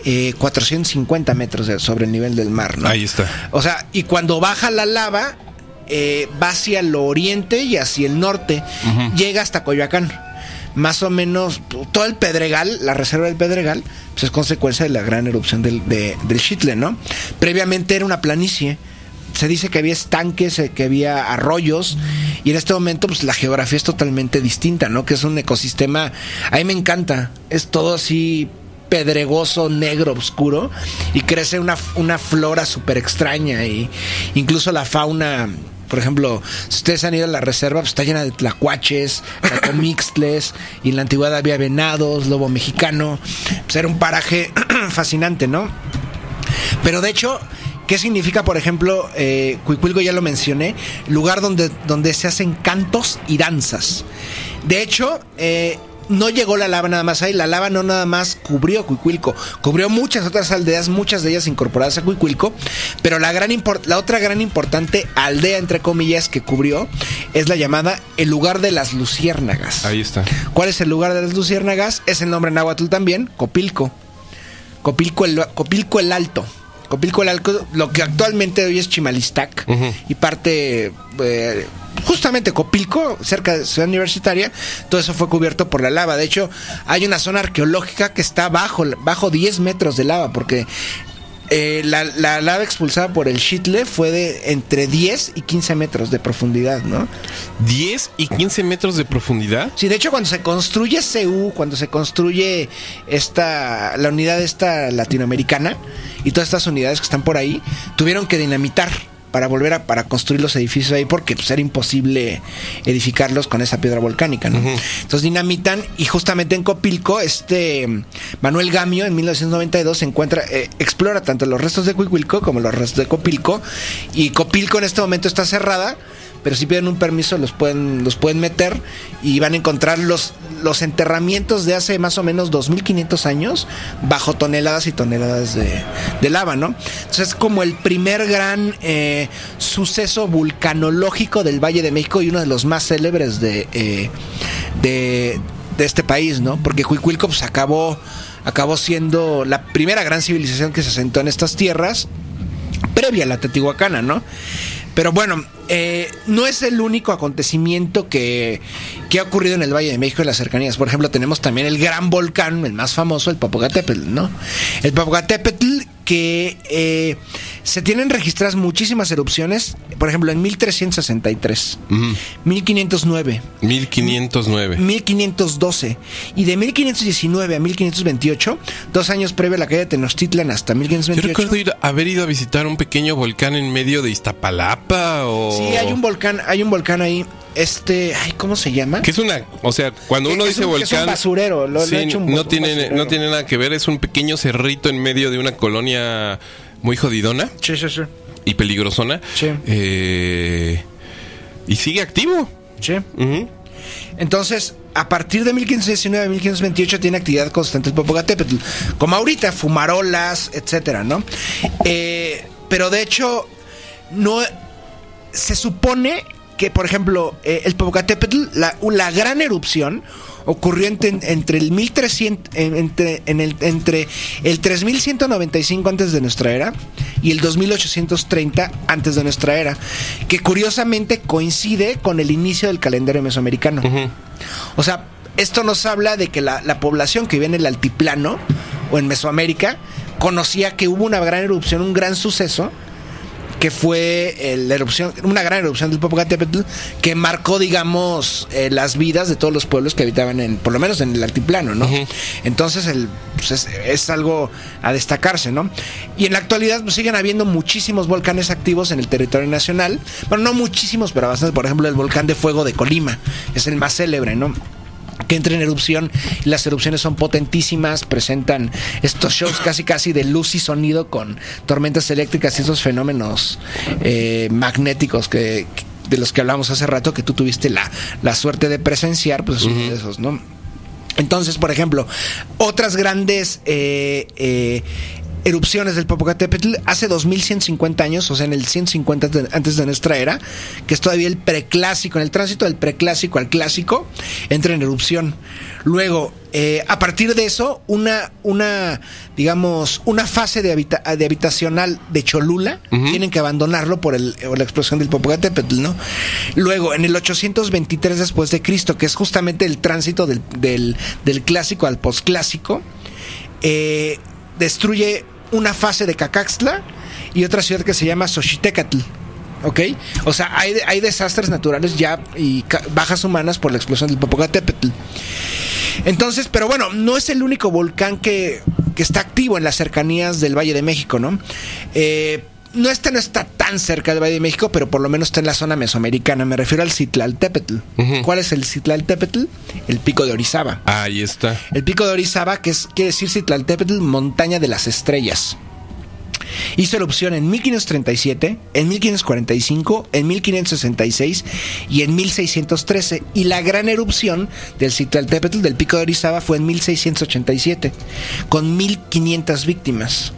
2.450 metros de- sobre el nivel del mar, ¿no? Ahí está. O sea, y cuando baja la lava, eh, va hacia el oriente y hacia el norte, llega hasta Coyoacán. más o menos todo el Pedregal, la reserva del Pedregal, pues es consecuencia de la gran erupción del, de, del Chitle, ¿no? Previamente era una planicie. Se dice que había estanques, eh, que había arroyos, y en este momento, pues la geografía es totalmente distinta, ¿no? Que es un ecosistema. A me encanta. Es todo así pedregoso, negro, oscuro, y crece una, una flora súper extraña, y incluso la fauna por ejemplo, si ustedes han ido a la reserva, pues está llena de tlacuaches, tacomixtles, y en la antigüedad había venados, lobo mexicano. Pues era un paraje fascinante, ¿no? Pero de hecho, ¿qué significa, por ejemplo, eh, Cuicuilco ya lo mencioné, lugar donde, donde se hacen cantos y danzas? De hecho, eh, no llegó la lava nada más ahí, la lava no nada más cubrió Cuicuilco, cubrió muchas otras aldeas, muchas de ellas incorporadas a Cuicuilco, pero la, gran la otra gran importante aldea, entre comillas, que cubrió es la llamada el lugar de las luciérnagas. Ahí está. ¿Cuál es el lugar de las luciérnagas? Es el nombre náhuatl también, Copilco. Copilco el, Copilco el Alto. Copilco el Alto, lo que actualmente hoy es Chimalistac y parte... Eh, justamente Copilco, cerca de Ciudad Universitaria, todo eso fue cubierto por la lava. De hecho, hay una zona arqueológica que está bajo, bajo 10 metros de lava, porque eh, la, lava expulsada por el Shitle fue de entre 10 y 15 metros de profundidad, ¿no? ¿10 y 15 metros de profundidad? Sí, de hecho cuando se construye CU, cuando se construye esta, la unidad esta latinoamericana y todas estas unidades que están por ahí, tuvieron que dinamitar para volver a para construir los edificios ahí porque pues, era imposible edificarlos con esa piedra volcánica, ¿no? Entonces dinamitan y justamente en Copilco este Manuel Gamio en 1992 encuentra eh, explora tanto los restos de Cuicuilco como los restos de Copilco y Copilco en este momento está cerrada pero si piden un permiso los pueden, los pueden meter y van a encontrar los, los enterramientos de hace más o menos 2500 años bajo toneladas y toneladas de, lava, ¿no? Entonces es como el primer gran eh, suceso vulcanológico del Valle de México y uno de los más célebres de, eh, de, este país, ¿no? Porque Huicuilco pues acabó, acabó siendo la primera gran civilización que se asentó en estas tierras previa a la Teotihuacana, ¿no? Pero bueno, eh, no es el único acontecimiento que, que, ha ocurrido en el Valle de México y las cercanías. Por ejemplo, tenemos también el gran volcán, el más famoso, el Popocatépetl, ¿no? El Popocatépetl que eh, se tienen registradas muchísimas erupciones, por ejemplo, en 1363, 1509, 1509, 1512 y de 1519 a 1528, dos años previo a la caída de Tenochtitlan hasta 1528. Yo recuerdo haber ido a visitar un pequeño volcán en medio de Iztapalapa o... Sí, hay un volcán, hay un volcán ahí este, ay, ¿cómo se llama? Que es una, o sea, cuando uno dice volcán, es un basurero, lo, hecho un, no tiene, no tiene nada que ver, es un pequeño cerrito en medio de una colonia muy jodidona. Sí, sí, sí. Y peligrosona. Sí. Eh, y sigue activo. Sí. Entonces, a partir de 1519 a 1528 tiene actividad constante el Popocatépetl. Como ahorita, fumarolas, etcétera, ¿no? Eh, pero de hecho, no se supone que, por ejemplo, eh, el Popocatépetl, la, la gran erupción ocurrió entre, el 1300, entre, en el, entre el 3195 antes de nuestra era y el 2830 antes de nuestra era, que curiosamente coincide con el inicio del calendario mesoamericano. O sea, esto nos habla de que la, la población que vive en el altiplano o en Mesoamérica conocía que hubo una gran erupción, un gran suceso que fue eh, la erupción, una gran erupción del Popocatépetl que marcó, digamos, eh, las vidas de todos los pueblos que habitaban en, por lo menos en el altiplano, ¿no? Entonces el, pues es, algo a destacarse, ¿no? Y en la actualidad pues, siguen habiendo muchísimos volcanes activos en el territorio nacional, bueno, no muchísimos, pero bastante, por ejemplo, el volcán de fuego de Colima es el más célebre, ¿no? Que entra en erupción y las erupciones son potentísimas, presentan estos shows casi casi de luz y sonido con tormentas eléctricas y esos fenómenos eh, magnéticos que, de los que hablamos hace rato que tú tuviste la, la suerte de presenciar, pues son de esos, ¿no? Entonces, por ejemplo, otras grandes eh, eh, erupciones del Popocatépetl hace 2150 años, o sea, en el 150 antes de nuestra era, que es todavía el preclásico, en el tránsito del preclásico al clásico, entra en erupción. Luego, eh, a partir de eso, una, una digamos, una fase de, habita- de habitacional de Cholula, tienen que abandonarlo por, el, por la explosión del Popocatépetl, ¿no? Luego, en el 823 después de Cristo, que es justamente el tránsito del, del, del clásico al posclásico, eh, destruye una fase de Cacaxtla y otra ciudad que se llama Xochitecatl. ¿Ok? O sea, hay, hay desastres naturales ya y bajas humanas por la explosión del Popocatépetl. Entonces, pero bueno, no es el único volcán que, que está activo en las cercanías del Valle de México, ¿no? Eh, no este no está tan cerca del Valle de México, pero por lo menos está en la zona mesoamericana. Me refiero al Citlaltépetl. ¿Cuál es el Citlaltépetl? El pico de Orizaba. Ahí está. El pico de Orizaba, que es, quiere decir Citlaltépetl, montaña de las estrellas. Hizo erupción en 1537, en 1545, en 1566 y en 1613. Y la gran erupción del Citlaltépetl del pico de Orizaba fue en 1687, con 1500 víctimas.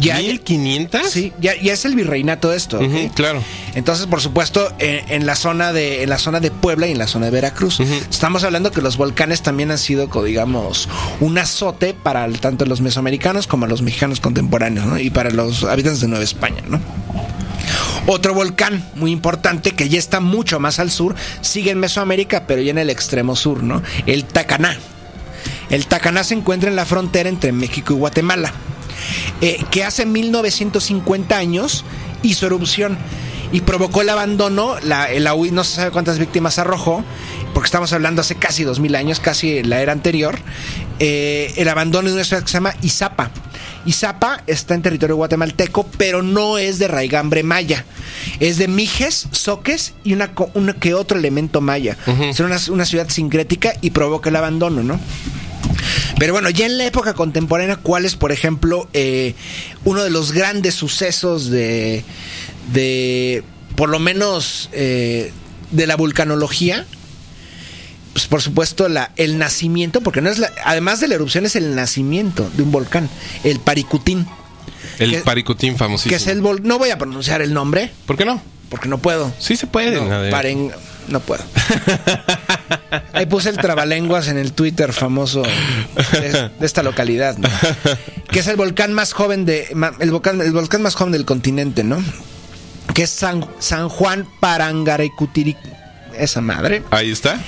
Ya, ¿1500? sí, ya, ya es el virreinato esto. Ujú, claro. Entonces, por supuesto, en, en la zona de en la zona de Puebla y en la zona de Veracruz, estamos hablando que los volcanes también han sido, digamos, un azote para tanto los mesoamericanos como los mexicanos contemporáneos, ¿no? Y para los habitantes de Nueva España, ¿no? Otro volcán muy importante que ya está mucho más al sur, sigue en Mesoamérica, pero ya en el extremo sur, ¿no? El Tacaná. El Tacaná se encuentra en la frontera entre México y Guatemala, eh, que hace 1950 años hizo erupción y provocó el abandono, la, ahui- no se sabe cuántas víctimas arrojó, porque estamos hablando hace casi 2000 años, casi la era anterior, eh, el abandono de una ciudad que se llama Izapa. Izapa está en territorio guatemalteco, pero no es de raigambre maya. Es de mijes, soques y una, que otro elemento maya. Es una, una ciudad sincrética y provoca el abandono, ¿no? Pero bueno, ya en la época contemporánea, ¿cuál es, por ejemplo, eh, uno de los grandes sucesos de, de por lo menos, eh, de la vulcanología? Pues por supuesto, la, el nacimiento, porque no es la, además de la erupción, es el nacimiento de un volcán, el Paricutín, El que- Paricutín famosísimo. que es el vol no voy a pronunciar el nombre, ¿Por qué no? porque no puedo. Sí se puede. No, paren- no puedo. Ahí puse el trabalenguas en el Twitter famoso de, de esta localidad, ¿no? que es el volcán más joven de el volcán el volcán más joven del continente, ¿no? Que es San, San Juan Parangaricutiri esa madre. Ahí está.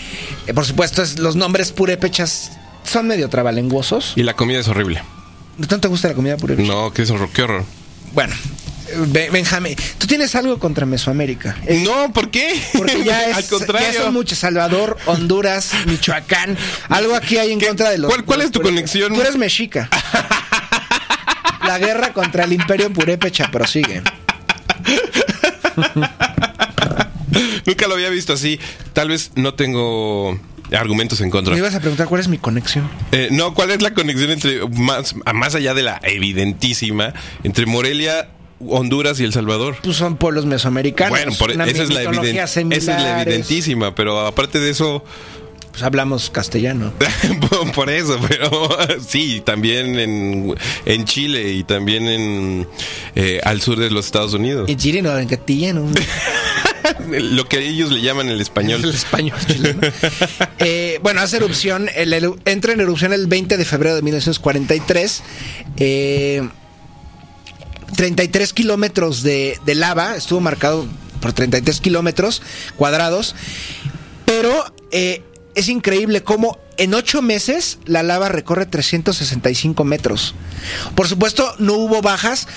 Eh, por supuesto, es- los nombres purépechas son medio trabalenguosos. Y la comida es horrible. ¿No te gusta la comida purépecha? No, que es horror, qué horror. Bueno, Benjamín, tú tienes algo contra Mesoamérica. No, ¿por qué? Porque ya, es, Al contrario. ya son muchos. Salvador, Honduras, Michoacán. Algo aquí hay en ¿Qué? contra de los. ¿Cuál- cuál los es tu conexión? Tú eres mexica. La guerra contra el imperio purépecha prosigue. Nunca lo había visto así. Tal vez no tengo argumentos en contra. Me ibas a preguntar cuál es mi conexión. Eh, no, ¿cuál es la conexión entre más, más allá de la evidentísima entre Morelia, Honduras y El Salvador? Pues son pueblos mesoamericanos. Bueno, por- esa, es la mitología eviden- esa es la evidentísima, pero aparte de eso, Pues hablamos castellano. por eso, pero sí, también en, en Chile y también en eh, al sur de los Estados Unidos. En Chile no, en castellano. Lo que ellos le llaman el español. El español chileno. Eh, bueno, hace erupción, el entra en erupción el 20 de febrero de 1943. Eh, 33 kilómetros de, de lava, estuvo marcado por 33 kilómetros cuadrados, pero eh, es increíble cómo en ocho meses la lava recorre 365 metros. Por supuesto, no hubo bajas.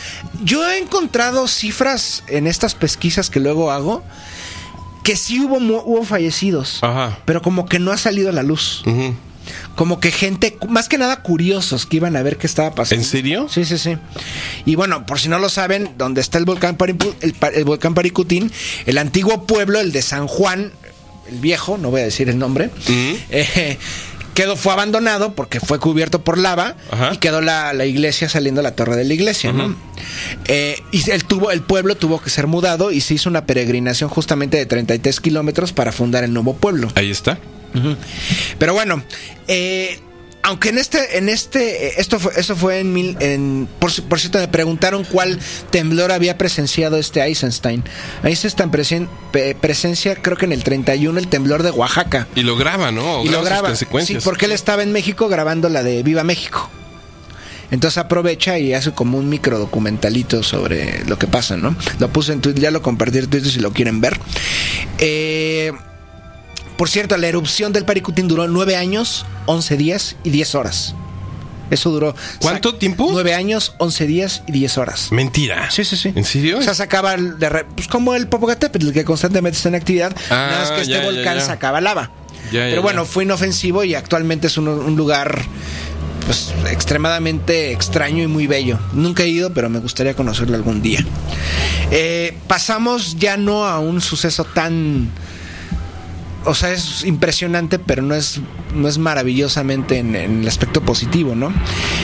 Yo he encontrado cifras en estas pesquisas que luego hago que sí hubo, hubo fallecidos, Ajá. pero como que no ha salido a la luz. Ujú. Como que gente, más que nada curiosos que iban a ver qué estaba pasando. ¿En serio? Sí, sí, sí. Y bueno, por si no lo saben, donde está el volcán, Paripu- el, volcán Paricutín, el antiguo pueblo, el de San Juan, el viejo, no voy a decir el nombre, Ujú. eh, quedó, fue abandonado porque fue cubierto por lava Ajá. y quedó la, la iglesia saliendo la torre de la iglesia, ¿no? Eh, y el, tuvo, el pueblo tuvo que ser mudado y se hizo una peregrinación justamente de 33 kilómetros para fundar el nuevo pueblo. Ahí está. Pero bueno, eh, aunque en este, en este, esto fue, eso fue en mil, en, por, por cierto, me preguntaron cuál temblor había presenciado este Eisenstein. Eisenstein presen- presencia, creo que en el 31, el temblor de Oaxaca. Y lo graba, ¿no? O y lo graba. Sí, porque él estaba en México grabando la de Viva México. Entonces aprovecha y hace como un micro documentalito sobre lo que pasa, ¿no? Lo puse en Twitter, ya lo compartí en Twitter si lo quieren ver. Eh, por cierto, la erupción del Paricutín duró 9 años, 11 días y 10 horas. Eso duró. ¿Cuánto tiempo? 9 años, 11 días y 10 horas. Mentira. Sí, sí, sí. ¿En serio? O sea, sacaba de re- pues como el Popocatépetl, que constantemente está en actividad. Ah, nada más que este ya, volcán ya. sacaba lava. Pero bueno, fue inofensivo y actualmente es un, un lugar pues extremadamente extraño y muy bello. Nunca he ido, pero me gustaría conocerlo algún día. Eh, pasamos ya no a un suceso tan o sea, es impresionante, pero no es, no es maravillosamente en, en el aspecto positivo, ¿no?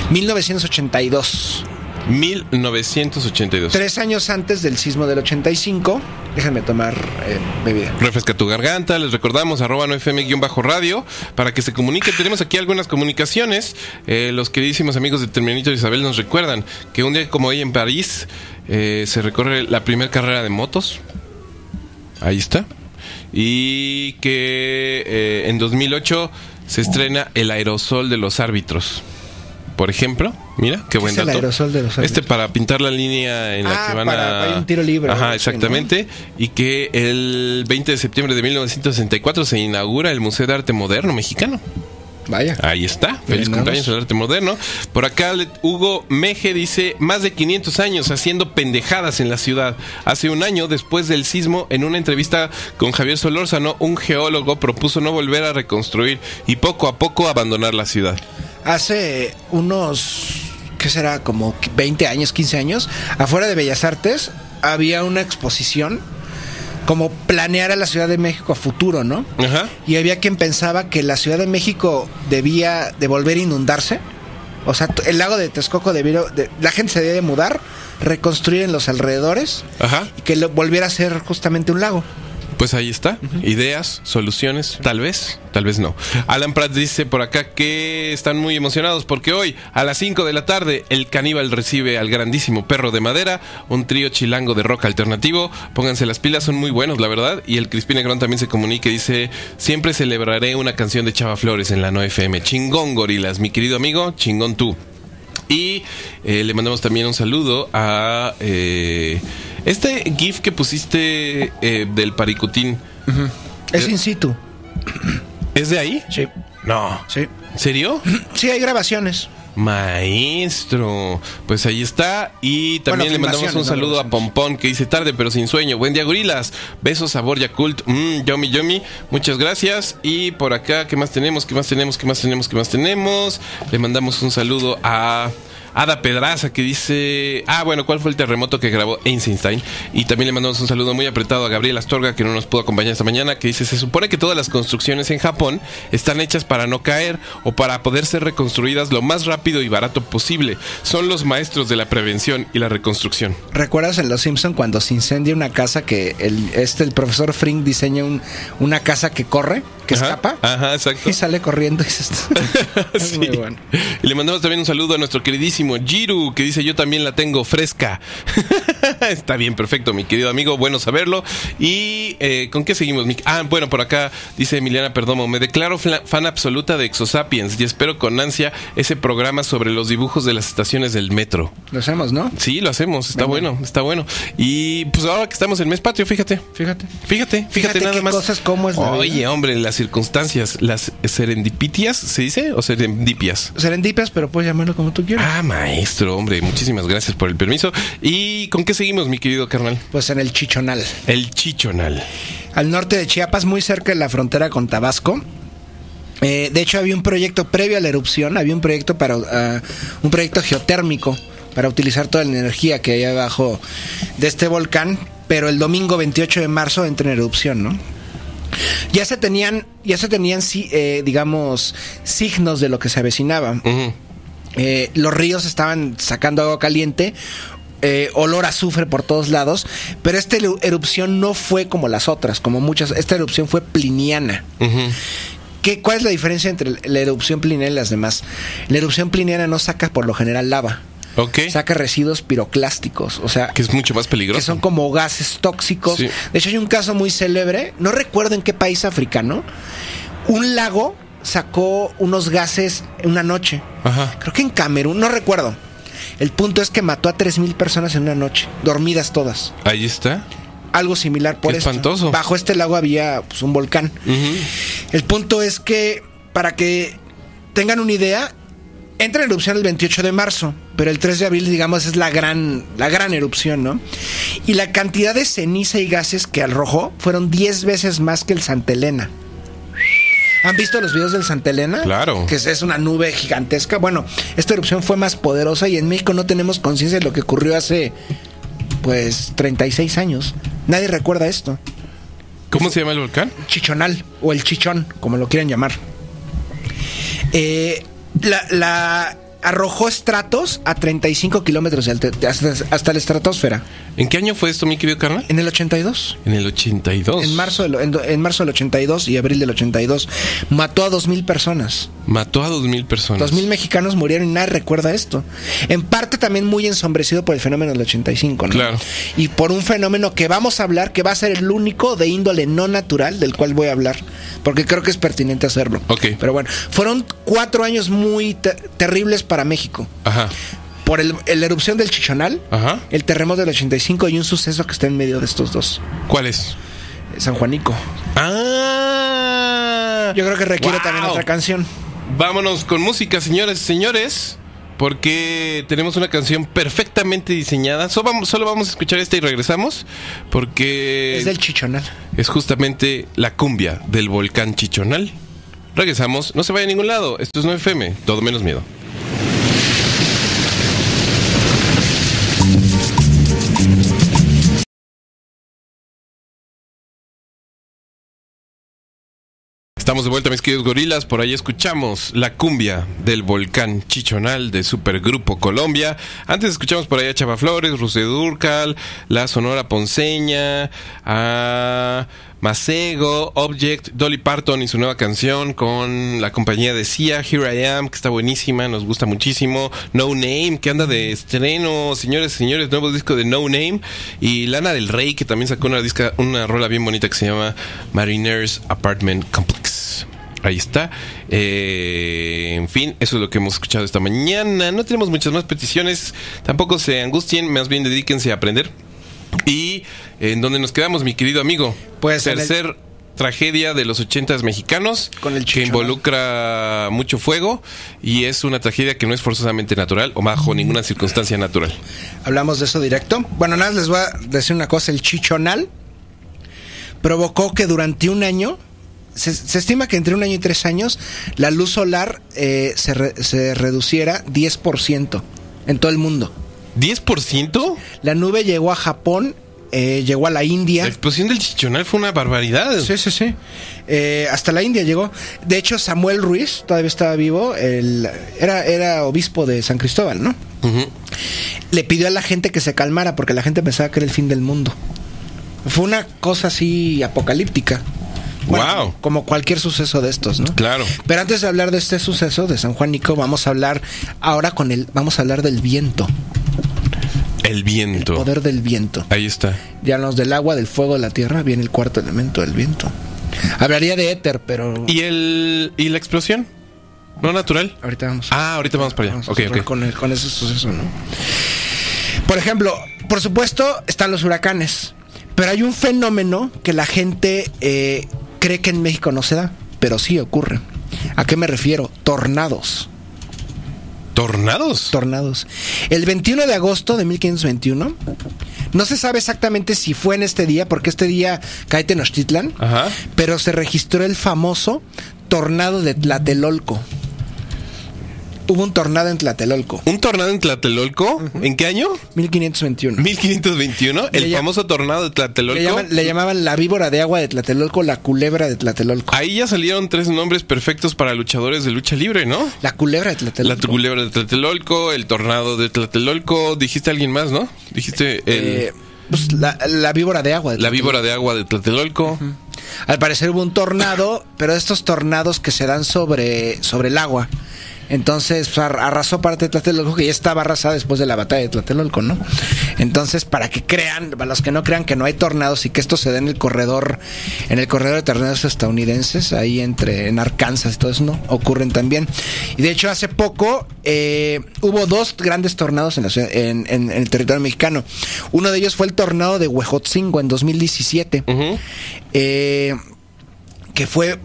1982. 1982. Tres años antes del sismo del 85. Déjenme tomar eh, bebida. Refresca tu garganta, les recordamos arroba no fm-radio para que se comuniquen. Tenemos aquí algunas comunicaciones. Eh, los queridísimos amigos de Terminito Isabel nos recuerdan que un día como hoy en París eh, se recorre la primera carrera de motos. Ahí está. Y que eh, en 2008 se estrena El aerosol de los árbitros. Por ejemplo, mira, qué buen es el aerosol de los Este árbitros? para pintar la línea en la Ah, que van para- a hay un tiro libre, Ajá, exactamente. Y que el 20 de septiembre de 1964 se inaugura el Museo de Arte Moderno Mexicano. Vaya. Ahí está. Feliz Bien, cumpleaños al arte moderno. Por acá Hugo Meje dice más de 500 años haciendo pendejadas en la ciudad. Hace un año, después del sismo, en una entrevista con Javier Solórzano, un geólogo propuso no volver a reconstruir y poco a poco abandonar la ciudad. Hace unos, ¿qué será? Como 20 años, 15 años, afuera de Bellas Artes había una exposición como planear a la Ciudad de México a futuro, ¿no? Ajá. Y había quien pensaba que la Ciudad de México debía de volver a inundarse. O sea, el lago de Texcoco debió, de- la gente se debía de mudar, reconstruir en los alrededores Ajá. y que lo- volviera a ser justamente un lago. Pues ahí está. Ideas, soluciones, tal vez, tal vez no. Alan Pratt dice por acá que están muy emocionados porque hoy a las 5 de la tarde el caníbal recibe al grandísimo perro de madera, un trío chilango de rock alternativo. Pónganse las pilas, son muy buenos, la verdad. Y el Crispin Negrón también se comunica y dice: Siempre celebraré una canción de Chava Flores en la No FM. Chingón, gorilas, mi querido amigo, chingón tú. Y eh, le mandamos también un saludo a eh, este GIF que pusiste eh, del Paricutín. Es Eh. in situ. ¿Es de ahí? Sí, No. sí. ¿En serio? Sí, hay grabaciones. Maestro. Pues ahí está. Y también Bueno, le mandamos un saludo a. Pompón que dice tarde pero sin sueño. Buen día, gorilas. Besos, sabor, Yakult. Mmm, yomi, yomi. Muchas gracias. Y por acá, ¿qué más tenemos? ¿Qué más tenemos? ¿Qué más tenemos? ¿Qué más tenemos? Le mandamos un saludo a. Ada Pedraza que dice, ah bueno, ¿cuál fue el terremoto que grabó Einstein? Y también le mandamos un saludo muy apretado a Gabriel Astorga que no nos pudo acompañar esta mañana, que dice, se supone que todas las construcciones en Japón están hechas para no caer o para poder ser reconstruidas lo más rápido y barato posible. Son los maestros de la prevención y la reconstrucción. ¿Recuerdas en Los Simpson cuando se incendia una casa que el, este, el profesor Frink diseña un- una casa que corre, que Ajá, escapa? Ajá, exacto. Y sale corriendo y se está- es Sí. muy bueno. Y le mandamos también un saludo a nuestro queridísimo Giru, que dice yo también la tengo fresca. Está bien, perfecto, mi querido amigo, bueno saberlo. Y eh, ¿con qué seguimos? Ah, bueno, por acá dice Emiliana Perdomo, me declaro fan absoluta de Exosapiens y espero con ansia ese programa sobre los dibujos de las estaciones del metro. Lo hacemos, ¿no? Sí, lo hacemos, está Venga. bueno, está bueno. Y pues ahora que estamos en mes patrio, fíjate. Fíjate. Fíjate, fíjate, Fíjate nada qué más. cosas, cómo es la Oye, vida. hombre, las circunstancias, las serendipitias, ¿se dice? ¿O serendipias? Serendipias, pero puedes llamarlo como tú quieras. Ah, maestro, hombre, muchísimas gracias por el permiso. ¿Y con qué seguimos, mi querido carnal? Pues en el Chichonal. El chichonal. Al norte de Chiapas, muy cerca de la frontera con Tabasco. Eh, de hecho, había un proyecto previo a la erupción, había un proyecto para ah, un proyecto geotérmico para utilizar toda la energía que hay abajo de este volcán, pero el domingo 28 de marzo entra en erupción, ¿no? Ya se tenían, ya se tenían, sí, eh, digamos, signos de lo que se avecinaba. Eh, los ríos estaban sacando agua caliente, eh, olor a azufre por todos lados, pero esta eru- erupción no fue como las otras, como muchas. Esta erupción fue pliniana. ¿qué, ¿cuál es la diferencia entre la erupción pliniana y las demás? La erupción pliniana no saca por lo general lava. Ok. Saca residuos piroclásticos, o sea, Que es mucho más peligroso. que son como gases tóxicos. Sí. De hecho, hay un caso muy célebre, no recuerdo en qué país africano, un lago sacó unos gases en una noche. Ajá. Creo que en Camerún, no recuerdo. El punto es que mató a 3.000 personas en una noche, dormidas todas. Ahí está. Algo similar por Qué esto. espantoso. Bajo este lago había pues, un volcán. El punto es que, para que tengan una idea, entra en erupción el 28 de marzo, pero el 3 de abril, digamos, es la gran, la gran erupción, ¿no? Y la cantidad de ceniza y gases que arrojó fueron 10 veces más que el Santa Elena. ¿Han visto los videos del Santa Elena? Claro. Que es- una nube gigantesca. Bueno, esta erupción fue más poderosa y en México no tenemos conciencia de lo que ocurrió hace, pues, 36 años. Nadie recuerda esto. ¿Cómo se llama el volcán? Chichonal o el Chichón, como lo quieran llamar. Eh, la, la arrojó estratos a 35 kilómetros hasta, hasta la estratosfera. ¿En qué año fue esto, mi querido carnal? En el 82. En el 82. En marzo, del, en, en marzo del 82 y abril del 82. Mató a 2.000 personas. Mató a dos mil personas. 2.000 mexicanos murieron y nadie recuerda esto. En parte también muy ensombrecido por el fenómeno del 85, ¿no? Claro. Y por un fenómeno que vamos a hablar, que va a ser el único de índole no natural del cual voy a hablar, porque creo que es pertinente hacerlo. Ok. Pero bueno, fueron cuatro años muy te- terribles para México. Ajá. Por el, la erupción del Chichonal, Ajá. el terremoto del 85 y un suceso que está en medio de estos dos. ¿Cuál es? San Juanico. Ah. Yo creo que requiere Wow. también otra canción. Vámonos con música, señores y señores. Porque tenemos una canción perfectamente diseñada. Solo vamos, solo vamos a escuchar esta y regresamos. Porque Es del Chichonal. es justamente la cumbia del volcán Chichonal. Regresamos, no se vaya a ningún lado. Esto es 9FM, todo menos miedo. Estamos de vuelta, mis queridos gorilas. Por ahí escuchamos la cumbia del volcán Chichonal de Supergrupo Colombia. Antes escuchamos por ahí a Chava Flores, Rusé Durcal, la Sonora Ponceña, a Macego, Object, Dolly Parton y su nueva canción con la compañía de Sia, Here I Am, que está buenísima, nos gusta muchísimo. No Name, que anda de estreno, señores señores, nuevo disco de No Name. Y Lana del Rey, que también sacó una, disca, una rola bien bonita que se llama Mariners Apartment Complex. Ahí está. Eh, en fin, eso es lo que hemos escuchado esta mañana. No tenemos muchas más peticiones. Tampoco se angustien, más bien dedíquense a aprender. Y en donde nos quedamos, mi querido amigo. Pues el- tercer tragedia de los ochentas mexicanos Con el que involucra mucho fuego y es una tragedia que no es forzosamente natural o bajo ninguna circunstancia natural. Hablamos de eso directo. Bueno, nada, les voy a decir una cosa. El chichonal provocó que durante un año, se, se estima que entre un año y tres años, la luz solar eh, se, re- se reduciera 10% en todo el mundo. ¿10%? La nube llegó a Japón, eh, llegó a la La India. explosión del chichonal fue una barbaridad. Sí, sí, sí. Eh, hasta la India llegó. De hecho, Samuel Ruiz todavía estaba vivo. el- era, era obispo de San Cristóbal, ¿no? Le pidió a la gente que se calmara porque la gente pensaba que era el fin del mundo. Fue una cosa así apocalíptica. Wow. Como cualquier suceso de estos, ¿no? Claro. Pero antes de hablar de este suceso de San Juanico, vamos a hablar ahora con el, vamos a hablar del viento, El viento. poder del viento. Ahí está. Ya hablamos del agua, del fuego, de la tierra, viene el cuarto elemento del viento. Hablaría de éter, pero ¿Y el y la explosión? ¿No natural? ahorita vamos. Ah, ahorita vamos para allá. Vamos a Ok, cerrar ok. Con, el- con ese suceso, ¿no? Por ejemplo, por supuesto, están los huracanes. Pero hay un fenómeno que la gente eh, cree que en México no se da, pero sí ocurre. ¿A qué me refiero? Tornados. ¿Tornados? Tornados. El 21 de agosto de 1521, no se sabe exactamente si fue en este día, porque este día cae Tenochtitlan, Ajá. pero se registró el famoso tornado de Tlatelolco. Hubo un tornado en Tlatelolco, ¿Un tornado en Tlatelolco? ¿En qué año? 1521. 1521. El Le famoso tornado de Le, Tlatelolco. llaman- le llamaban la víbora de agua de Tlatelolco, la culebra de Tlatelolco. Ahí ya salieron tres nombres perfectos para luchadores de lucha libre, ¿no? La culebra de La Tlatelolco. culebra de Tlatelolco, el tornado de Tlatelolco. Dijiste alguien más, ¿no? Dijiste el- Eh, pues, la, la víbora de agua. de la víbora de agua de Tlatelolco. al parecer hubo un tornado, pero estos tornados que se dan sobre, sobre el agua. Entonces pues, ar- arrasó parte de Tlatelolco que ya estaba arrasada después de la batalla de Tlatelolco, ¿no? Entonces, para que crean, para los que no crean que no hay tornados y que esto se da en el corredor, en el corredor de tornados estadounidenses, ahí entre en Arkansas y todo eso, ¿no? Ocurren también. Y de hecho, hace poco eh, hubo dos grandes tornados en, la ciudad- en- en- en el territorio mexicano. Uno de ellos fue el tornado de Huejotzingo en 2017 Ujú. eh, que fue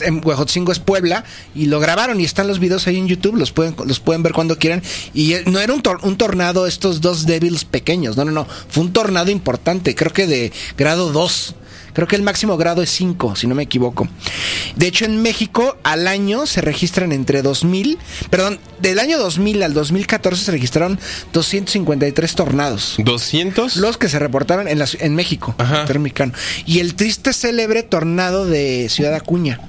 en Huejotzingo es Puebla y lo grabaron y están los videos ahí en YouTube, los pueden los pueden ver cuando quieran y eh, no era un, un tornado estos dos Devils pequeños, no, no, no, fue un tornado importante, creo que de grado 2. Creo que el máximo grado es 5, si no me equivoco. De hecho, en México al año se registran entre 2000, perdón, del año 2000 al 2014 se registraron 253 tornados. ¿200? Los que se reportaron en, la en México, mexicano. Y el triste célebre tornado de Ciudad Acuña,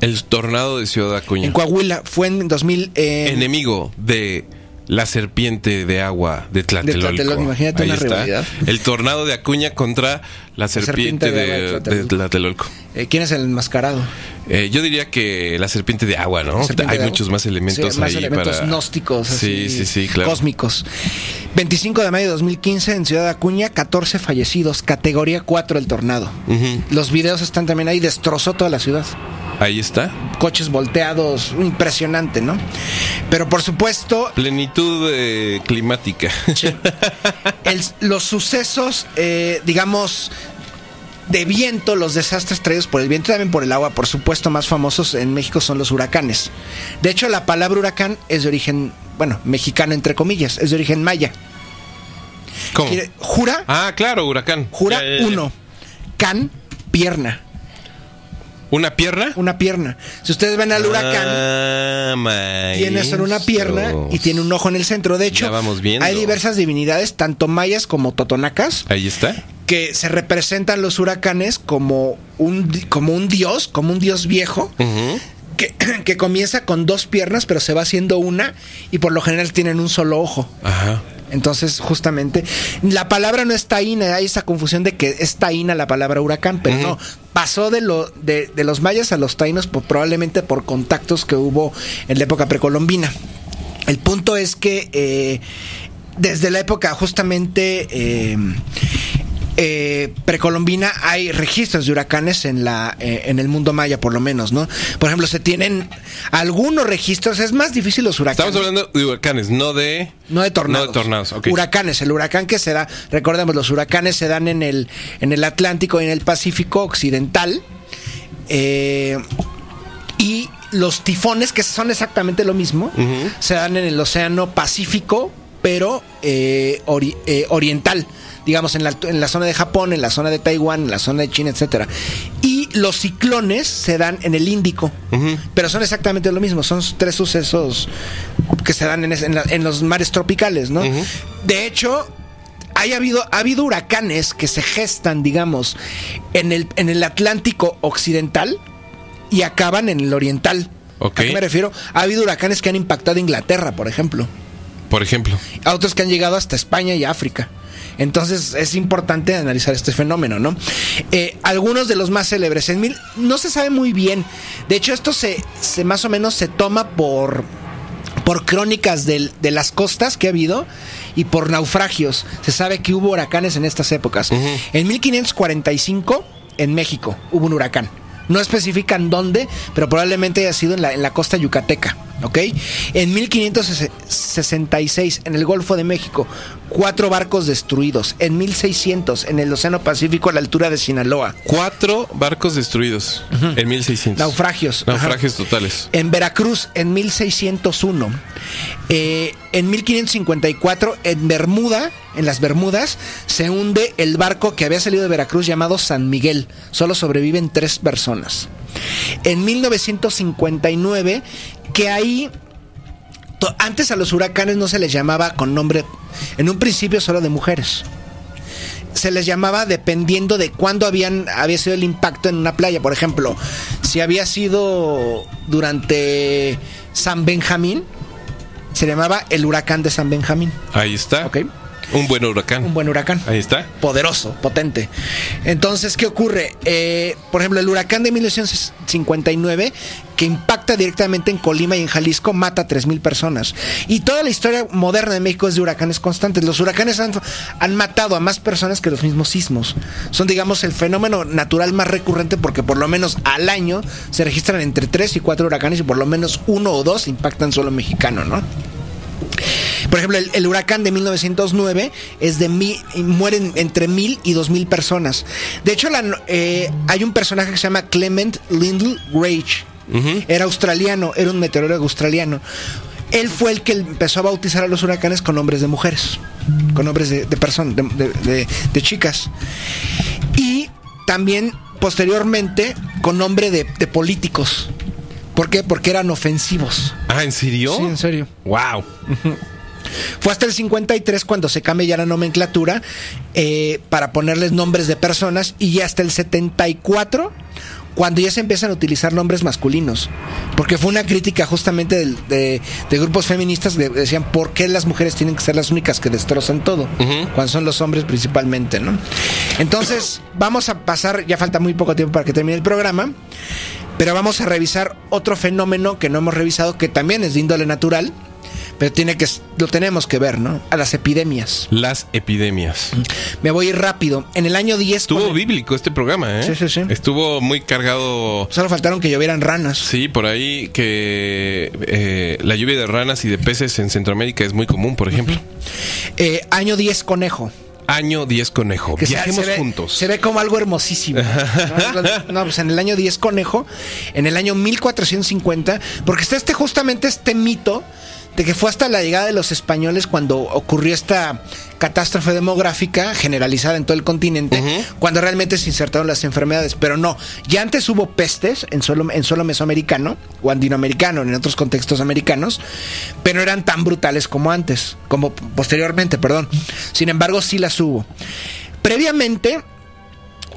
El tornado de Ciudad Acuña. en Coahuila, fue en 2000. eh, Enemigo de la serpiente de agua de Tlatelolco. Tlatelolco, imagínate Ahí una está. rivalidad. El tornado de Acuña contra la serpiente, serpiente de de, de de Tlatelolco. Tlatelolco. eh, ¿Quién es el enmascarado? Eh, yo diría que la serpiente de agua, ¿no? Hay agua. muchos más elementos Sí, más ahí elementos para gnósticos, Sí, así, sí, sí, claro. cósmicos. 25 de mayo de 2015 en Ciudad Acuña, 14 fallecidos, categoría 4 el tornado. Los videos están también ahí, destrozó toda la ciudad. Ahí está. Coches volteados, impresionante, ¿no? Pero por supuesto, Plenitud eh, climática. el- los sucesos, eh, digamos, de viento, los desastres traídos por el viento y también por el agua, por supuesto, más famosos en México son los huracanes. De hecho, la palabra huracán es de origen, bueno, mexicano entre comillas, es de origen maya. ¿Cómo? Quiere- jura, Ah, claro, huracán. jura Ya, ya, ya. uno, can, pierna, ¿Una pierna? una pierna. Si ustedes ven al huracán, Ah, tiene solo una pierna y tiene un ojo en el centro. De hecho, vamos hay diversas divinidades, tanto mayas como totonacas, Ahí está. que se representan los huracanes como un, como un dios, como un dios viejo, que, que comienza con dos piernas, pero se va haciendo una y por lo general tienen un solo ojo. Ajá. Entonces, justamente, la palabra no es taína, hay esa confusión de que es taína la palabra huracán, pero no, pasó de, lo, de, de los mayas a los taínos por- probablemente por contactos que hubo en la época precolombina. El punto es que eh, desde la época justamente eh, eh, precolombina hay registros de huracanes en la eh, en el mundo maya por lo menos, ¿no? Por ejemplo, se tienen algunos registros, es más difícil los huracanes. Estamos hablando de huracanes, no de. No de tornados. No de tornados, ok. Huracanes. El huracán que se da, recordemos, los huracanes se dan en el, en el Atlántico y en el Pacífico Occidental. Eh, y los tifones, que son exactamente lo mismo, se dan en el Océano Pacífico, pero eh, ori- eh, oriental. Digamos, en la, en la zona de Japón, en la zona de Taiwán, en la zona de China, etcétera. Y los ciclones se dan en el Índico. Pero son exactamente lo mismo, son tres sucesos que se dan en, es- en la- en los mares tropicales, ¿no? De hecho, hay habido, ha habido huracanes que se gestan, digamos, en el, en el Atlántico Occidental y acaban en el Oriental. ¿A qué me refiero? Ha habido huracanes que han impactado Inglaterra, por ejemplo. Por ejemplo. A otros que han llegado hasta España y África. Entonces es importante analizar este fenómeno, ¿no? Eh, algunos de los más célebres en mil no se sabe muy bien. De hecho, esto se, se más o menos se toma por por crónicas del- de las costas que ha habido y por naufragios. Se sabe que hubo huracanes en estas épocas. Ujú. En 1545, en México, hubo un huracán. No especifican dónde, pero probablemente haya sido en la, en la costa yucateca. ¿Ok? En 1566, en el Golfo de México, cuatro barcos destruidos. En 1600, en el Océano Pacífico, a la altura de Sinaloa. Cuatro barcos destruidos en 1600. Naufragios. Naufragios totales. En Veracruz, en 1601. Eh, en 1554, en Bermuda, en las Bermudas, se hunde el barco que había salido de Veracruz llamado San Miguel. Solo sobreviven tres personas. En 1959, que ahí antes a los huracanes no se les llamaba con nombre, en un principio solo de mujeres. Se les llamaba dependiendo de cuándo habían, había sido el impacto en una playa. Por ejemplo, si había sido durante San Benjamín, se llamaba el huracán de San Benjamín. Ahí está. ¿Ok? Un buen huracán. Un buen huracán. Ahí está. Poderoso, potente. Entonces, ¿qué ocurre? Eh, por ejemplo, el huracán de 1959, que impacta directamente en Colima y en Jalisco, mata a 3.000 personas. Y toda la historia moderna de México es de huracanes constantes. Los huracanes han, han matado a más personas que los mismos sismos. Son, digamos, el fenómeno natural más recurrente porque por lo menos al año se registran entre 3 y 4 huracanes y por lo menos uno o dos impactan solo mexicano, ¿no? Por ejemplo, el, el, huracán de 1909 es de mil, mueren entre mil y dos mil personas. De hecho, la, eh, hay un personaje que se llama Clement Lindl Rage. Uh -huh. Era australiano, era un meteorólogo australiano. Él fue el que empezó a bautizar a los huracanes con nombres de mujeres, con nombres de, de personas, de, de, de, chicas. Y también posteriormente con nombre de, políticos. ¿Por qué? Porque eran ofensivos. Ah, ¿en serio? Sí, en serio. Wow. Fue hasta el 53 cuando se cambia ya la nomenclatura eh, para ponerles nombres de personas y hasta el 74 cuando ya se empiezan a utilizar nombres masculinos. Porque fue una crítica justamente de, de, de grupos feministas que decían por qué las mujeres tienen que ser las únicas que destrozan todo, uh -huh. cuando son los hombres principalmente, ¿no? Entonces, vamos a pasar, ya falta muy poco tiempo para que termine el programa, pero vamos a revisar otro fenómeno que no hemos revisado, que también es de índole natural, pero tiene que lo tenemos que ver, ¿no? A las epidemias. Las epidemias. Me voy a ir rápido. En el año 10 estuvo bíblico este programa, ¿eh? Sí, sí, sí. Estuvo muy cargado. Solo faltaron que llovieran ranas. Sí, por ahí que eh, la lluvia de ranas y de peces en Centroamérica es muy común, por ejemplo. Uh -huh. eh, año 10 conejo. Año 10 conejo. Que Viajemos se ve, juntos. Se ve como algo hermosísimo. ¿no? no, pues en el año 10 conejo, en el año 1450, porque está este justamente este mito de que fue hasta la llegada de los españoles cuando ocurrió esta catástrofe demográfica generalizada en todo el continente, uh -huh. cuando realmente se insertaron las enfermedades. Pero no, ya antes hubo pestes en solo, en mesoamericano o andinoamericano, en otros contextos americanos, pero no eran tan brutales como antes, como posteriormente, perdón. Sin embargo, sí las hubo. Previamente,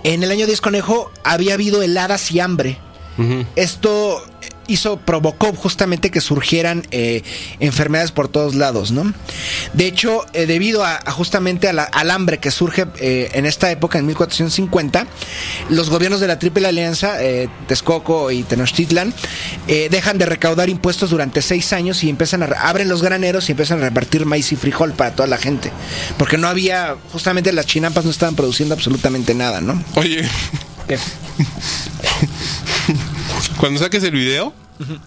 en el año 10 conejo, había habido heladas y hambre. Uh -huh. Esto hizo, provocó justamente que surgieran eh, enfermedades por todos lados, ¿no? De hecho, eh, debido a, a justamente a la, al hambre que surge eh, en esta época, en 1450, los gobiernos de la Triple Alianza, eh, Texcoco y Tenochtitlan, eh, dejan de recaudar impuestos durante seis años y empiezan a abren los graneros y empiezan a repartir maíz y frijol para toda la gente, porque no había, justamente las chinampas no estaban produciendo absolutamente nada, ¿no? Oye. ¿Qué? Cuando saques el video.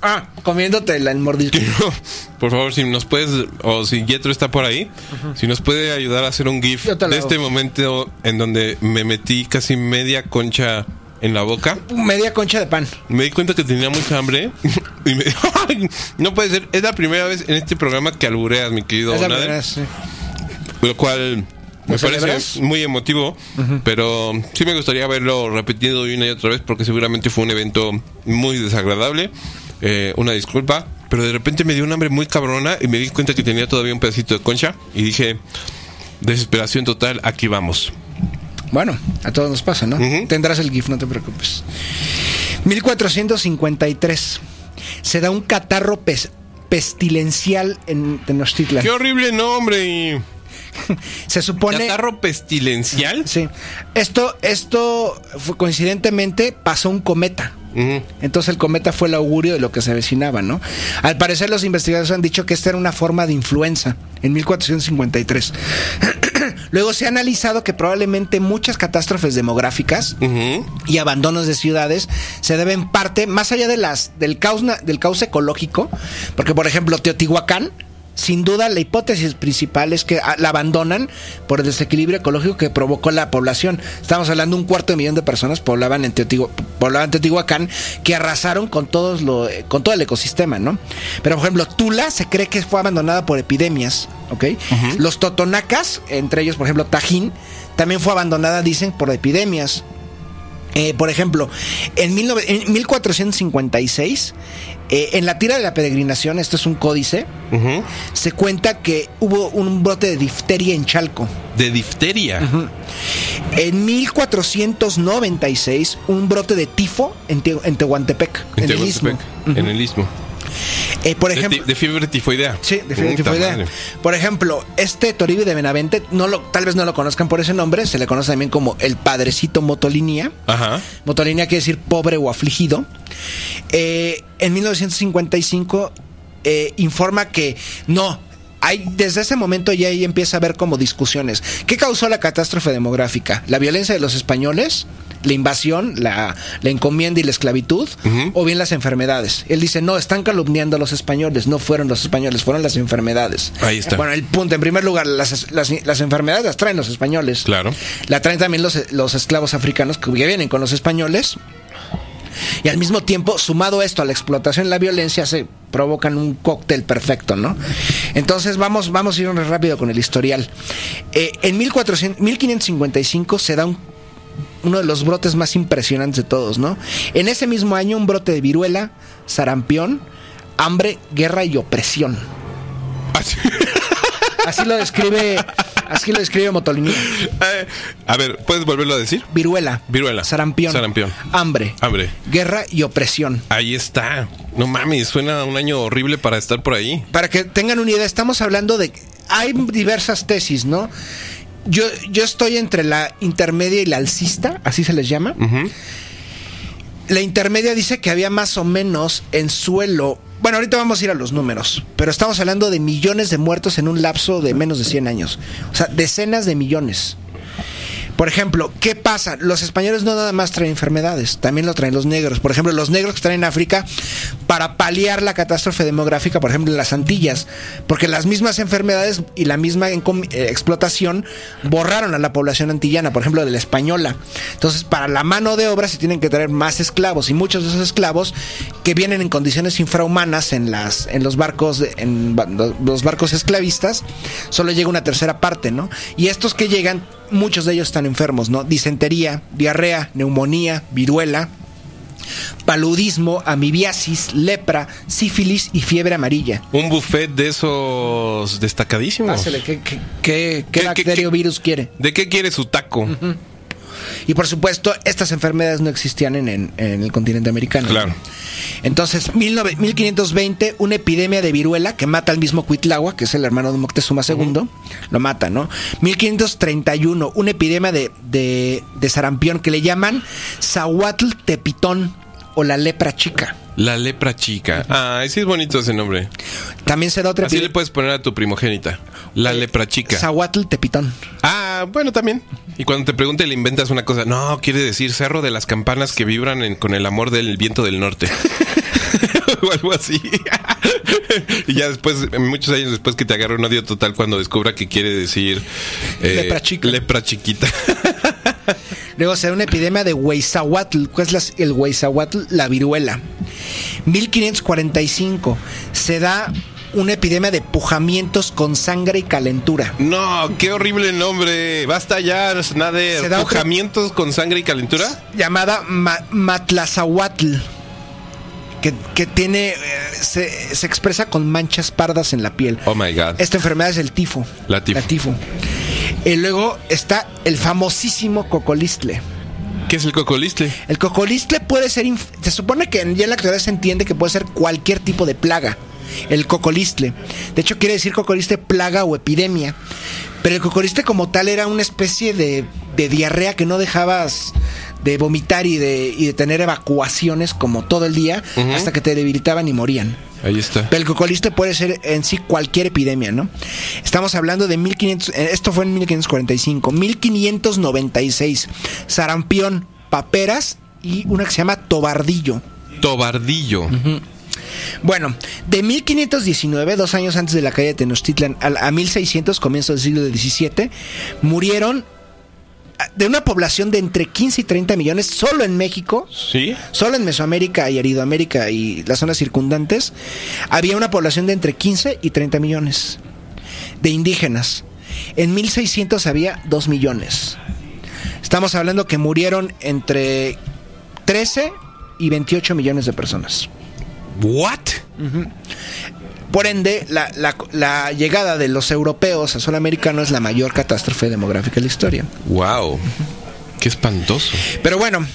Ah, comiéndote el mordisco. Por favor, si nos puedes, o si Yetro está por ahí, uh -huh. si nos puede ayudar a hacer un GIF de este momento en donde me metí casi media concha en la boca. Media concha de pan. Me di cuenta que tenía mucha hambre. y me no puede ser. Es la primera vez en este programa que albureas, mi querido es la primera, sí. Lo cual me parece celebras? muy emotivo, uh -huh. pero sí me gustaría verlo repetido una y otra vez porque seguramente fue un evento muy desagradable. Eh, una disculpa, pero de repente me dio un hambre muy cabrona y me di cuenta que tenía todavía un pedacito de concha y dije, desesperación total, aquí vamos. Bueno, a todos nos pasa, ¿no? Uh -huh. Tendrás el GIF, no te preocupes. 1453. Se da un catarro pes pestilencial en Tenochtitlan. ¡Qué horrible nombre! Se supone catarro pestilencial sí. Esto esto fue, coincidentemente pasó un cometa. Uh -huh. entonces el cometa fue el augurio de lo que se avecinaba no al parecer los investigadores han dicho que esta era una forma de influenza en 1453 Luego se ha analizado que probablemente muchas catástrofes demográficas uh -huh. y abandonos de ciudades se deben parte, más allá de las, del, caos, del caos ecológico, porque por ejemplo Teotihuacán sin duda la hipótesis principal es que la abandonan por el desequilibrio ecológico que provocó la población. Estamos hablando de un cuarto de millón de personas poblaban en, Teotihu poblaban Teotihuacán que arrasaron con todos lo, con todo el ecosistema, ¿no? Pero por ejemplo, Tula se cree que fue abandonada por epidemias, ¿ok? Uh -huh. Los totonacas, entre ellos por ejemplo Tajín, también fue abandonada, dicen, por epidemias. Eh, por ejemplo, en, en 1456, eh, en la tira de la peregrinación, esto es un códice, uh -huh. se cuenta que hubo un brote de difteria en Chalco. ¿De difteria? Uh -huh. En 1496, un brote de tifo en, Te en Tehuantepec, en, en el istmo. Uh -huh. En el istmo. Eh, por De, ejemplo, de fiebre tifoidea. Sí, Puta definitivamente. madre. Por ejemplo, este Toribio de Benavente, no lo, tal vez no lo conozcan por ese nombre, se le conoce también como el padrecito Motolinía. Ajá. Motolinía quiere decir pobre o afligido. Eh, en 1955 eh, informa que no. Hay, desde ese momento ya ahí empieza a haber como discusiones. ¿Qué causó la catástrofe demográfica? ¿La violencia de los españoles? ¿La invasión? ¿La, la encomienda y la esclavitud? ¿O bien las enfermedades? Él dice, no, están calumniando a los españoles. No fueron los españoles, fueron las enfermedades. Ahí está. Bueno, el punto, en primer lugar, las, las- las enfermedades las traen los españoles. Claro. La traen también los, los esclavos africanos que vienen con los españoles. Y al mismo tiempo, sumado esto a la explotación y la violencia, se provocan un cóctel perfecto, ¿no? Entonces vamos, vamos a ir rápido con el historial. Eh, en 1400, 1555 se da un- uno de los brotes más impresionantes de todos, ¿no? En ese mismo año un brote de viruela, sarampión, hambre, guerra y opresión. Así- lo describe, así lo describe Motolinía. Eh, a ver, ¿puedes volverlo a decir? Viruela. Viruela. Sarampión. Sarampión. Hambre. Hambre. Guerra y opresión. Ahí está. No mames, suena un año horrible para estar por ahí. Para que tengan una idea, estamos hablando de... Hay diversas tesis, ¿no? Yo, yo estoy entre la intermedia y la alcista, así se les llama. La intermedia dice que había más o menos en suelo... Bueno, ahorita vamos a ir a los números, pero estamos hablando de millones de muertos en un lapso de menos de 100 años. O sea, decenas de millones. Por ejemplo, ¿qué pasa? Los españoles no nada más traen enfermedades, también lo traen los negros. Por ejemplo, los negros que están en África para paliar la catástrofe demográfica, por ejemplo, en las Antillas, porque las mismas enfermedades y la misma eh, explotación borraron a la población antillana, por ejemplo, de la española. Entonces, para la mano de obra se tienen que traer más esclavos y muchos de esos esclavos que vienen en condiciones infrahumanas en las en los barcos en los barcos esclavistas, solo llega una tercera parte, ¿no? Y estos que llegan muchos de ellos están enfermos, ¿no? Disentería, diarrea, neumonía, viruela, paludismo, amibiasis, lepra, sífilis y fiebre amarilla. Un buffet de esos destacadísimos. ¿qué, qué, qué- qué ¿Qué- bacteria qué- o virus quiere? ¿De qué quiere su taco? Y por supuesto, estas enfermedades no existían en, en- en el continente americano. ¿no? Claro. Entonces, 19 1520, una epidemia de viruela que mata al mismo Cuitlagua, que es el hermano de Moctezuma II, lo mata, ¿no? 1531, una epidemia de, de, de sarampión que le llaman Zahuatl tepitón o la lepra chica. La lepra chica. Ah, sí es bonito ese nombre. También se da otra Así le puedes poner a tu primogénita. La lepra chica. Zahuatl tepitón. Ah, bueno, también. Y cuando te pregunte le inventas una cosa. No, quiere decir cerro de las campanas que vibran en- con el amor del viento del norte. o algo así. y ya después, muchos años después que te agarra un odio total cuando descubra que quiere decir... eh, Lepra chica. Lepra chiquita. Luego se da una epidemia de Huizahuatl. ¿Cuál es la- el Huizahuatl? La viruela. 1545 se da una epidemia de pujamientos con sangre y calentura. no, qué horrible nombre. Basta ya, nada de pujamientos con sangre y calentura. Llamada Ma- Matlazahuatl. Que, que tiene. eh, se, se expresa con manchas pardas en la piel. Oh my god. Esta enfermedad es el tifo. La tifo. Y luego está el famosísimo cocolistle. ¿Qué es el cocolistle? El cocolistle puede ser. Se supone que ya en la actualidad se entiende que puede ser cualquier tipo de plaga. El cocolistle. De hecho, quiere decir cocolistle plaga o epidemia. Pero el cocolistle, como tal, era una especie de, de diarrea que no dejabas de vomitar y de, y de tener evacuaciones como todo el día hasta que te debilitaban y morían. Ahí está. Pero el cocolistle puede ser en sí cualquier epidemia, ¿no? Estamos hablando de 1500, eh, esto fue en 1545, 1596, sarampión, paperas y una que se llama tobardillo. Tobardillo. Bueno, de 1519, dos años antes de la caída de Tenochtitlan, a, a 1600, comienzo del siglo XVII, murieron de una población de entre 15 y 30 millones solo en México, ¿Sí? Solo en Mesoamérica y Aridoamérica y las zonas circundantes había una población de entre 15 y 30 millones de indígenas. En 1600 había 2 millones. Estamos hablando que murieron entre 13 y 28 millones de personas. ¿What? Por ende, la, la- la llegada de los europeos a suelo americano es la mayor catástrofe demográfica de la historia. Wow. Qué espantoso. Pero bueno,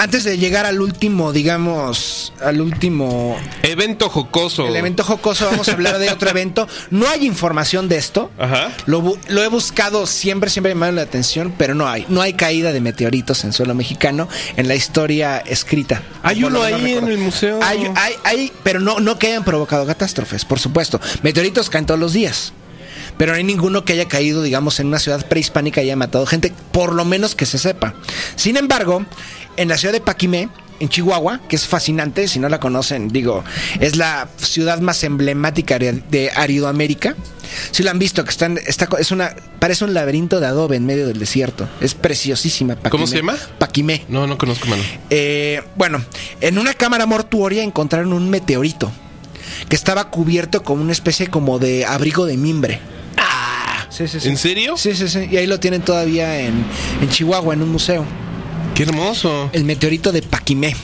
antes de llegar al último, digamos, al último Evento jocoso. el evento jocoso, vamos a hablar de otro evento. No hay información de esto. Ajá. Lo, lo he buscado siempre, siempre me llama la atención, pero no hay. No hay caída de meteoritos en suelo mexicano en la historia escrita. Hay uno ahí en el museo. Hay, hay, hay, pero no, no que hayan provocado catástrofes, por supuesto. Meteoritos caen todos los días. Pero no hay ninguno que haya caído, digamos, en una ciudad prehispánica y haya matado gente, por lo menos que se sepa. Sin embargo, en la ciudad de Paquimé, en Chihuahua, que es fascinante, si no la conocen, digo, es la ciudad más emblemática de Aridoamérica. Si lo han visto, que están, está, es una, parece un laberinto de adobe en medio del desierto. Es preciosísima. Paquimé. ¿Cómo se llama? Paquimé. No, no conozco, mano. Eh, bueno, en una cámara mortuoria encontraron un meteorito que estaba cubierto con una especie como de abrigo de mimbre. Ah, sí, sí, sí. ¿En serio? Sí, sí, sí. Y ahí lo tienen todavía en, en Chihuahua, en un museo. Qué hermoso. El meteorito de Paquimé.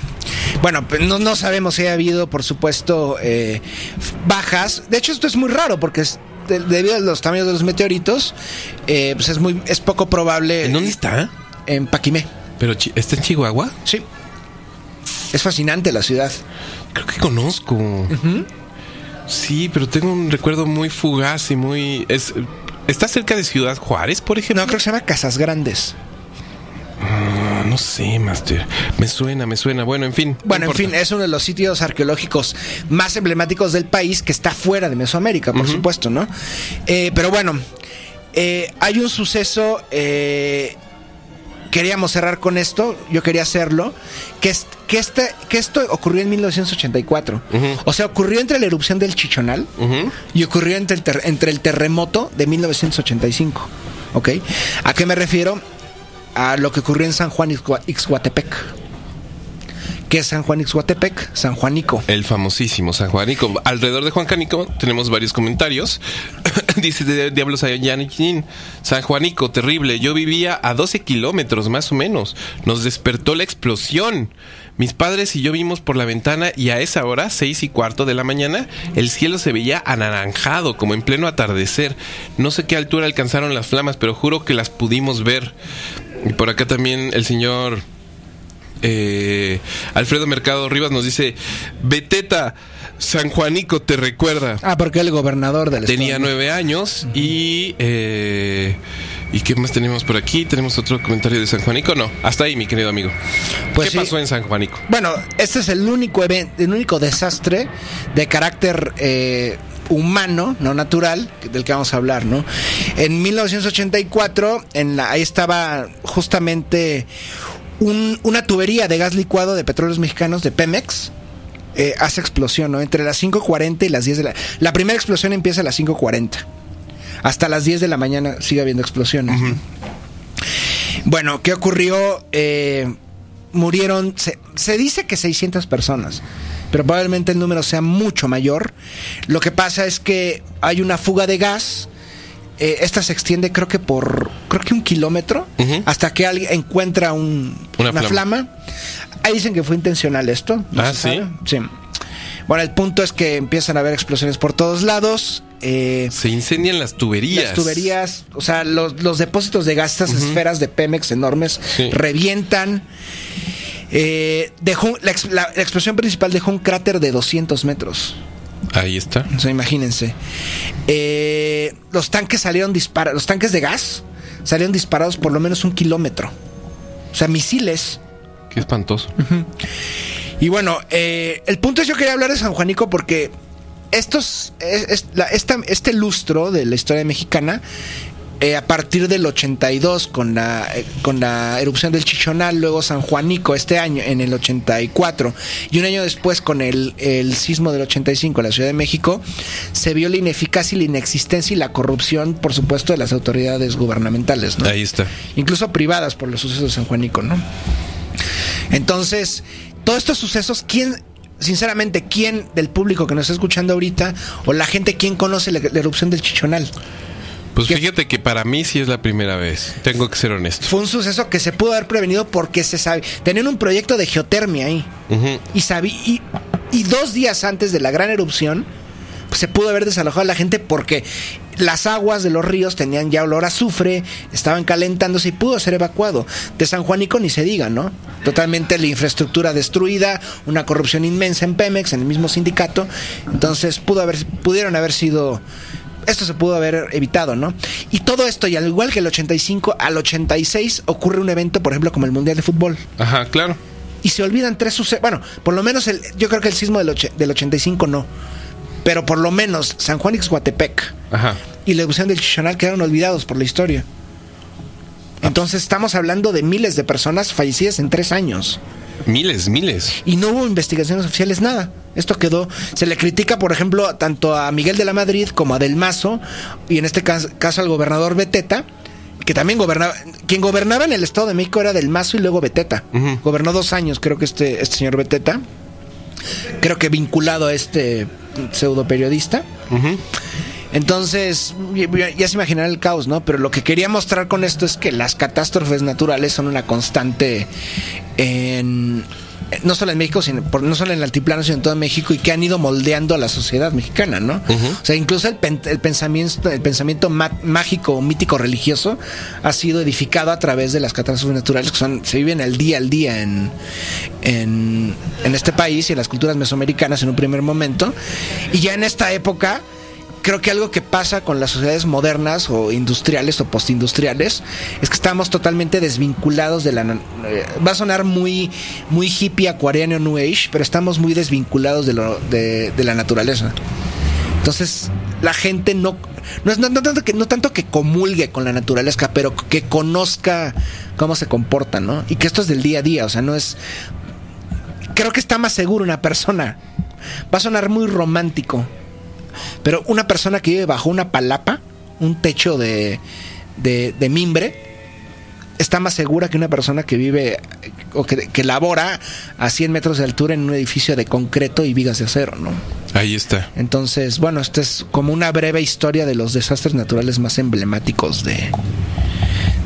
Bueno, pues no, no sabemos si ha habido, por supuesto, eh, bajas. De hecho, esto es muy raro porque es de- debido a los tamaños de los meteoritos, eh, pues es muy es poco probable ¿En dónde está? en Paquimé. ¿Pero está en Chihuahua? Sí. Es fascinante la ciudad. Creo que conozco. Sí, pero tengo un recuerdo muy fugaz y muy... Es, ¿Está cerca de Ciudad Juárez, por ejemplo? No, creo que se llama Casas Grandes. No sé, Master. Me suena, me suena. Bueno, en fin. no Bueno, en fin, es uno de los sitios arqueológicos más emblemáticos del país que está fuera de Mesoamérica, por supuesto, ¿no? Eh, pero bueno, eh, hay un suceso. eh, queríamos cerrar con esto, yo quería hacerlo, que, es, que, este, que esto ocurrió en 1984. Ujú. O sea, ocurrió entre la erupción del Chichonal y ocurrió entre el, ter- entre el terremoto de 1985. ¿Ok? ¿A qué me refiero? A lo que ocurrió en San Juan Ixhuatepec. ¿Qué es San Juan Ixhuatepec? San Juanico. El famosísimo San Juanico. Alrededor de Juan Canico tenemos varios comentarios. Dice Diablos Ayanichin. San Juanico, terrible. Yo vivía a 12 kilómetros más o menos. Nos despertó la explosión. Mis padres y yo vimos por la ventana y a esa hora, seis y cuarto de la mañana, el cielo se veía anaranjado, como en pleno atardecer. No sé qué altura alcanzaron las flamas, pero juro que las pudimos ver. Y por acá también el señor eh, Alfredo Mercado Rivas nos dice, Beteta, San Juanico te recuerda. Ah, porque el gobernador del Tenía estado. nueve años y... eh, ¿Y qué más tenemos por aquí? ¿Tenemos otro comentario de San Juanico? No, hasta ahí, mi querido amigo. Pues ¿Qué sí. pasó en San Juanico? Bueno, este es el único evento, el único desastre de carácter eh, humano, no natural, del que vamos a hablar, ¿no? En 1984, en la, ahí estaba justamente un- una tubería de gas licuado de petróleos mexicanos de Pemex. eh, hace explosión, ¿no? Entre las 5.40 y las 10 de la... La primera explosión empieza a las 5.40. Hasta las 10 de la mañana sigue habiendo explosiones. ¿no? Bueno, ¿qué ocurrió? Eh, murieron, se, se dice que 600 personas, pero probablemente el número sea mucho mayor. Lo que pasa es que hay una fuga de gas. eh, esta se extiende creo que por creo que un kilómetro hasta que alguien encuentra un- Una una, flama. flama. Ahí dicen que fue intencional esto. no Ah, ¿sí? Sí. Bueno, el punto es que empiezan a haber explosiones por todos lados. eh, Se incendian las tuberías. las tuberías, o sea, los, los depósitos de gas, estas esferas de Pemex enormes, Sí. revientan. Eh, dejó, la, ex- la- la explosión principal dejó un cráter de 200 metros. Ahí está. O sea, imagínense. Eh, los tanques salieron disparados, los tanques de gas salieron disparados por lo menos un kilómetro. O sea, misiles. Qué espantoso. Y bueno, eh, el punto es yo quería hablar de San Juanico porque estos, es- es- la- esta- este lustro de la historia mexicana, eh, a partir del 82 con la, eh, con la erupción del Chichonal, luego San Juanico este año, en el 84, y un año después con el, el sismo del 85 en la Ciudad de México, se vio la ineficacia y la inexistencia y la corrupción, por supuesto, de las autoridades gubernamentales. ¿no? Ahí está. incluso privadas por los sucesos de San Juanico, ¿no? Entonces, todos estos sucesos, ¿quién, sinceramente, quién del público que nos está escuchando ahorita, o la gente, quién conoce la, la erupción del Chichonal? Pues fíjate que para mí sí es la primera vez. Tengo que ser honesto. Fue un suceso que se pudo haber prevenido porque se sabe. Tenían un proyecto de geotermia ahí. Y, sabí, y, y dos días antes de la gran erupción, pues, se pudo haber desalojado a la gente porque las aguas de los ríos tenían ya olor a azufre, estaban calentándose y pudo ser evacuado. De San Juanico ni se diga, ¿no? Totalmente la infraestructura destruida, una corrupción inmensa en Pemex, en el mismo sindicato. Entonces pudo haber, pudieron haber sido esto se pudo haber evitado, ¿no? Y todo esto, y al igual que el 85, al 86 ocurre un evento, por ejemplo, como el Mundial de Fútbol. Ajá, claro. Y se olvidan tres sucesos. Bueno, por lo menos el, yo creo que el sismo del, del 85 no. Pero por lo menos San Juan Ixhuatepec Ajá. y la erupción del Chichonal quedaron olvidados por la historia. Entonces estamos hablando de miles de personas fallecidas en tres años. Miles, miles. Y no hubo investigaciones oficiales, nada. Esto quedó. Se le critica, por ejemplo, tanto a Miguel de la Madrid como a Del Mazo, y en este caso, caso al gobernador Beteta, que también gobernaba. Quien gobernaba en el Estado de México era Del Mazo y luego Beteta. Gobernó dos años, creo que este, este señor Beteta. Creo que vinculado a este pseudo periodista. Entonces, ya, ya se imaginará el caos, ¿no? Pero lo que quería mostrar con esto es que las catástrofes naturales son una constante en no solo en México, sino por, no solo en el altiplano, sino en todo México y que han ido moldeando a la sociedad mexicana, ¿no? O sea, incluso el, pen- el pensamiento, el pensamiento mágico mítico religioso ha sido edificado a través de las catástrofes naturales que son, se viven el día al día en, en, en este país y en las culturas mesoamericanas en un primer momento. Y ya en esta época, creo que algo que pasa con las sociedades modernas o industriales o postindustriales es que estamos totalmente desvinculados de la eh, va a sonar muy muy hippie acuariano new age pero estamos muy desvinculados de la naturaleza. Entonces la gente no no es no tanto que no tanto que comulgue con la naturaleza pero que conozca cómo se comporta no y que esto es del día a día o sea no es creo que está más seguro una persona. Va a sonar muy romántico pero una persona que vive bajo una palapa, un techo de, de, de mimbre, está más segura que una persona que vive o que, que labora a 100 metros de altura en un edificio de concreto y vigas de acero, ¿no? Ahí está. Entonces, bueno, esta es como una breve historia de los desastres naturales más emblemáticos de,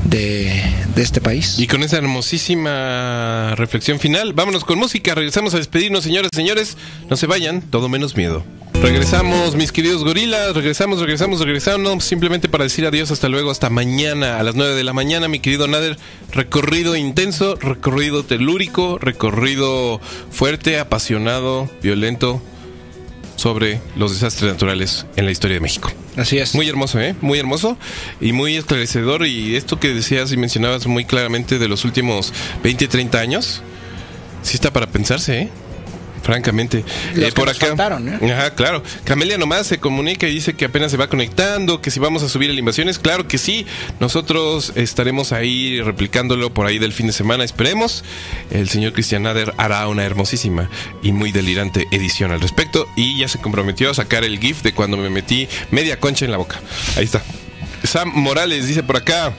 de, de este país. Y con esa hermosísima reflexión final, vámonos con música. Regresamos a despedirnos, señores señores. No se vayan, todo menos miedo. Regresamos, mis queridos gorilas. Regresamos, regresamos, regresamos. Simplemente para decir adiós. Hasta luego, hasta mañana a las 9 de la mañana, mi querido Nader. Recorrido intenso, recorrido telúrico, recorrido fuerte, apasionado, violento sobre los desastres naturales en la historia de México. Así es. Muy hermoso, ¿eh? Muy hermoso y muy esclarecedor. Y esto que decías y mencionabas muy claramente de los últimos 20, 30 años, sí está para pensarse, ¿eh? Francamente. Los Eh, que por nos acá. faltaron, ¿eh? Ajá, claro. Camelia nomás se comunica y dice que apenas se va conectando, que si vamos a subir el Invasiones, claro que sí. Nosotros estaremos ahí replicándolo por ahí del fin de semana, esperemos. El señor Cristian Nader hará una hermosísima y muy delirante edición al respecto y ya se comprometió a sacar el GIF de cuando me metí media concha en la boca. Ahí está. Sam Morales dice por acá.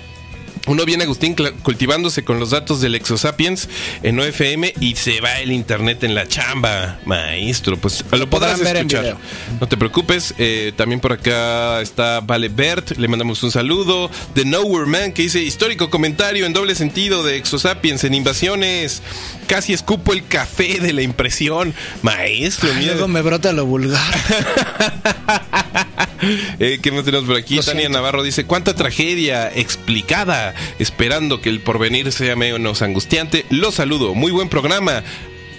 Uno viene Agustín cultivándose con los datos del Exosapiens en OFM y se va el internet en la chamba, maestro. Pues lo podrás podrán ver en escuchar. No te preocupes. eh, también por acá está Vale Bert. Le mandamos un saludo. The Nowhere Man que dice histórico comentario en doble sentido de Exosapiens en invasiones. Casi escupo el café de la impresión. Maestro, Ay, mira. luego me brota lo vulgar. Eh, ¿Qué más tenemos por aquí? Lo Tania siento. Navarro dice, ¿cuánta tragedia explicada? Esperando que el porvenir sea menos angustiante. Los saludo. Muy buen programa.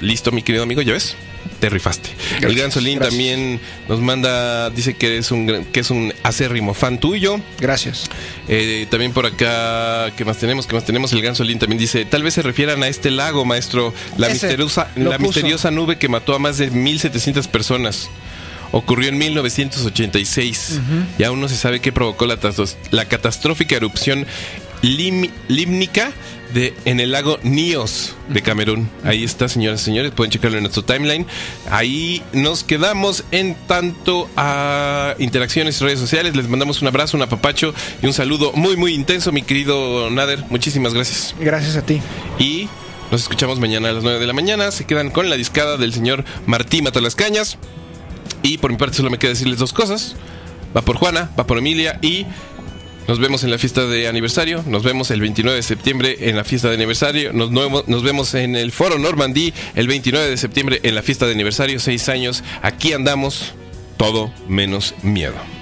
Listo, mi querido amigo, ¿ya ves? Te rifaste. el Gran Solín gracias. también nos manda, dice que es un que es un acérrimo fan tuyo. Gracias. Eh, también por acá, ¿qué más tenemos? ¿Qué más tenemos? El Gran Solín también dice, tal vez se refieran a este lago, maestro, la Ese, misteriosa, la puso. misteriosa nube que mató a más de 1700 personas. Ocurrió en 1986 y aún no se sabe qué provocó la, la catastrófica erupción lim- límnica de, en el lago Nios de Camerún. Ahí está, señoras y señores, pueden checarlo en nuestro timeline. Ahí nos quedamos en tanto a interacciones y redes sociales. Les mandamos un abrazo, un apapacho y un saludo muy, muy intenso, mi querido Nader. Muchísimas gracias. Gracias a ti. Y nos escuchamos mañana a las 9 de la mañana. Se quedan con la discada del señor Martí Matalascañas. Y por mi parte solo me queda decirles dos cosas. Va por Juana, va por Emilia y nos vemos en la fiesta de aniversario. Nos vemos el 29 de septiembre en la fiesta de aniversario. Nos, vemos en el Foro Normandí el 29 de septiembre en la fiesta de aniversario. Seis años. Aquí andamos todo menos miedo.